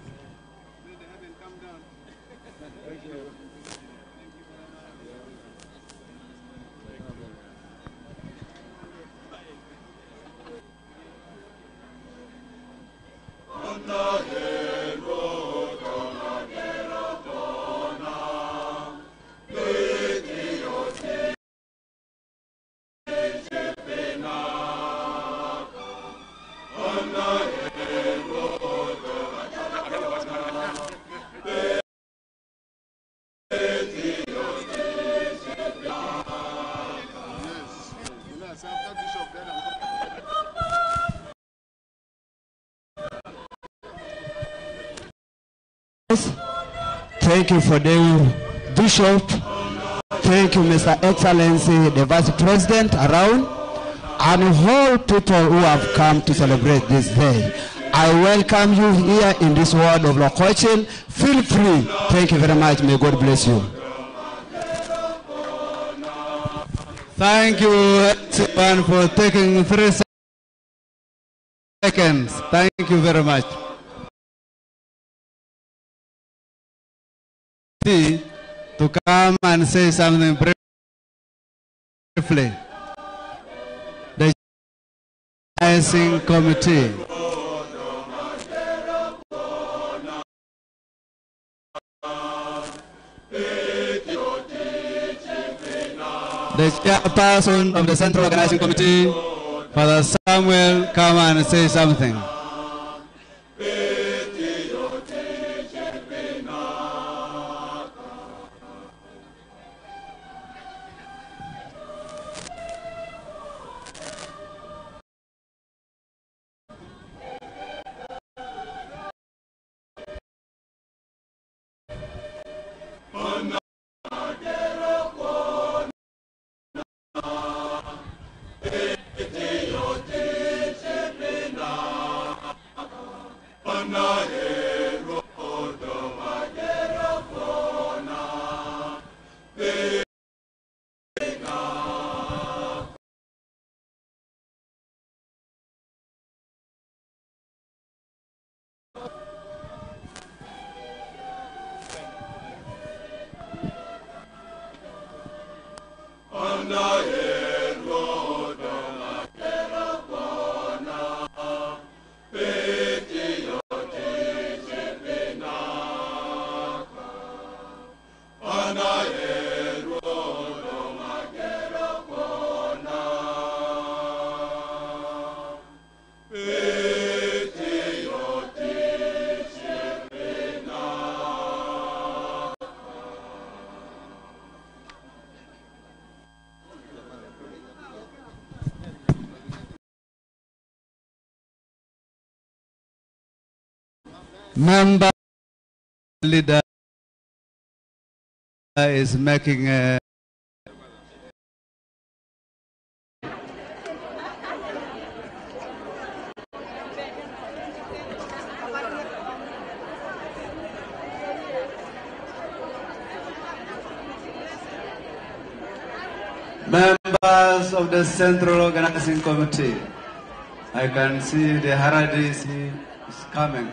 Thank you for the Bishop. Thank you, Mr. Excellency, the Vice President around, and all people who have come to celebrate this day. I welcome you here in this world of Lokochin. Feel free. Thank you very much. May God bless you. Thank you, everyone, for taking three seconds. Thank you very much. To come and say something briefly. The Organizing Committee. The chairperson of the Central Organizing Committee, Father Samuel, come and say something. Member leader is making a Members of the Central Organizing Committee, I can see the Haradis is coming.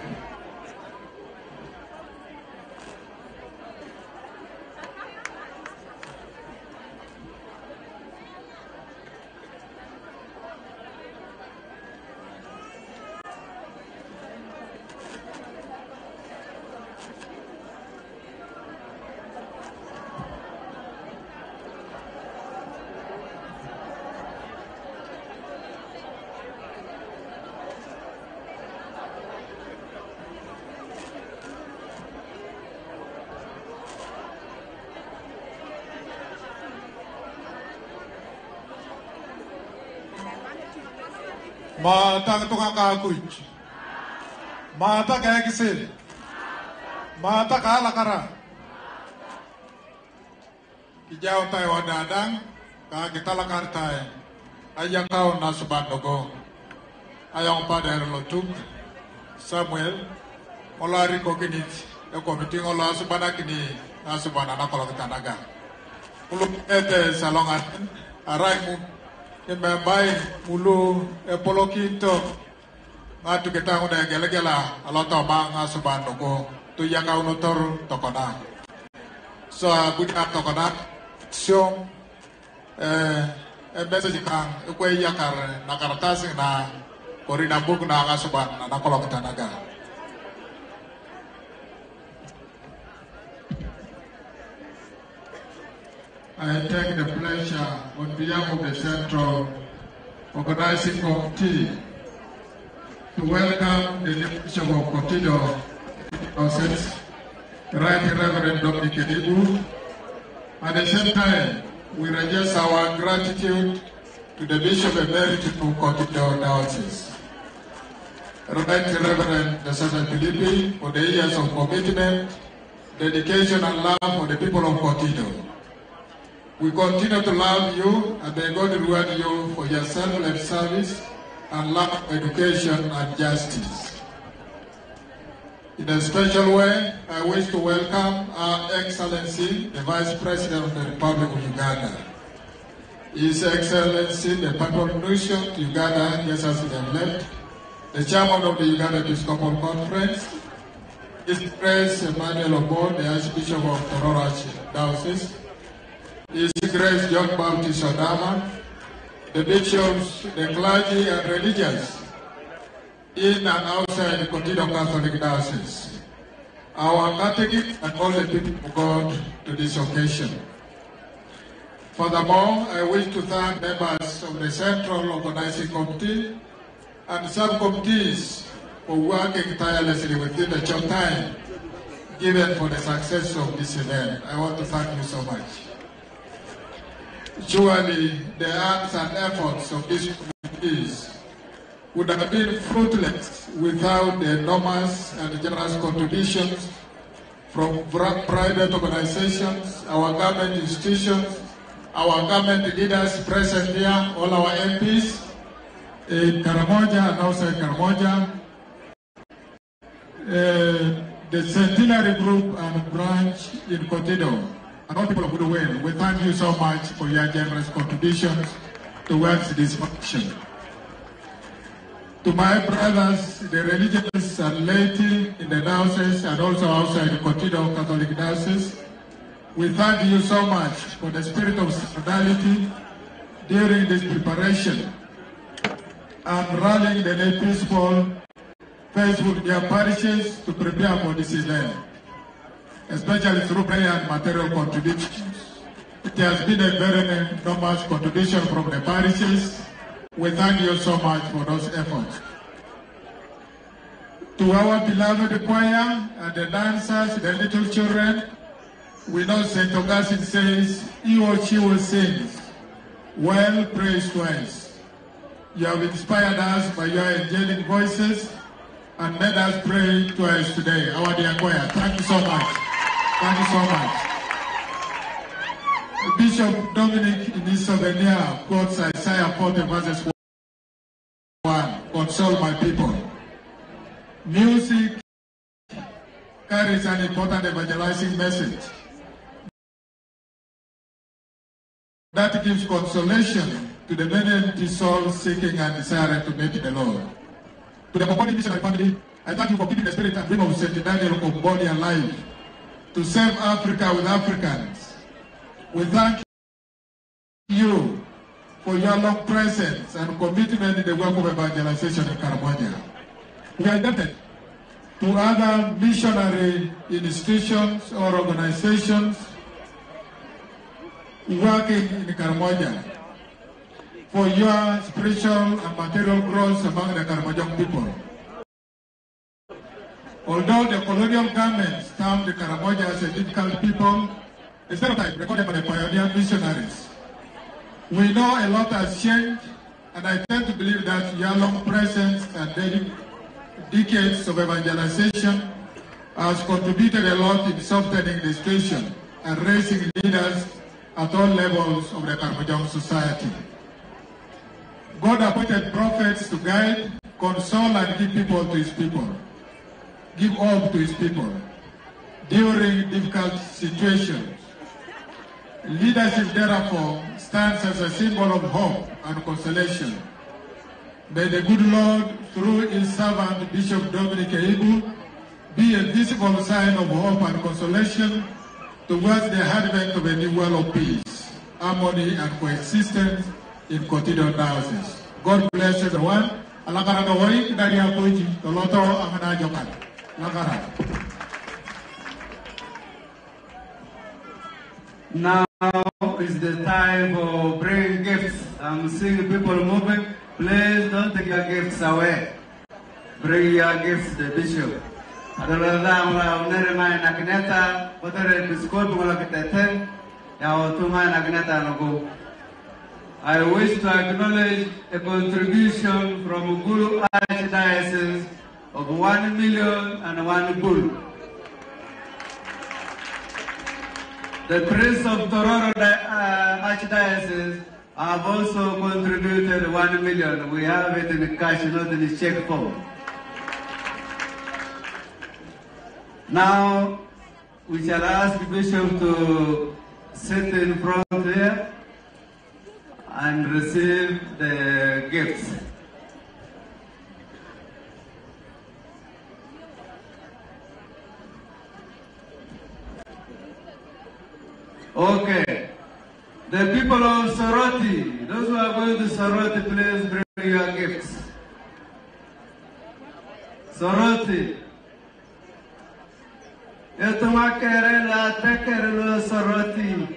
Mata ka lakara. Kijao tayo wadadang ka kita lakar tayo. Ayang kau na subandogo. Ayang pader lotuk. Samuel. Olari ko kinit. E komiti ngola subana kini na subana na kolok tanaga. Uluk ete salongan. Arai mu imembai mulu epolokinto ngatu kita ngune gele gela alota ba nga subando tu yaka unotor tokona so buka tokona sion eh e message kan ko yakar na na na nga suban na tanaga I take the pleasure on behalf of the Central Organizing Committee to welcome the Bishop of Kotido, Nonsense, Right Reverend Dominic Eibu. At the same time, we register our gratitude to the Bishop Emeritus of Kotido Diocese. Right Reverend the Sasa Filippi for the years of commitment, dedication and love for the people of Kotido. We continue to love you and may God reward you for your selfless service and love of education and justice. In a special way, I wish to welcome Our Excellency, the Vice President of the Republic of Uganda. His Excellency, the Papal Nuncio to Uganda, just as he left, the Chairman of the Uganda Episcopal Conference, His Grace Emmanuel Obbo, the Archbishop of Tororo Diocese, His Grace John Baptist Odama, the bishops, the clergy, and religious in and outside the Catholic Diocese, our catechists, and all the people of God to this occasion. Furthermore, I wish to thank members of the Central Organizing Committee and subcommittees for working tirelessly within the short time given for the success of this event. I want to thank you so much. Surely the acts and efforts of these committees would have been fruitless without the enormous and generous contributions from private organizations, our government institutions, our government leaders present here, all our MPs in Karamoja and outside Karamoja, uh, the Centenary Group and branch in Kotido, and all people of Goodwill. We thank you so much for your generous contributions towards this function. To my brothers, the religious and laity in the diocese and also outside the Kotido Catholic Diocese, we thank you so much for the spirit of solidarity during this preparation and rallying the lay peaceful, faithful their parishes to prepare for this event, especially through prayer and material contributions. It has been a very enormous contribution from the parishes. We thank you so much for those efforts. To our beloved choir and the dancers, the little children, we know St. Augustine says, he or she will sing. Well, praise twice. You have inspired us by your angelic voices and made us pray twice today. Our dear choir, thank you so much. Thank you so much. Bishop Dominic in his souvenir quotes Isaiah 40 verses 1. Console my people. Music carries an important evangelizing message that gives consolation to the many empty souls seeking and desiring to meet the Lord. To the Comboni missionary family, I thank you for keeping the spirit and dream of St. Daniel Comboni alive to serve Africa with Africans. We thank you for your long presence and commitment in the work of evangelization in Karamoja. We are indebted to other missionary institutions or organizations working in Karamoja for your spiritual and material growth among the Karamojong people. Although the colonial governments termed the Karamoja as a difficult people, a stereotype recorded by the pioneer missionaries, we know a lot has changed, and I tend to believe that your long presence and decades of evangelization has contributed a lot in softening the situation and raising leaders at all levels of the Karamojong society. God appointed prophets to guide, console, and give people to his people. Give hope to his people during difficult situations. Leadership, therefore, stands as a symbol of hope and consolation. May the good Lord, through his servant Bishop Dominic Eibu, be a visible sign of hope and consolation towards the advent of a new world of peace, harmony, and coexistence in continual diocese. God bless everyone. Alakara no hoi dari aku toloto amana jokan. Alakara. Now is the time for bringing gifts. I'm seeing people moving. Please don't take your gifts away. Bring your gifts to the bishop. Nagneta, nagneta. I wish to acknowledge a contribution from Gulu Archdiocese of one million and one bull. The Prince of Tororo uh, Archdiocese have also contributed one million. We have it in cash, not in check form. Now, we shall ask Bishop to sit in front here and receive the gifts. Okay. The people of Soroti, those who are going to Soroti, please bring your gifts. Soroti. Etumakere la tekere lo Soroti.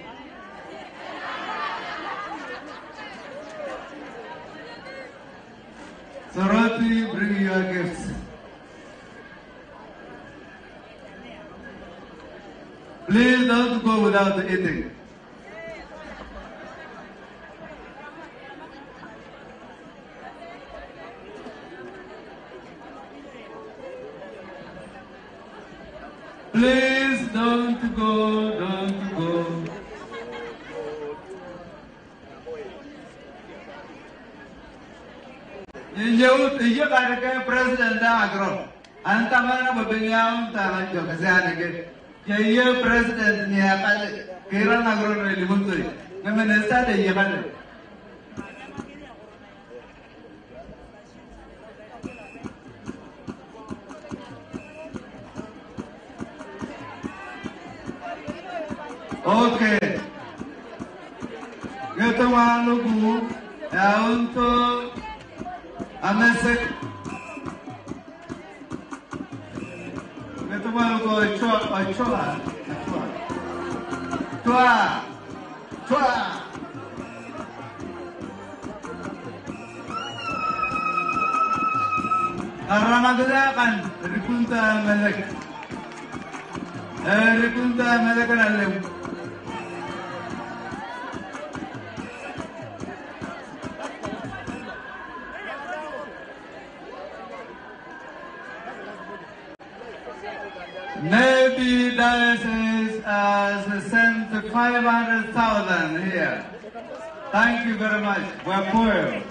Soroti, bring Please don't go without eating. Please don't go, don't go. Inyau iya kada ke president da agro. Anta mana babengyam ta jo kasane ke. Ya iya president ni akal kira agro ne itu Maluku cua cua cua cua cua Karena kita akan ripunta melek, ripunta melek adalah alim. diocese has sent 500,000 here. Thank you very much. We're poor.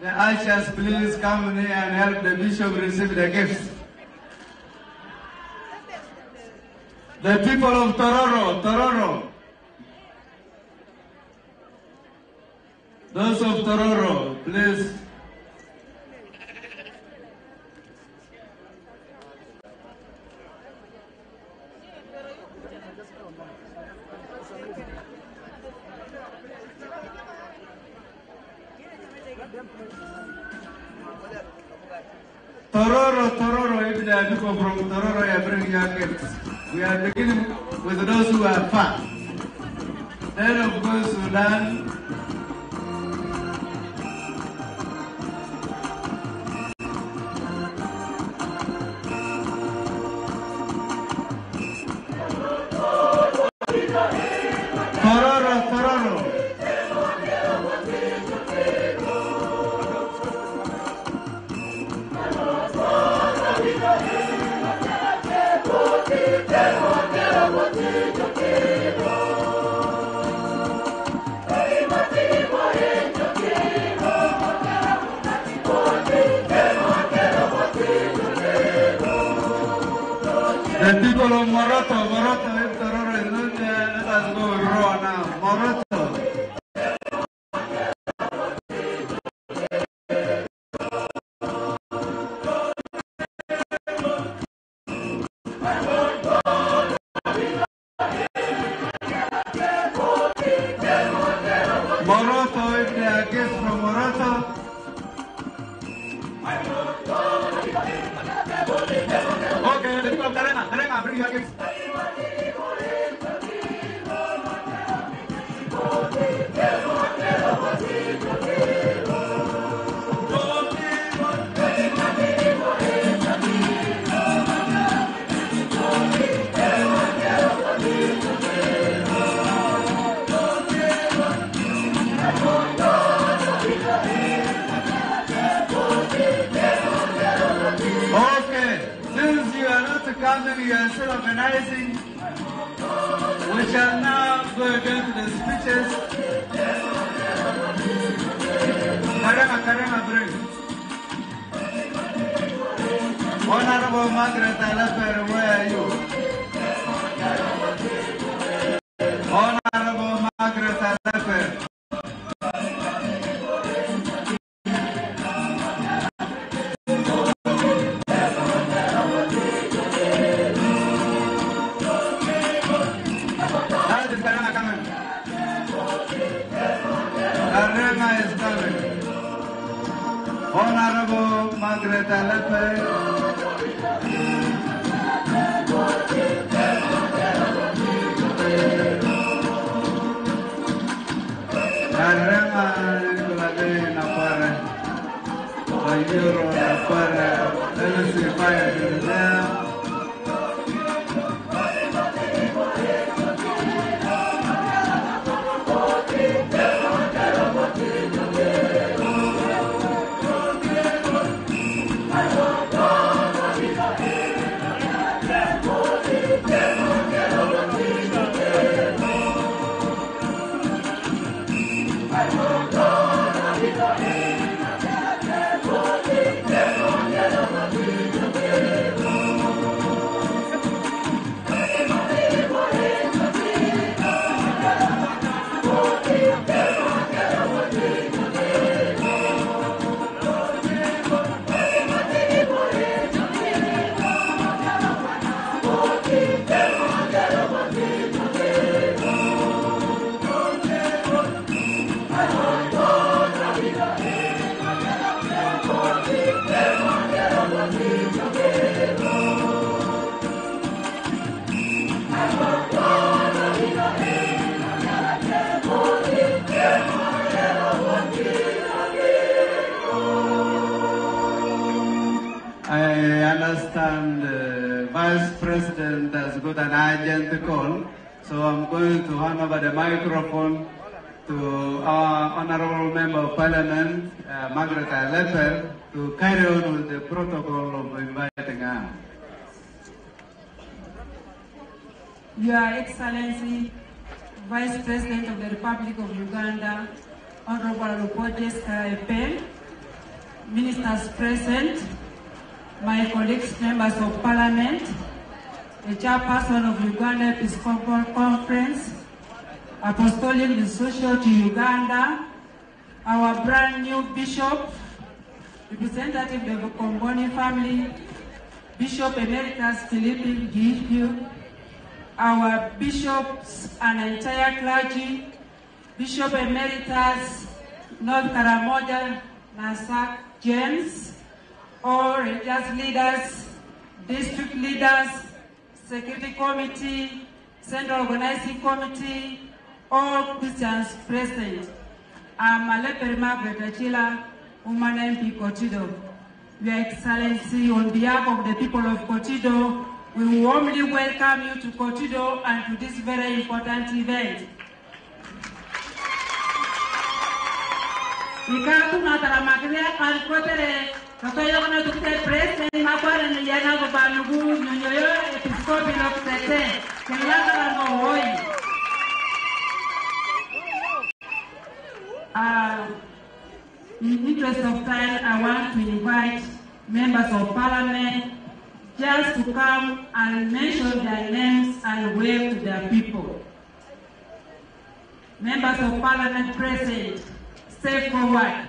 The ushers, please come here and help the bishop receive the gifts. The people of Tororo, Tororo. Those of Tororo, please. Tororo, Tororo, if there are people from Tororo, I bring your gifts. We are beginning with those who are far. Then of course Sudan. Of Moroto, Institute to Uganda, our brand new Bishop, representative of the Comboni family, Bishop Emeritus Philippe Gihu, our bishops and entire clergy, Bishop Emeritus North Karamoja Nasak James, all religious leaders, district leaders, security committee, central organizing committee, all Christians present. I'm Alepere Margaret Achila, woman MP Kotido. Your Excellency, on behalf of the people of Kotido, we warmly welcome you to Kotido and to this very important event. Ikatu matara makria kan kotere katoyo kono dukte president makwara ni yana go balugu nyonyoyo episkopi lokete kelaka ngo hoi. Uh, in the interest of time, I want to invite members of parliament just to come and mention their names and wave to their people. Members of parliament present, step forward.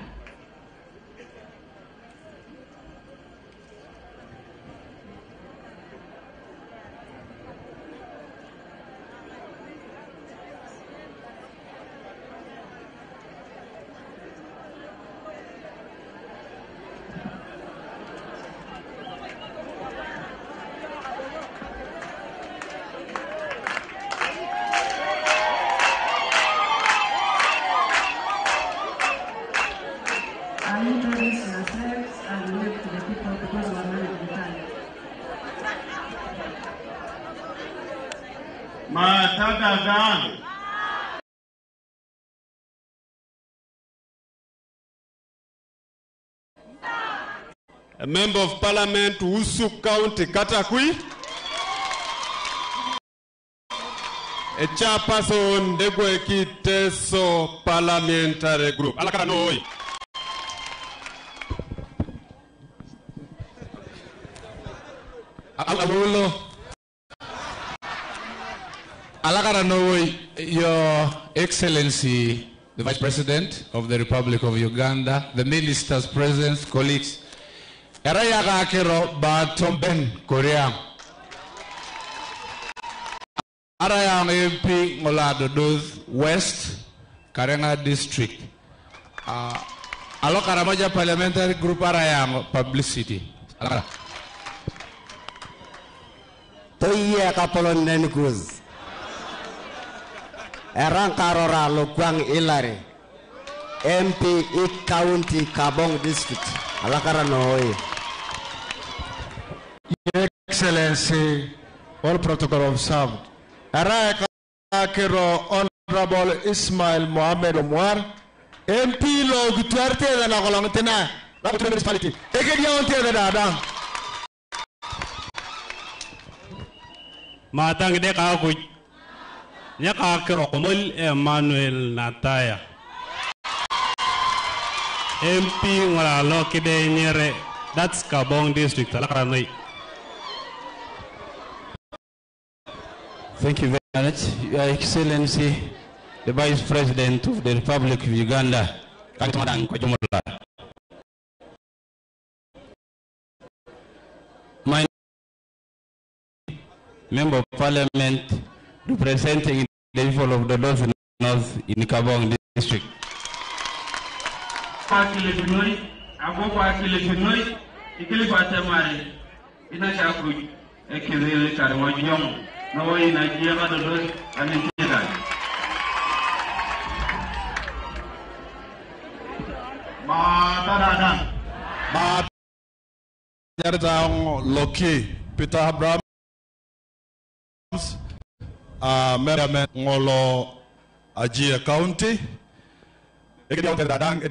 A member of parliament, Usu County, Katakui. A chairperson, Degweki Teso Parliamentary Group. Alakara noi. Alabulo. Alakaranoi, Your Excellency, the Vice President of the Republic of Uganda, the ministers Presence, colleagues erayakakiro batom ben korea. Arayang mp ngolado doth west karenga district. Uh, alo karamaja parliamentary group arayang publicity. Alakara. toyie kapolon nen cruz. Erankarora lokwang ilari mp i county kabong district. Your Excellency, all protocol observed. Arakakiro Honorable Ismail Mohamed Omar, MP log tuarte da na kolong tina, na municipality. Eke dia onte da matang de ka ku nya komol emmanuel nataya mp ngala lo kide nyere that's kabong district Thank you very much, Your Excellency, the Vice President of the Republic of Uganda. My Member of Parliament representing the people of the North in Kabong District. akile binori agogo akile binori ikili bata mari ina ta ku ekizele kare wajong na wai na jiya ma dodo ani kida ma tarada ma yarda loki peter abraham a uh, merame ngolo ajiya county. Ediaonte Dadang,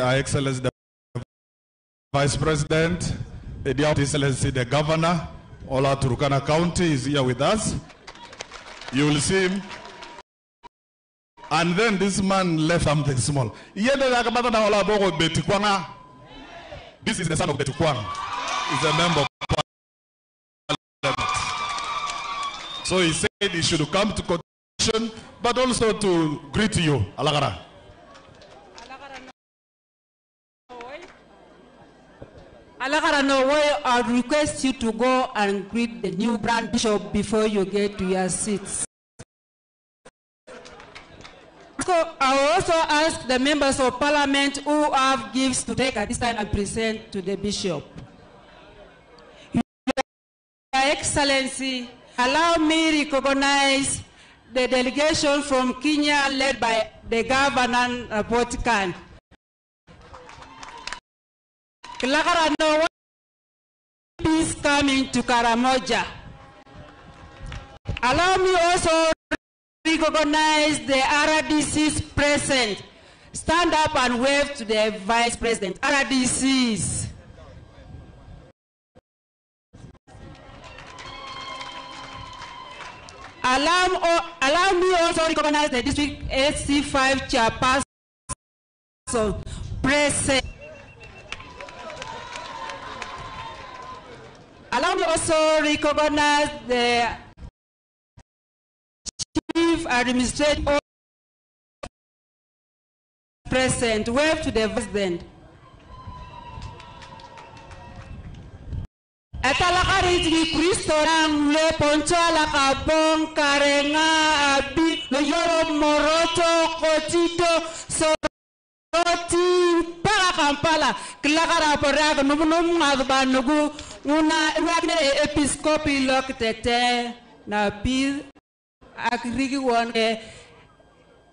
Her Excellency the Vice President, Ediaonte Excellency the Governor, Ola Turkana County is here with us. You will see him. And then this man left something small. This is the son of Betikwang. He's a member of parliament. So he said he should come to condition, but also to greet you. Alagara. Alakara Norway, I request you to go and greet the new brand bishop before you get to your seats. So I will also ask the members of parliament who have gifts to take at this time and present to the bishop. Your Excellency, allow me to recognize the delegation from Kenya led by the governor of Vatican. Kilakara no peace coming to Karamoja. Allow me also recognize the RDCs present. Stand up and wave to the Vice President. RDCs. Allow, allow me also recognize the District AC5 chairperson present. Allow me also recognize the Chief Administrator present. Wave to the President. Atalakarit ni Kristo nang le ponchola kabong karenga abi no yoro moroto kotito soroti para kampala kilakara una ragne episcopi lok tete na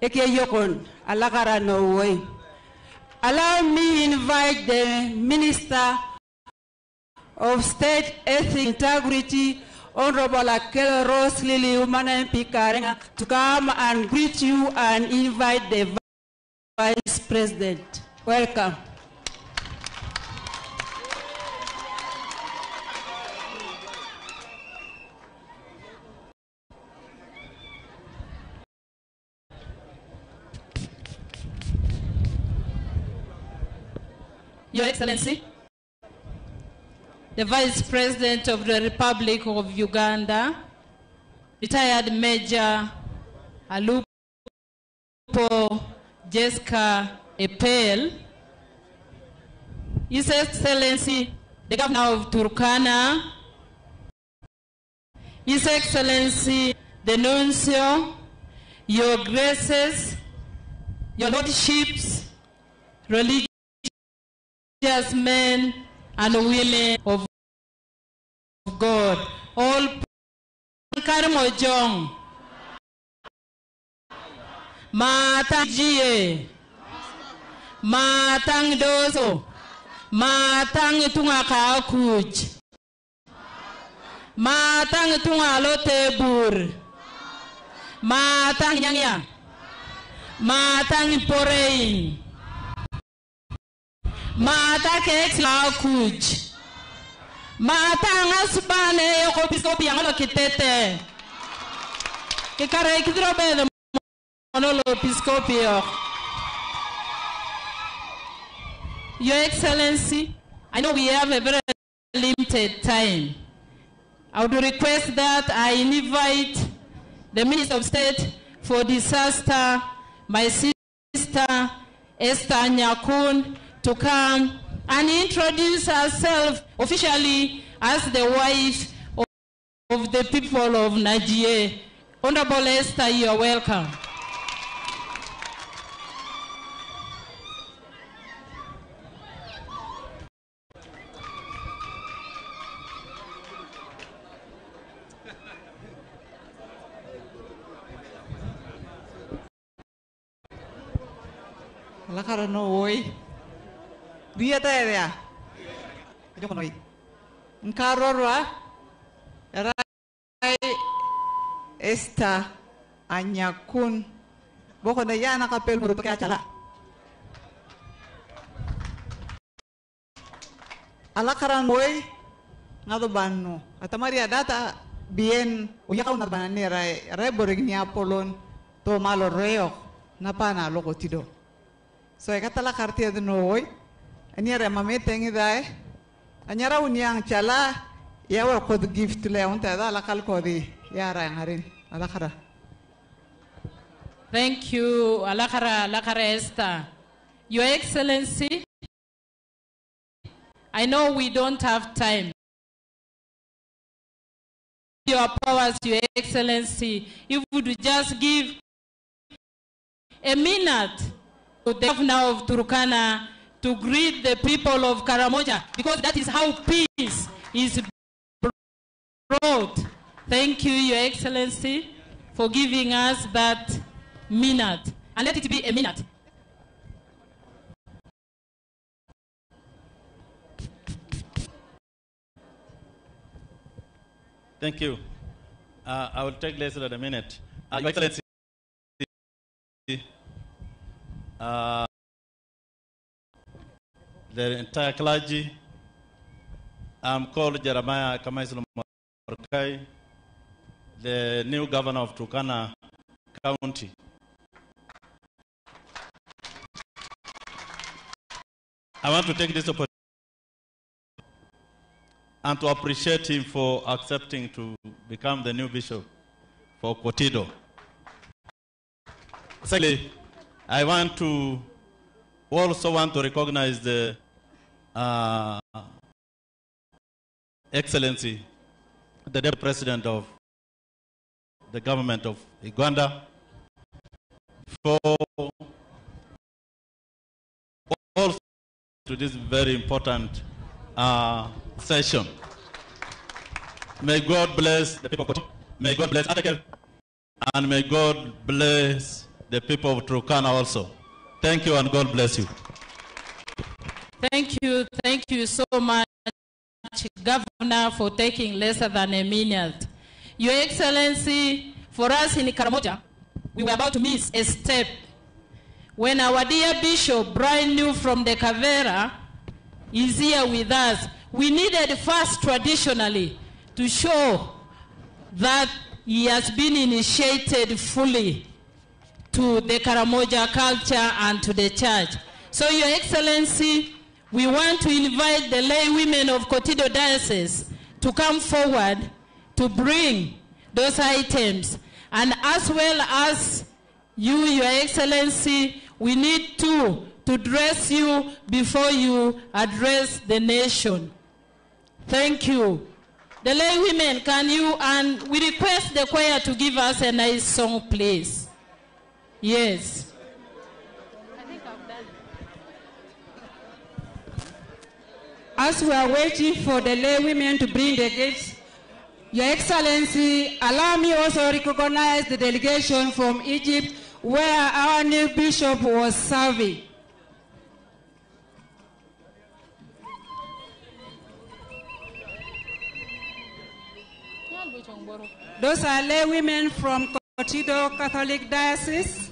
eke yokon. No way allow me invite the minister of state ethics integrity honorable akel rose lily umana mp karenga to come and greet you and invite the vice president. Welcome. Your Excellency, the Vice President of the Republic of Uganda, retired Major Alupo Jessica Epel, His Excellency, the Governor of Turkana, His Excellency, the Nuncio, Your Graces, Your Lordships, religious men and women of God, all Karamojong, matang jie matang doso, matang tunga ka kuj matang tunga lo tebur matang nyangya. Matang porein mata ke ka kuj matang asbane ko yang lo kitete. Kikare kidrobe the monolo. Your Excellency, I know we have a very limited time. I would request that I invite the Minister of State for Disaster, my sister Esther Anyakun, to come and introduce herself officially as the wife of, of the people of Nigeria. Honorable Esther, you are welcome. ala kara no oy riyata ya itu monoy era rai esta anyakun. Boko na yana kapel muru pake acala ala kara no oy ngado banno atamaria data bien uyakaw na banane rai rai borigni apolon to malo reok napana lokotido na pana loko tido so e katala karti ad noy ani ray mame tengi dai anyara unyang chala. Ya wa kod gift le unta da lakal kodi ya ray ngarin alakara Thank you, Alakara, Alakara Esther. Your Excellency, I know we don't have time. Your powers, Your Excellency, if you would just give a minute to the governor of Turkana to greet the people of Karamoja, because that is how peace is brought. Thank you, Your Excellency, for giving us that minute. And let it be a minute. Thank you. Uh, I will take less than a minute. Uh, Your Excellency, uh, the entire clergy, I'm called Jeremiah Ekamais Lomorukai, the new governor of Turkana County. I want to take this opportunity and to appreciate him for accepting to become the new bishop for Kotido. Secondly, I want to also want to recognize the uh, excellency, the deputy president of the government of Uganda for also to this very important uh, session. May God bless the people. May God bless Atake. And may God bless the people of Turkana also. Thank you and God bless you. Thank you, thank you so much, Governor, for taking lesser than a minute. Your Excellency, for us in Karamoja, we were about to miss a step when our dear Bishop, brand new from the Cavera, is here with us. We needed first traditionally to show that he has been initiated fully to the Karamoja culture and to the church. So, Your Excellency, we want to invite the lay women of Kotido Diocese to come forward to bring those items. And as well as you, Your Excellency, we need to, to dress you before you address the nation. Thank you. The lay women, can you, and we request the choir to give us a nice song, please. Yes. As we are waiting for the lay women to bring the gifts, Your Excellency, allow me also to recognize the delegation from Egypt where our new bishop was serving. Those are lay women from Kotido Catholic Diocese.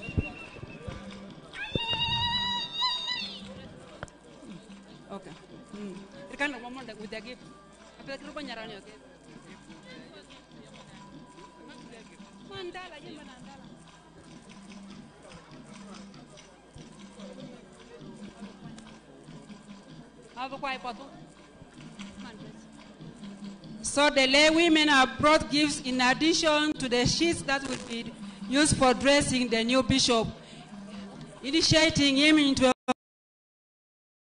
With the gift. Ipato. So the lay women have brought gifts in addition to the sheets that will be used for dressing the new bishop, initiating him into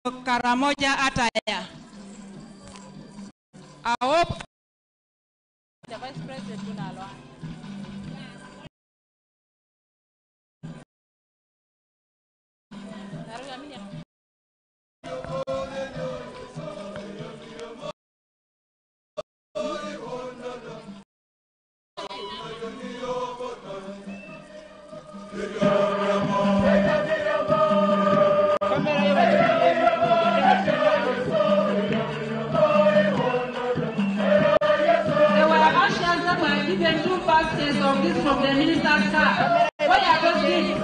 a Karamoja attire. I hope The Vice President Tunalo. There baskets of this from the minister's car. What are those gifts?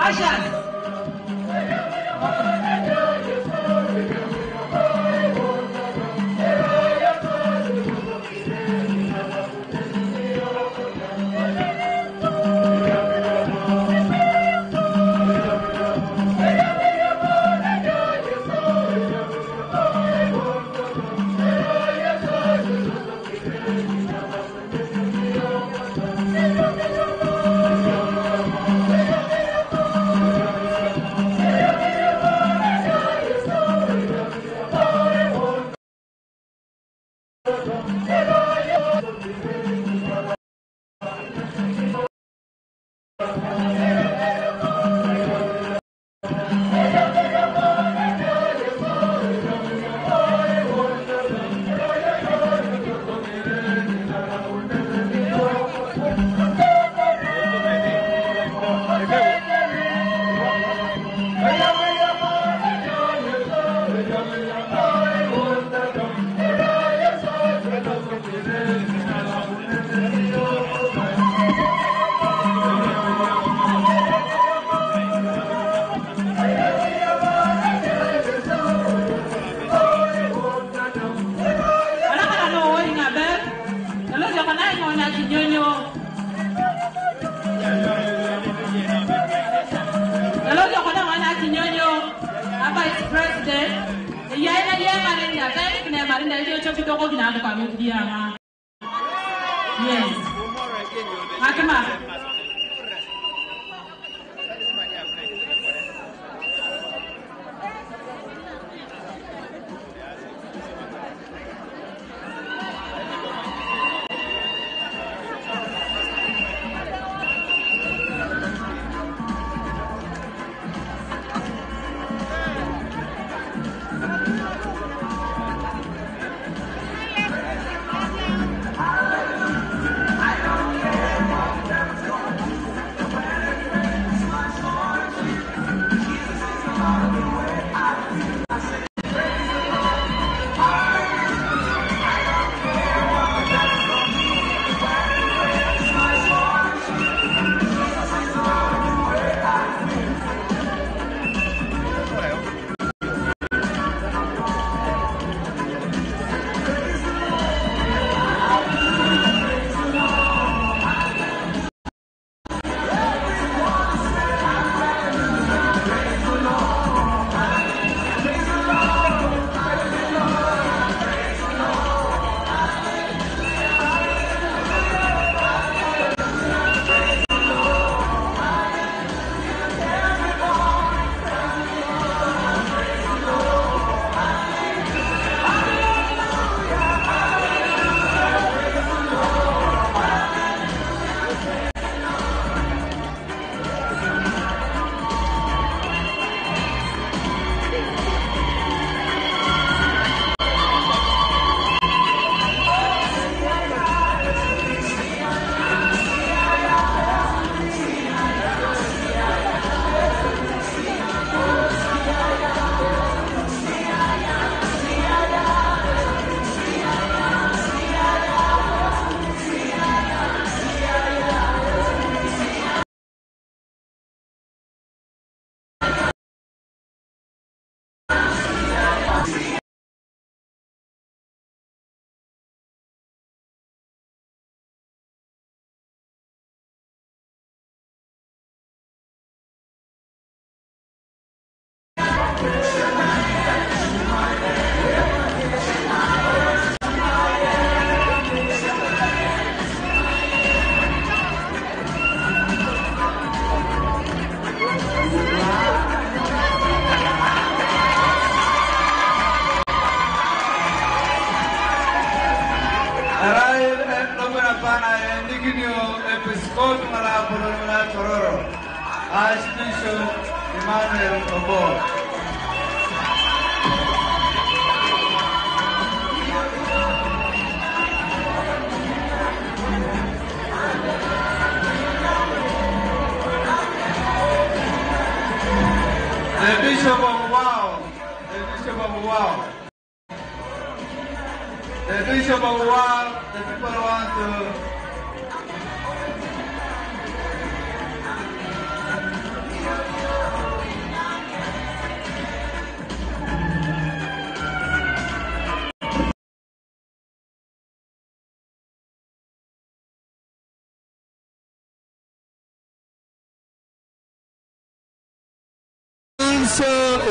Ushers.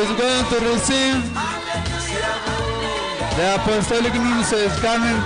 is going to receive the apostolic ministry is coming.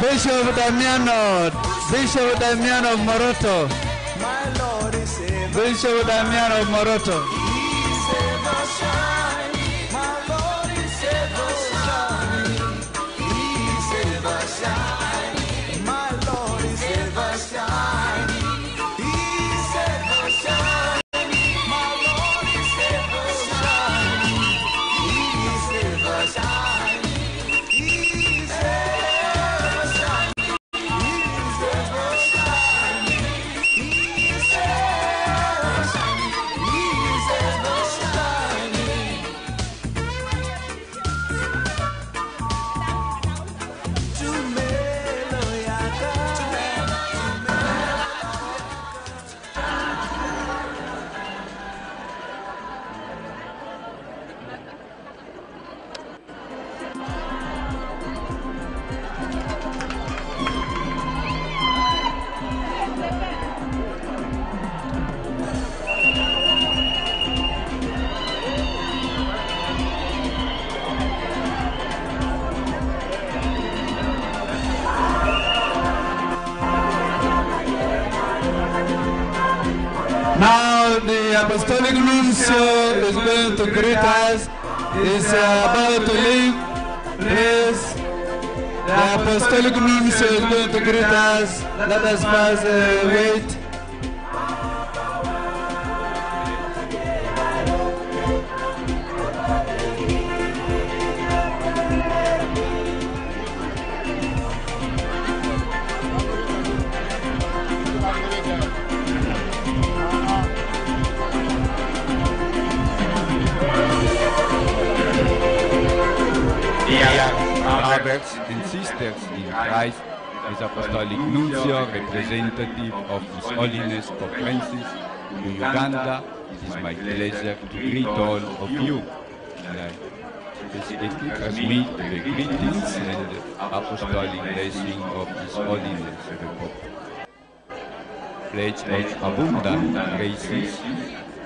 Bishop Damiano Bishop Damian of Moroto. Bishop Damian of Moroto. Apostolic nuncio is going to greet us. Uh, about to leave. Please. The apostolic nuncio is going to greet us. Let us pass uh, wait. Christ, as Apostolic Nuncio, representative of His Holiness Pope Francis to Uganda, it is my pleasure to greet all of you. And I specifically transmit the greetings and apostolic blessing of His Holiness the Pope. Pledge of abundant graces,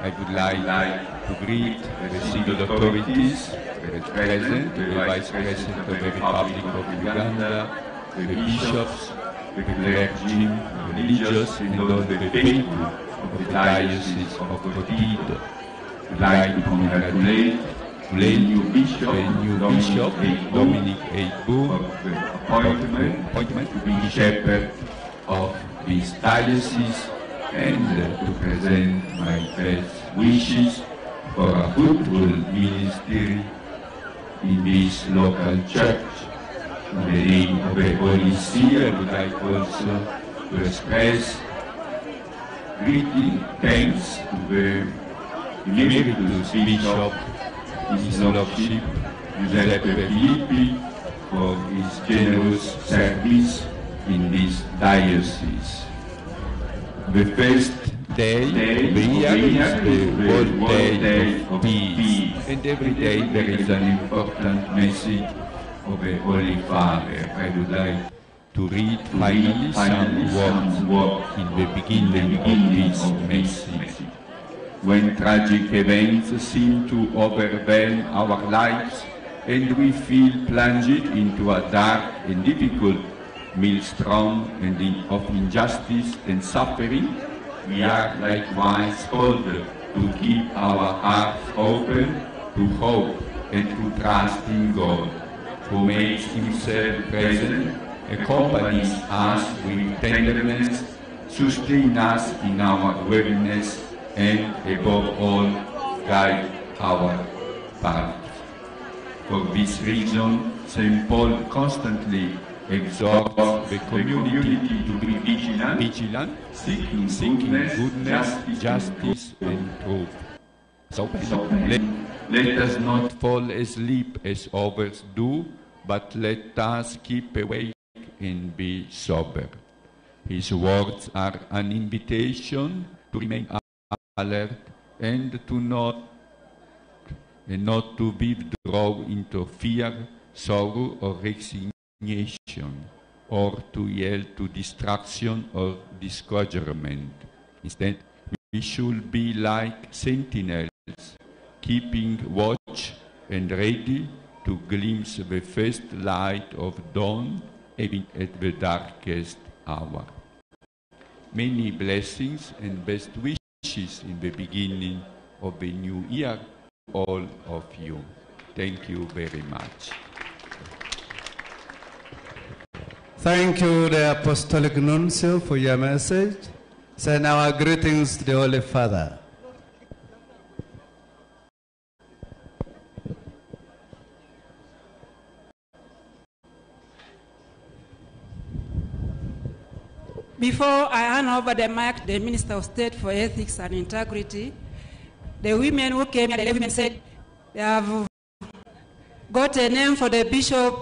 I would like to greet the civil authorities, the President, the Vice President of the Republic of Uganda, the bishops, the clergy, the religious, and all the faithful of the Diocese of Kotido. I'd like to congratulate the new bishop, the new bishop, Dominic A. Boom, appointment, appointment to be shepherd of this diocese and to present my best wishes for a fruitful ministry in this local church. The name of the to express greeting thanks to the Emeritus Bishop, His Lordship, Giuseppe Filippi, for his generous service in this diocese. The first day the year is the World Day of Peace, and every day there is an important message of the Holy Father. I would like to read finally some words in the beginning of this message. When tragic events seem to overwhelm our lives and we feel plunged into a dark and difficult maelstrom and in- of injustice and suffering, we are likewise called to keep our hearts open to hope and to trust in God, who makes himself present, accompanies us with tenderness, sustains us in our weariness, and above all, guide our path. For this reason, St. Paul constantly exhorts the community to be vigilant, vigilant seeking, seeking goodness, justice, and truth. So, let, let us not fall asleep as others do, but let us keep awake and be sober. His words are an invitation to remain alert and to not and not to withdraw into fear, sorrow, or resignation, or to yield to distraction or discouragement. Instead, we should be like sentinels, keeping watch and ready to glimpse the first light of dawn even at the darkest hour. Many blessings and best wishes in the beginning of the new year all of you. Thank you very much. Thank you, the Apostolic Nuncio, for your message. Send our greetings to the Holy Father. Before I hand over the mic to the Minister of State for Ethics and Integrity, the women who came here, the women said they have got a name for the bishop.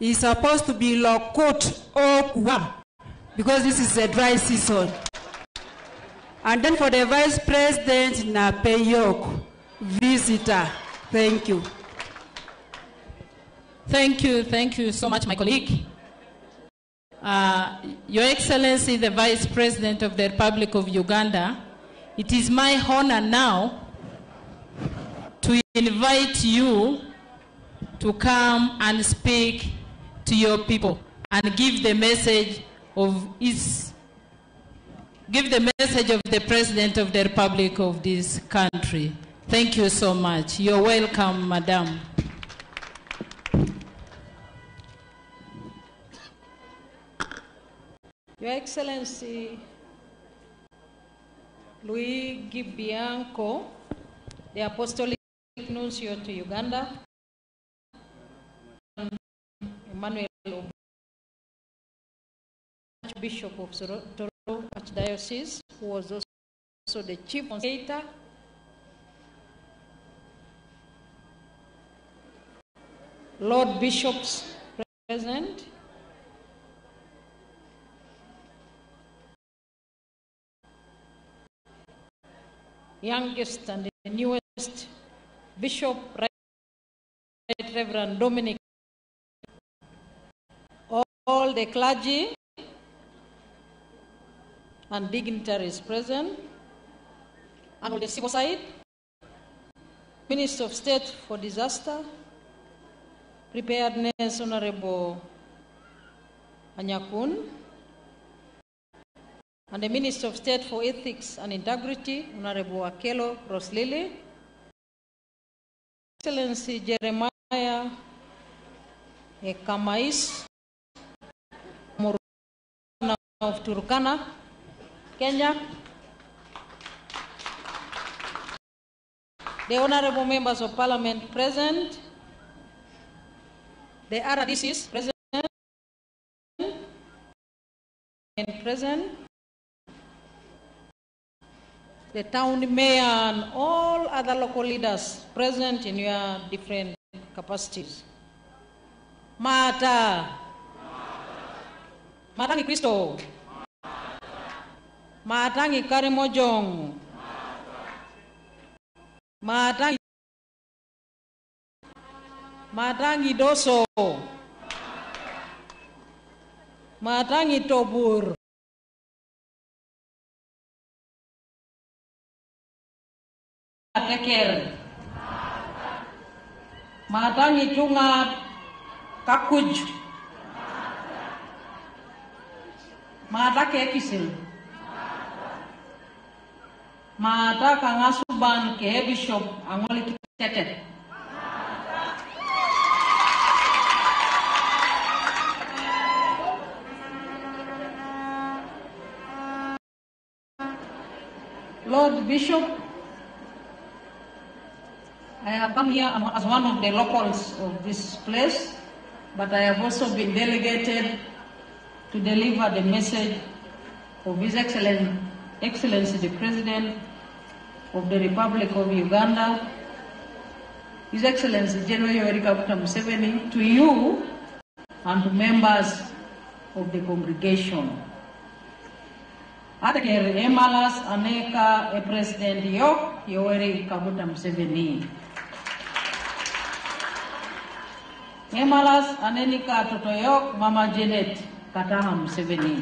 He's supposed to be Lokut Okwa because this is a dry season. And then for the Vice President, Napeyok, visitor. Thank you. Thank you, thank you so much, my colleague. Uh, Your Excellency, the Vice President of the Republic of Uganda, it is my honor now to invite you to come and speak to your people and give the message of His give the message of the President of the Republic of this country. Thank you so much. You're welcome, Madam. Your Excellency Luigi Bianco, the Apostolic Nuncio to Uganda, Emmanuel Archbishop of Tororo Archdiocese, who was also the Chief Consultor, Lord Bishops present, youngest and the newest Bishop, Right Reverend Dominic, all, the clergy and dignitaries present, and on the civil side, Minister of State for Disaster, Preparedness Honorable Anyakun, and the Minister of State for Ethics and Integrity, Honorable Akelo Roslili, Excellency Jeremiah Kamais Muruna of Turkana, Kenya, the honorable members of parliament present, the RDCs present, and present, the town mayor and all other local leaders present in your different capacities. Mata. Matangi Kristo. Matangi Karimojong. Matangi Matangi Doso. Matangi Tobur. Teker. Matangi Tungat Kakuj. Mata Kekisil. Mata Kangasuban Ke Bishop Angoli Tetet. Lord Bishop, I have come here as one of the locals of this place, but I have also been delegated to deliver the message of His Excellency the President of the Republic of Uganda, His Excellency General Yoweri Kaguta Museveni, to you and to members of the congregation. Atakere emalas aneka e President yok Yoweri Kaguta Museveni. Emalas anenika totoyok Mama Janet Kataaha Museveni.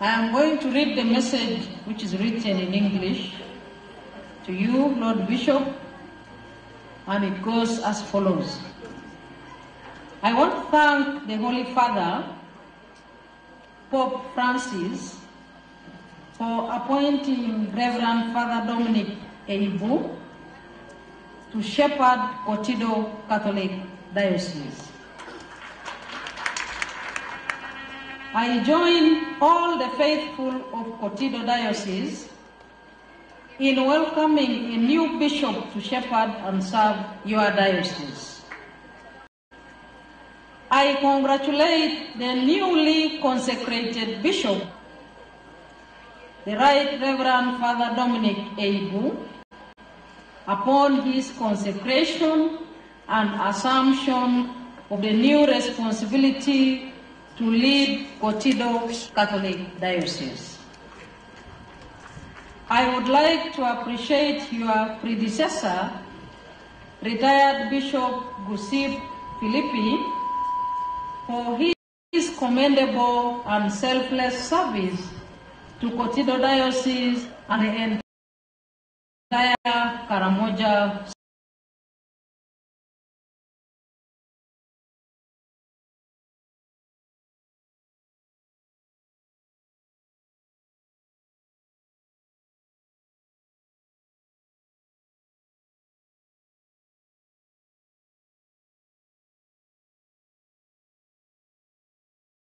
I am going to read the message which is written in English to you, Lord Bishop, and it goes as follows. I want to thank the Holy Father, Pope Francis, for appointing Reverend Father Dominic Eibu to shepherd Kotido Catholic Diocese. I join all the faithful of Kotido Diocese in welcoming a new bishop to shepherd and serve your diocese. I congratulate the newly consecrated bishop, the Right Reverend Father Dominic Eibu, upon his consecration and assumption of the new responsibility to lead Kotido Catholic Diocese. I would like to appreciate your predecessor, retired Bishop Giuseppe Filippi, for his commendable and selfless service to Kotido Diocese and the entire Karamoja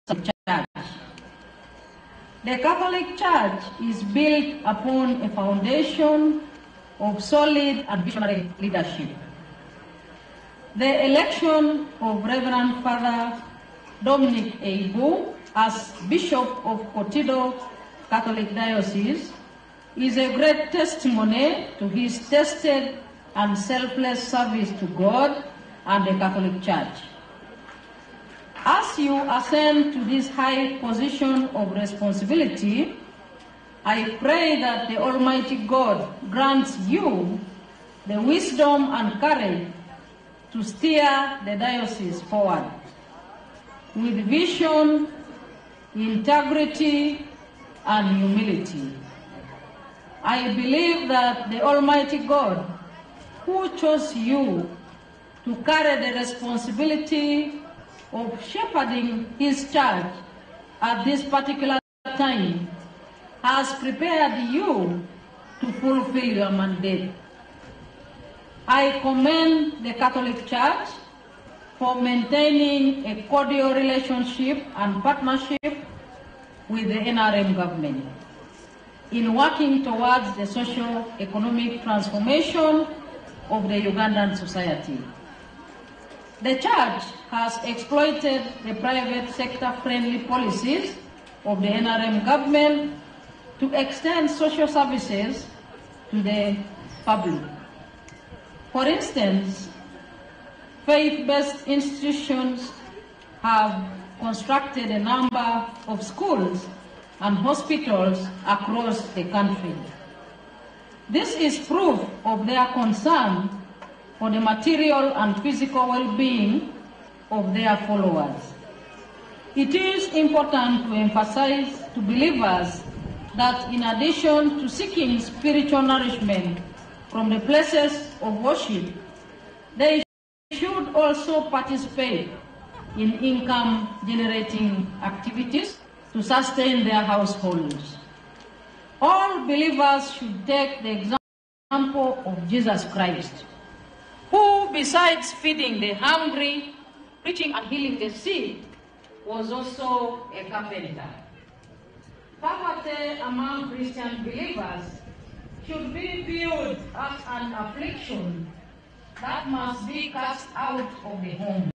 Church. The Catholic Church is built upon a foundation of solid and visionary leadership. The election of Reverend Father Dominic Eibu as Bishop of Kotido Catholic Diocese is a great testimony to his tested and selfless service to God and the Catholic Church. As you ascend to this high position of responsibility, I pray that the Almighty God grants you the wisdom and courage to steer the diocese forward with vision, integrity, and humility. I believe that the Almighty God, who chose you to carry the responsibility of shepherding His church at this particular time, has prepared you to fulfill your mandate. I commend the Catholic Church for maintaining a cordial relationship and partnership with the NRM government in working towards the socio-economic transformation of the Ugandan society. The church has exploited the private sector-friendly policies of the NRM government to extend social services to the public. For instance, faith-based institutions have constructed a number of schools and hospitals across the country. This is proof of their concern for the material and physical well-being of their followers. It is important to emphasize to believers that in addition to seeking spiritual nourishment from the places of worship, they should also participate in income generating activities to sustain their households. All believers should take the example of Jesus Christ, who, besides feeding the hungry, preaching and healing the sick, was also a carpenter. Poverty among Christian believers should be viewed as an affliction that must be cast out of the home.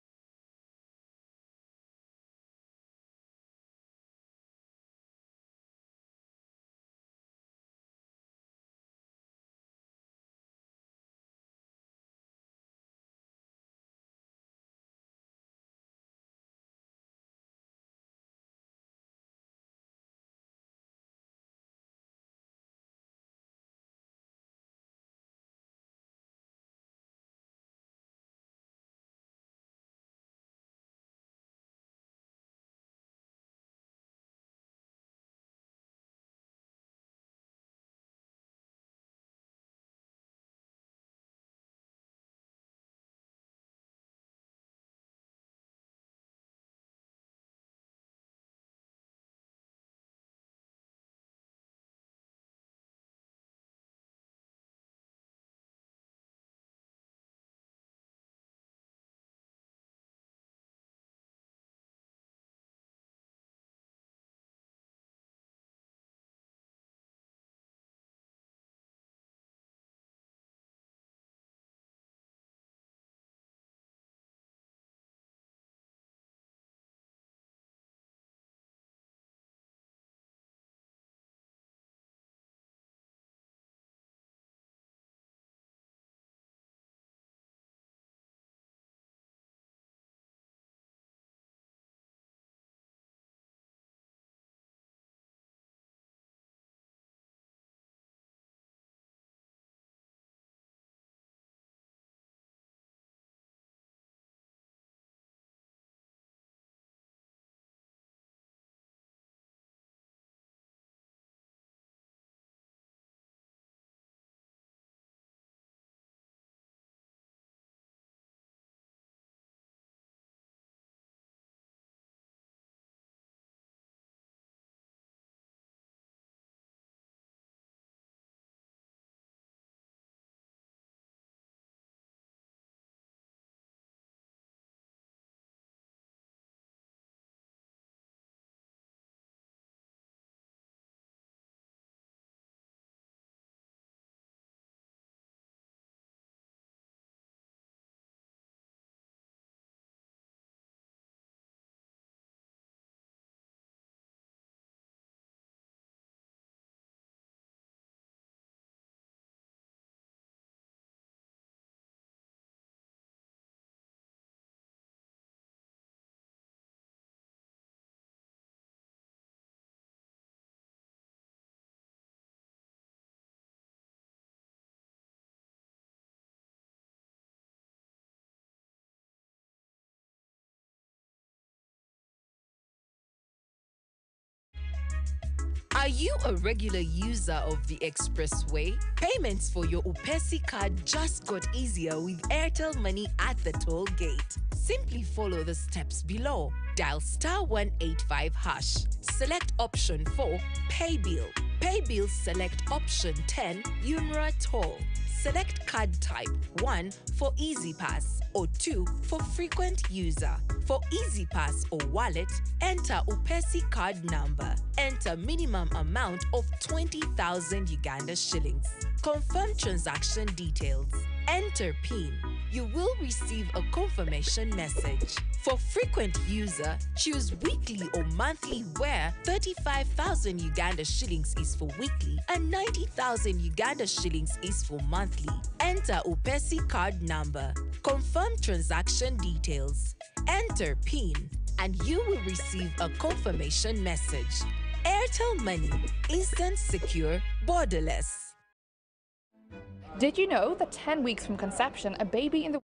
Are you a regular user of the expressway? Payments for your Upesi card just got easier with Airtel Money at the toll gate. Simply follow the steps below. Dial star 185 hash. Select option 4, Pay Bill. Pay Bill select option 10, Unra Toll. Select card type 1 for Easy Pass or 2 for frequent user. For Easy Pass or wallet, enter Upesi card number. Enter minimum amount of 20,000 Uganda shillings. Confirm transaction details. Enter PIN. You will receive a confirmation message. For frequent user, choose weekly or monthly where 35,000 Uganda shillings is for weekly and 90,000 Uganda shillings is for monthly. Enter Upesi card number. Confirm transaction details. Enter PIN and you will receive a confirmation message. Airtel Money, instant, secure, borderless. Did you know that 10 weeks from conception, a baby in the